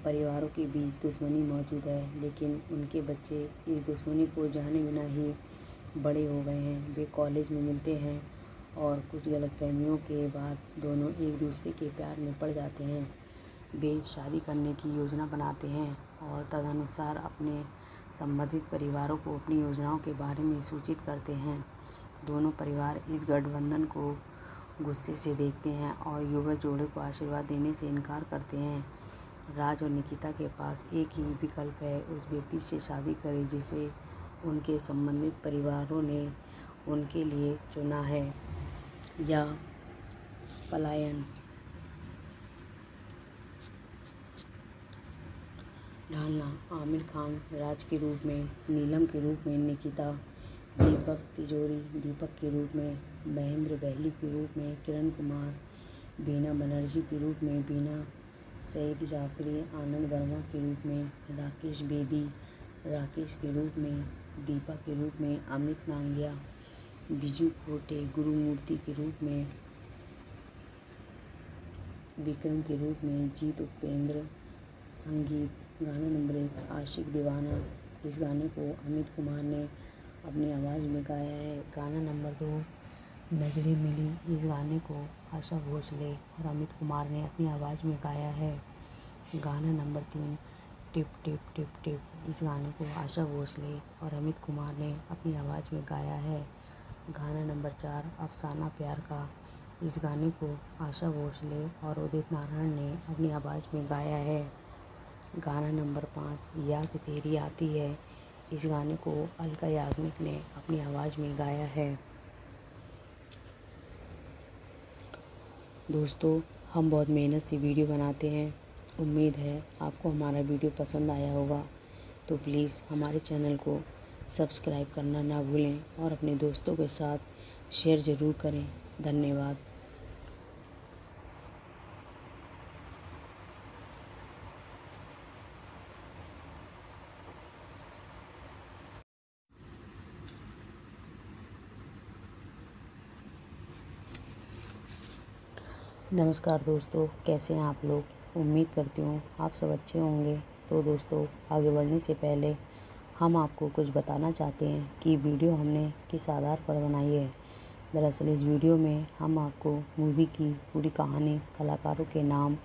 परिवारों के बीच दुश्मनी मौजूद है, लेकिन उनके बच्चे इस दुश्मनी को जाने बिना ही बड़े हो गए हैं, वे कॉलेज में मिलते हैं और कुछ गलतफहमियों के बाद दोनों एक दूसरे के प्यार में पड़ जाते हैं। वे शादी करने की योजना बनाते हैं और तदनुसार अपने संबंधित परिवारों को अपनी योजनाओं के बारे में सूचित करते हैं। दोनों परिवार इस गठबंधन को गुस्से से देखते हैं और युवा जोड़े को आशीर्वाद देने से इनकार करते हैं। राज और निकिता के पास एक ही विकल्प है, उस व्यक्ति से शादी करें जिसे उनके संबंधित परिवारों ने उनके लिए चुना है या पलायन। ढालना, आमिर खान, राज के रूप में, नीलम के रूप में, निकिता, दीपक तिजोरी, दीपक के रूप में, महेंद्र बहली के रूप में, किरण कुमार, बीना बनर्जी के रूप में, बीना सईद जाफरी, आनंद वर्मा के रूप में, राकेश बेदी, राकेश के रूप में दीपा के रूप में अमित नांगिया, बिजू कोटे, गुरुमूर्ति के रूप में विक्रम के रूप में जीत उपेंद्र, संगीत, गाना नंबर एक आशिक दीवाना। इस गाने को अमित कुमार ने अपनी आवाज़ में गाया है। गाना नंबर दो, नज़रें मिली। इस गाने को आशा भोसले और अमित कुमार ने अपनी आवाज़ में गाया है। गाना नंबर तीन टिप टिप टिप टिप। इस गाने को आशा भोसले और अमित कुमार ने अपनी आवाज़ में गाया है। गाना नंबर चार, अफसाना प्यार का। इस गाने को आशा भोसले और उदित नारायण ने अपनी आवाज़ में गाया है। गाना नंबर पाँच, याद तेरी आती है। इस गाने को अलका याग्निक ने अपनी आवाज़ में गाया है। दोस्तों, हम बहुत मेहनत से वीडियो बनाते हैं। उम्मीद है आपको हमारा वीडियो पसंद आया होगा। तो प्लीज़ हमारे चैनल को सब्सक्राइब करना ना भूलें और अपने दोस्तों के साथ शेयर ज़रूर करें। धन्यवाद। नमस्कार दोस्तों, कैसे हैं आप लोग? उम्मीद करती हूँ आप सब अच्छे होंगे। तो दोस्तों, आगे बढ़ने से पहले हम आपको कुछ बताना चाहते हैं कि वीडियो हमने किस आधार पर बनाई है। दरअसल इस वीडियो में हम आपको मूवी की पूरी कहानी, कलाकारों के नाम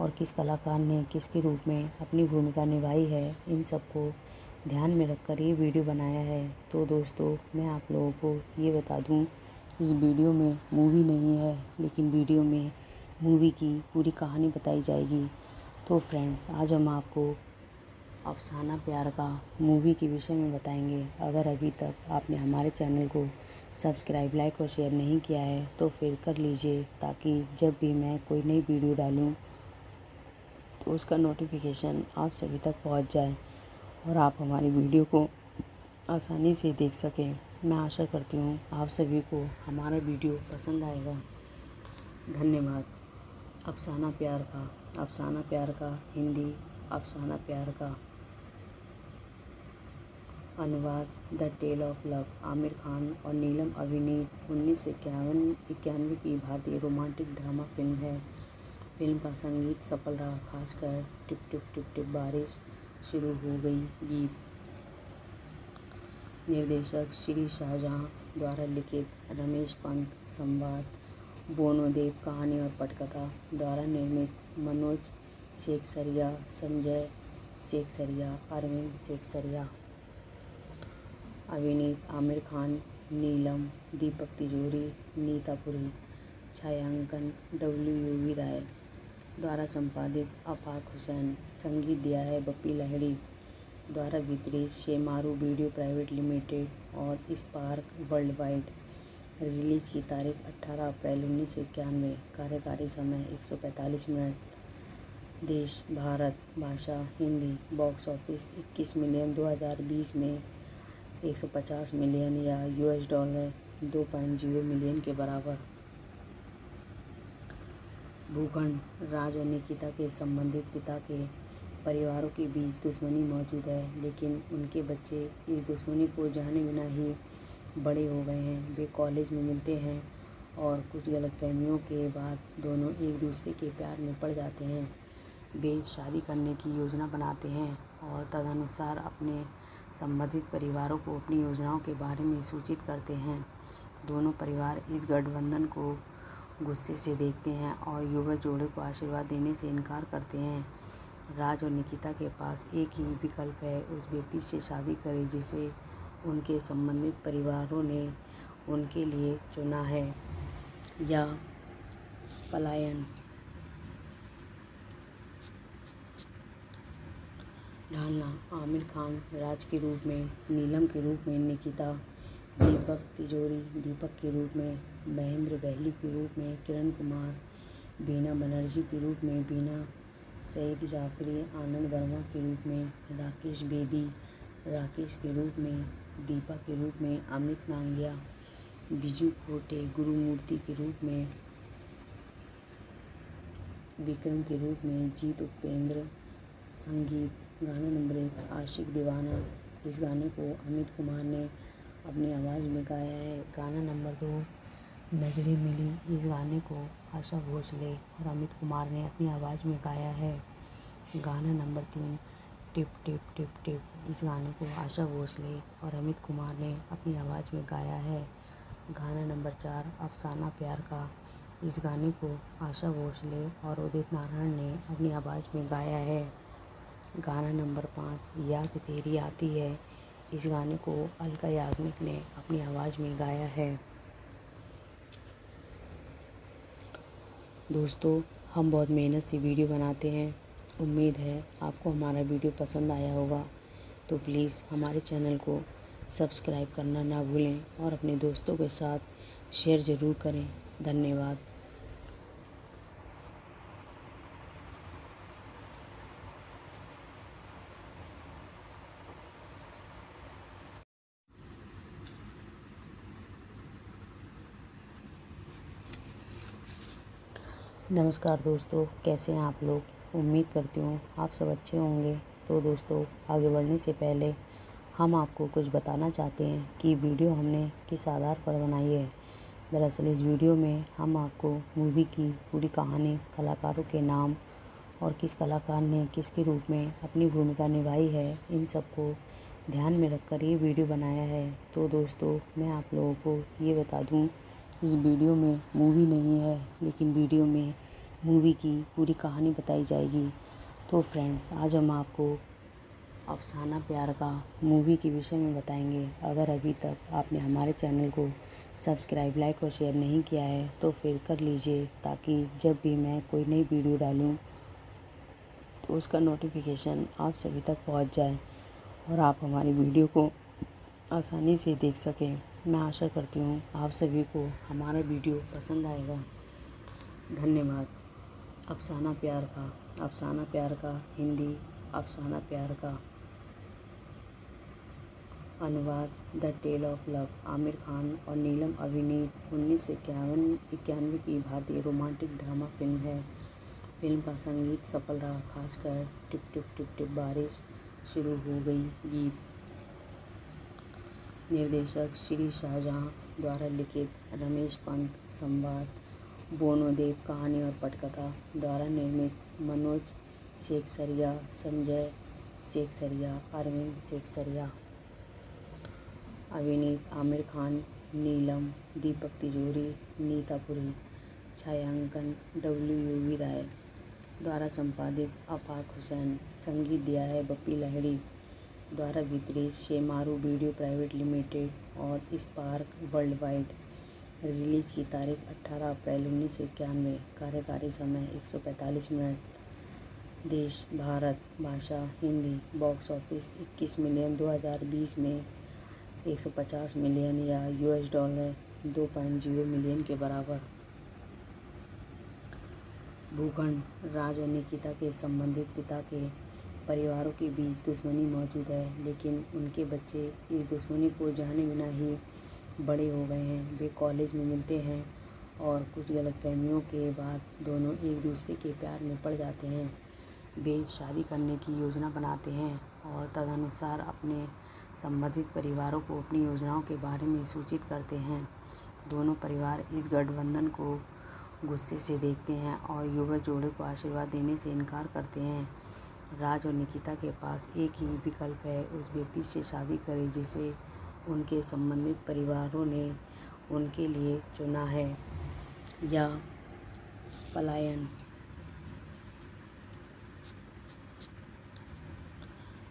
और किस कलाकार ने किसके रूप में अपनी भूमिका निभाई है, इन सबको ध्यान में रखकर ये वीडियो बनाया है। तो दोस्तों, मैं आप लोगों को ये बता दूँ, इस वीडियो में मूवी नहीं है, लेकिन वीडियो में मूवी की पूरी कहानी बताई जाएगी। तो फ्रेंड्स आज हम आपको अफसाना प्यार का मूवी के विषय में बताएँगे। अगर अभी तक आपने हमारे चैनल को सब्सक्राइब लाइक और शेयर नहीं किया है तो फिर कर लीजिए, ताकि जब भी मैं कोई नई वीडियो डालूँ तो उसका नोटिफिकेशन आप सभी तक पहुँच जाए और आप हमारी वीडियो को आसानी से देख सकें। मैं आशा करती हूँ आप सभी को हमारा वीडियो पसंद आएगा। धन्यवाद। अफसाना प्यार का, अफसाना प्यार का, हिंदी, अफसाना प्यार का। अनुवाद, the tale of love, Aamir Khan और नीलम अभिनीत, उन्नीस सौ इक्यावन, इक्यानवे की भारतीय रोमांटिक ड्रामा फ़िल्म है। फ़िल्म का संगीत सफल रहा, खासकर टिप टिप टिप टिप बारिश शुरू हो गई गीत। निर्देशक श्री शाहजहाँ द्वारा लिखित रमेश पंत संवाद। बोनोदेव कहानी और पटकथा द्वारा निर्मित मनोज शेखसरिया, संजय शेखसरिया, अरविंद शेखसरिया, अभिनीत आमिर खान, नीलम, दीपक तिजोरी नीतापुरी छायांकन डब्ल्यू यू वी राय द्वारा संपादित, आफाक हुसैन, संगीत दिया है बप्पी लहड़ी द्वारा वितरित, शेमारू वीडियो प्राइवेट लिमिटेड और स्पार्क वर्ल्ड वाइड रिलीज़ की तारीख 18 अप्रैल उन्नीस सौ इक्यानवे। कार्यकारी समय 145 मिनट। देश, भारत, भाषा, हिंदी, बॉक्स ऑफ़िस 21 मिलियन 2020 में 150 मिलियन या यूएस डॉलर 2.0 मिलियन के बराबर। भूखंड, राज और निकिता के संबंधित पिता के परिवारों के बीच दुश्मनी मौजूद है, लेकिन उनके बच्चे इस दुश्मनी को जाने बिना ही बड़े हो गए हैं, वे कॉलेज में मिलते हैं और कुछ गलतफहमियों के बाद दोनों एक दूसरे के प्यार में पड़ जाते हैं। वे शादी करने की योजना बनाते हैं और तदनुसार अपने संबंधित परिवारों को अपनी योजनाओं के बारे में सूचित करते हैं। दोनों परिवार इस गठबंधन को गुस्से से देखते हैं और युवा जोड़े को आशीर्वाद देने से इनकार करते हैं। राज और निकिता के पास एक ही विकल्प है, उस व्यक्ति से शादी करें जिसे उनके संबंधित परिवारों ने उनके लिए चुना है या पलायन। ढालना, आमिर खान, राज के रूप में, नीलम के रूप में, निकिता, दीपक तिजोरी, दीपक के रूप में, महेंद्र बहली के रूप में, किरण कुमार, बीना बनर्जी के रूप में, बीना सईद जाफरी, आनंद वर्मा के रूप में, राकेश बेदी, राकेश के रूप में दीपा के रूप में, अमित नांगिया, बिजू खोटे गुरुमूर्ति के रूप में, विक्रम के रूप में, जीत उपेंद्र, संगीत, गाना नंबर एक, आशिक दीवाना। इस गाने को अमित कुमार ने अपनी आवाज़ में गाया है। गाना नंबर दो, नज़रें मिली। इस गाने को आशा भोसले और अमित कुमार ने अपनी आवाज़ में गाया है। गाना नंबर तीन टिप टिप टिप टिप, इस गाने को आशा भोसले और अमित कुमार ने अपनी आवाज़ में गाया है। गाना नंबर चार, अफसाना प्यार का। इस गाने को आशा भोसले और उदित नारायण ने अपनी आवाज़ में गाया है। गाना नंबर पाँच, याद तेरी आती है। इस गाने को अलका याग्निक ने अपनी आवाज़ में गाया है। दोस्तों, हम बहुत मेहनत से वीडियो बनाते हैं। उम्मीद है आपको हमारा वीडियो पसंद आया होगा। तो प्लीज़ हमारे चैनल को सब्सक्राइब करना ना भूलें और अपने दोस्तों के साथ शेयर ज़रूर करें। धन्यवाद। नमस्कार दोस्तों, कैसे हैं आप लोग? उम्मीद करती हूँ आप सब अच्छे होंगे। तो दोस्तों, आगे बढ़ने से पहले हम आपको कुछ बताना चाहते हैं कि वीडियो हमने किस आधार पर बनाई है। दरअसल इस वीडियो में हम आपको मूवी की पूरी कहानी, कलाकारों के नाम और किस कलाकार ने किसके रूप में अपनी भूमिका निभाई है, इन सबको ध्यान में रखकर ये वीडियो बनाया है। तो दोस्तों, मैं आप लोगों को ये बता दूँ, इस वीडियो में मूवी नहीं है, लेकिन वीडियो में मूवी की पूरी कहानी बताई जाएगी। तो फ्रेंड्स आज हम आपको अफसाना प्यार का मूवी के विषय में बताएँगे। अगर अभी तक आपने हमारे चैनल को सब्सक्राइब लाइक और शेयर नहीं किया है तो फिर कर लीजिए, ताकि जब भी मैं कोई नई वीडियो डालूँ तो उसका नोटिफिकेशन आप सभी तक पहुँच जाए और आप हमारी वीडियो को आसानी से देख सकें। मैं आशा करती हूँ आप सभी को हमारा वीडियो पसंद आएगा। धन्यवाद। अफसाना प्यार का, अफसाना प्यार का, हिंदी, अफसाना प्यार का। अनुवाद, the tale of love, Aamir Khan और नीलम अभिनीत, उन्नीस सौ इक्यावन, इक्यानवे की भारतीय रोमांटिक ड्रामा फ़िल्म है। फ़िल्म का संगीत सफल रहा, खासकर टिप टिप टिप टिप बारिश शुरू हो गई गीत। निर्देशक श्री शाहजहाँ द्वारा लिखित रमेश पंत संवाद। बोनोदेव कहानी और पटकथा द्वारा निर्मित मनोज शेख सरिया संजय शेख सरिया अरविंद शेख सरिया अभिनीत आमिर खान, नीलम, दीपक तिजोरी, नीता पुरी, छायांकन डब्ल्यू यू वी राय द्वारा संपादित अफाक हुसैन, संगीत दिया है बप्पी लहड़ी द्वारा वितरित, शेमारू वीडियो प्राइवेट लिमिटेड और स्पार्क वर्ल्ड वाइड रिलीज़ की तारीख 18 अप्रैल उन्नीस सौ इक्यानवे। कार्यकारी समय 145 मिनट। देश, भारत, भाषा, हिंदी, बॉक्स ऑफ़िस 21 मिलियन 2020 में 150 मिलियन या यूएस डॉलर 2.0 मिलियन के बराबर। भूखंड राज और निकिता के संबंधित पिता के परिवारों के बीच दुश्मनी मौजूद है, लेकिन उनके बच्चे इस दुश्मनी को जाने बिना ही बड़े हो गए हैं, वे कॉलेज में मिलते हैं और कुछ गलतफहमियों के बाद दोनों एक दूसरे के प्यार में पड़ जाते हैं। वे शादी करने की योजना बनाते हैं और तदनुसार अपने संबंधित परिवारों को अपनी योजनाओं के बारे में सूचित करते हैं। दोनों परिवार इस गठबंधन को गुस्से से देखते हैं और युवा जोड़े को आशीर्वाद देने से इनकार करते हैं। राज और निकिता के पास एक ही विकल्प है, उस व्यक्ति से शादी करें जिसे उनके संबंधित परिवारों ने उनके लिए चुना है या पलायन।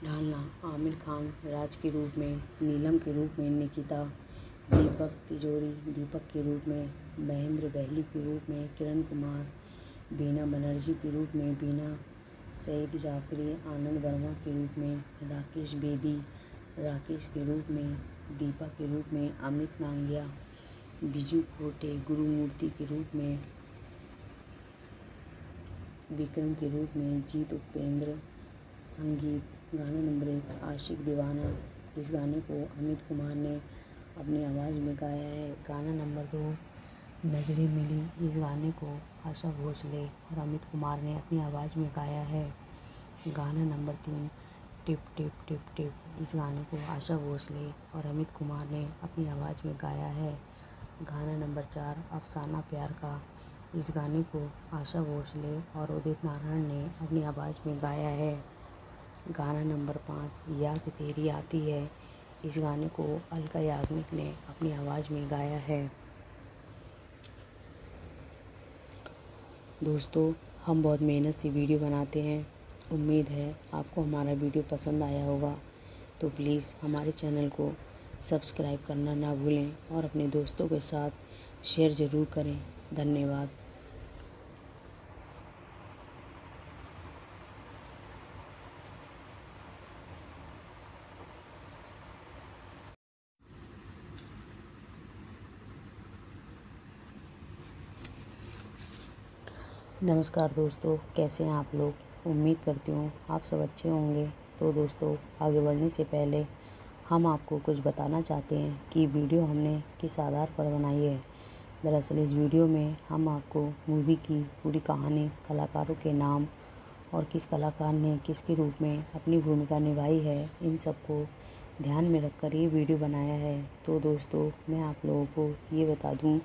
ढालना, आमिर खान, राज के रूप में, नीलम के रूप में, निकिता, दीपक तिजोरी, दीपक के रूप में, महेंद्र बहली के रूप में, किरण कुमार, बीना बनर्जी के रूप में, बीना सईद जाफरी, आनंद वर्मा के रूप में, राकेश बेदी, राकेश के रूप में दीपा के रूप में, अमित नांगिया, बिजू कोटे, गुरुमूर्ति के रूप में, विक्रम के रूप में, जीत उपेंद्र, संगीत गाना नंबर एक आशिक दीवाना, इस गाने को अमित कुमार ने अपनी आवाज़ में गाया है। गाना नंबर दो, नज़रें मिली, इस गाने को आशा भोसले और अमित कुमार ने अपनी आवाज़ में गाया है। गाना नंबर तीन टिप टिप टिप टिप। इस गाने को आशा भोसले और अमित कुमार ने अपनी आवाज़ में गाया है। गाना नंबर चार, अफसाना प्यार का। इस गाने को आशा भोसले और उदित नारायण ने अपनी आवाज़ में गाया है। गाना नंबर पाँच, याद तेरी आती है। इस गाने को अलका याग्निक ने अपनी आवाज़ में गाया है। दोस्तों, हम बहुत मेहनत से वीडियो बनाते हैं। उम्मीद है आपको हमारा वीडियो पसंद आया होगा। तो प्लीज़ हमारे चैनल को सब्सक्राइब करना ना भूलें और अपने दोस्तों के साथ शेयर ज़रूर करें। धन्यवाद। नमस्कार दोस्तों, कैसे हैं आप लोग? उम्मीद करती हूँ आप सब अच्छे होंगे। तो दोस्तों, आगे बढ़ने से पहले हम आपको कुछ बताना चाहते हैं कि वीडियो हमने किस आधार पर बनाई है। दरअसल इस वीडियो में हम आपको मूवी की पूरी कहानी, कलाकारों के नाम और किस कलाकार ने किसके रूप में अपनी भूमिका निभाई है, इन सबको ध्यान में रखकर ये वीडियो बनाया है। तो दोस्तों, मैं आप लोगों को ये बता दूँ,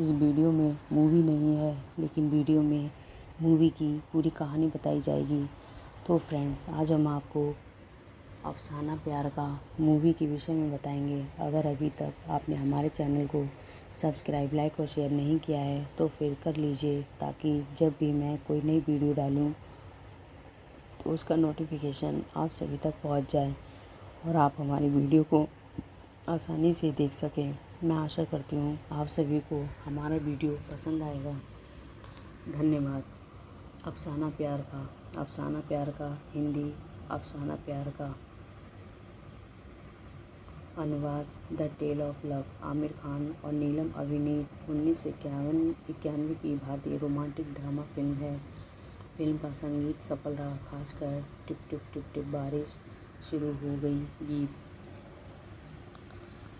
इस वीडियो में मूवी नहीं है, लेकिन वीडियो में मूवी की पूरी कहानी बताई जाएगी। तो फ्रेंड्स आज हम आपको अफसाना प्यार का मूवी के विषय में बताएँगे। अगर अभी तक आपने हमारे चैनल को सब्सक्राइब लाइक और शेयर नहीं किया है तो फिर कर लीजिए, ताकि जब भी मैं कोई नई वीडियो डालूँ तो उसका नोटिफिकेशन आप सभी तक पहुँच जाए और आप हमारी वीडियो को आसानी से देख सकें। मैं आशा करती हूँ आप सभी को हमारा वीडियो पसंद आएगा। धन्यवाद। अफसाना प्यार का, अफसाना प्यार का हिंदी, अफसाना प्यार का। अनुवाद, the tale of love, Aamir Khan और नीलम अभिनीत, उन्नीस सौ इक्यावन, इक्यानवे की भारतीय रोमांटिक ड्रामा फ़िल्म है। फ़िल्म का संगीत सफल रहा, खासकर टिप टिप टिप टिप बारिश शुरू हो गई गीत।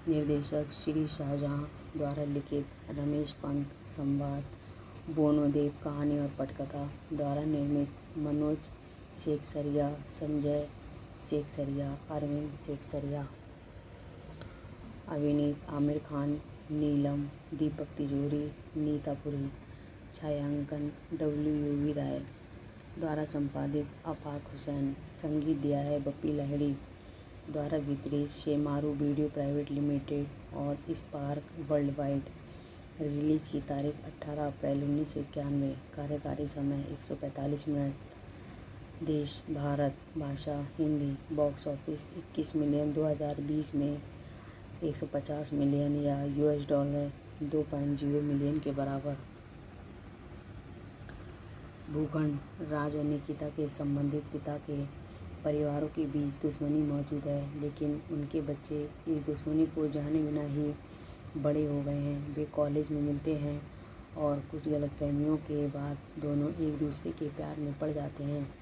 निर्देशक श्री शाहजहाँ द्वारा लिखित रमेश पंत संवाद। बोनोदेव कहानी और पटकथा द्वारा निर्मित मनोज शेख सरिया संजय शेख सरिया अरविंद शेख सरिया अभिनीत आमिर खान, नीलम, दीपक तिजोरी, नीता पुरी, छायांकन डब्ल्यू यू वी राय द्वारा संपादित, आफाक हुसैन, संगीत दिया है बप्पी लहड़ी द्वारा वितरित, शेमारू वीडियो प्राइवेट लिमिटेड और स्पार्क वर्ल्ड वाइड रिलीज़ की तारीख 18 अप्रैल उन्नीस सौ इक्यानवे, कार्यकारी समय 145 मिनट। देश, भारत, भाषा, हिंदी, बॉक्स ऑफ़िस 21 मिलियन 2020 में 150 मिलियन या यूएस डॉलर 2.0 मिलियन के बराबर। भूखंड राज और निकिता के संबंधित पिता के परिवारों के बीच दुश्मनी मौजूद है, लेकिन उनके बच्चे इस दुश्मनी को जाने बिना ही बड़े हो गए हैं, वे कॉलेज में मिलते हैं और कुछ गलतफहमियों के बाद दोनों एक दूसरे के प्यार में पड़ जाते हैं।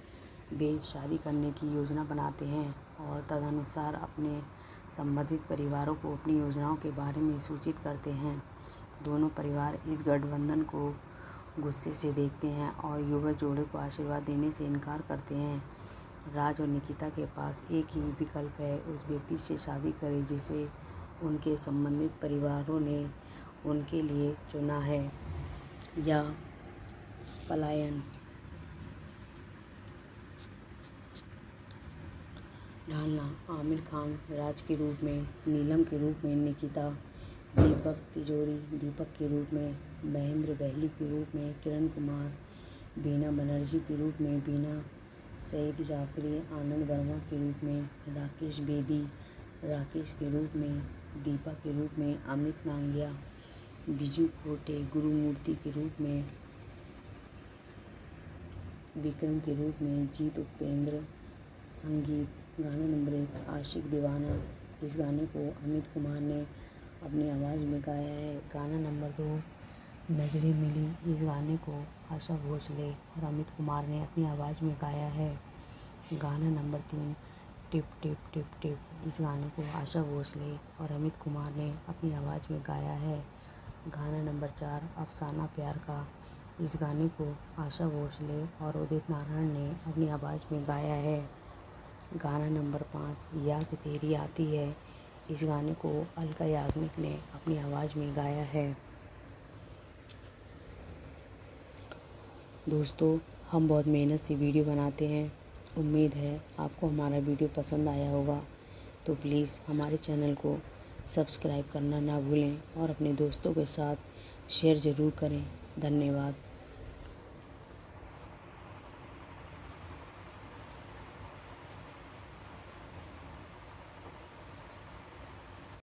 वे शादी करने की योजना बनाते हैं और तदनुसार अपने संबंधित परिवारों को अपनी योजनाओं के बारे में सूचित करते हैं। दोनों परिवार इस गठबंधन को गुस्से से देखते हैं और युवा जोड़े को आशीर्वाद देने से इनकार करते हैं। राज और निकिता के पास एक ही विकल्प है, उस व्यक्ति से शादी करें जिसे उनके संबंधित परिवारों ने उनके लिए चुना है या पलायन। ढालना, आमिर खान, राज के रूप में, नीलम के रूप में, निकिता, दीपक तिजोरी, दीपक के रूप में, महेंद्र बहली के रूप में, किरण कुमार, बीना बनर्जी के रूप में, बीना सईद जाफरी, आनंद वर्मा के रूप में, राकेश बेदी, राकेश के रूप में दीपा के रूप में, अमित नांगिया, बिजू कोटे, गुरुमूर्ति के रूप में, विक्रम के रूप में, जीत उपेंद्र, संगीत, गाना नंबर एक, आशिक दीवाना। इस गाने को अमित कुमार ने अपनी आवाज़ में गाया है। गाना नंबर दो, नज़रें मिली। इस गाने को आशा भोसले और अमित कुमार ने अपनी आवाज़ में गाया है। गाना नंबर तीन टिप टिप टिप टिप। इस गाने को आशा भोसले और अमित कुमार ने अपनी आवाज़ में गाया है। गाना नंबर चार, अफसाना प्यार का। इस गाने को आशा भोसले और उदित नारायण ने अपनी आवाज़ में गाया है। गाना नंबर पाँच, याद तेरी आती है। इस गाने को अलका याग्निक ने अपनी आवाज़ में गाया है। दोस्तों, हम बहुत मेहनत से वीडियो बनाते हैं। उम्मीद है आपको हमारा वीडियो पसंद आया होगा। तो प्लीज़ हमारे चैनल को सब्सक्राइब करना ना भूलें और अपने दोस्तों के साथ शेयर ज़रूर करें। धन्यवाद।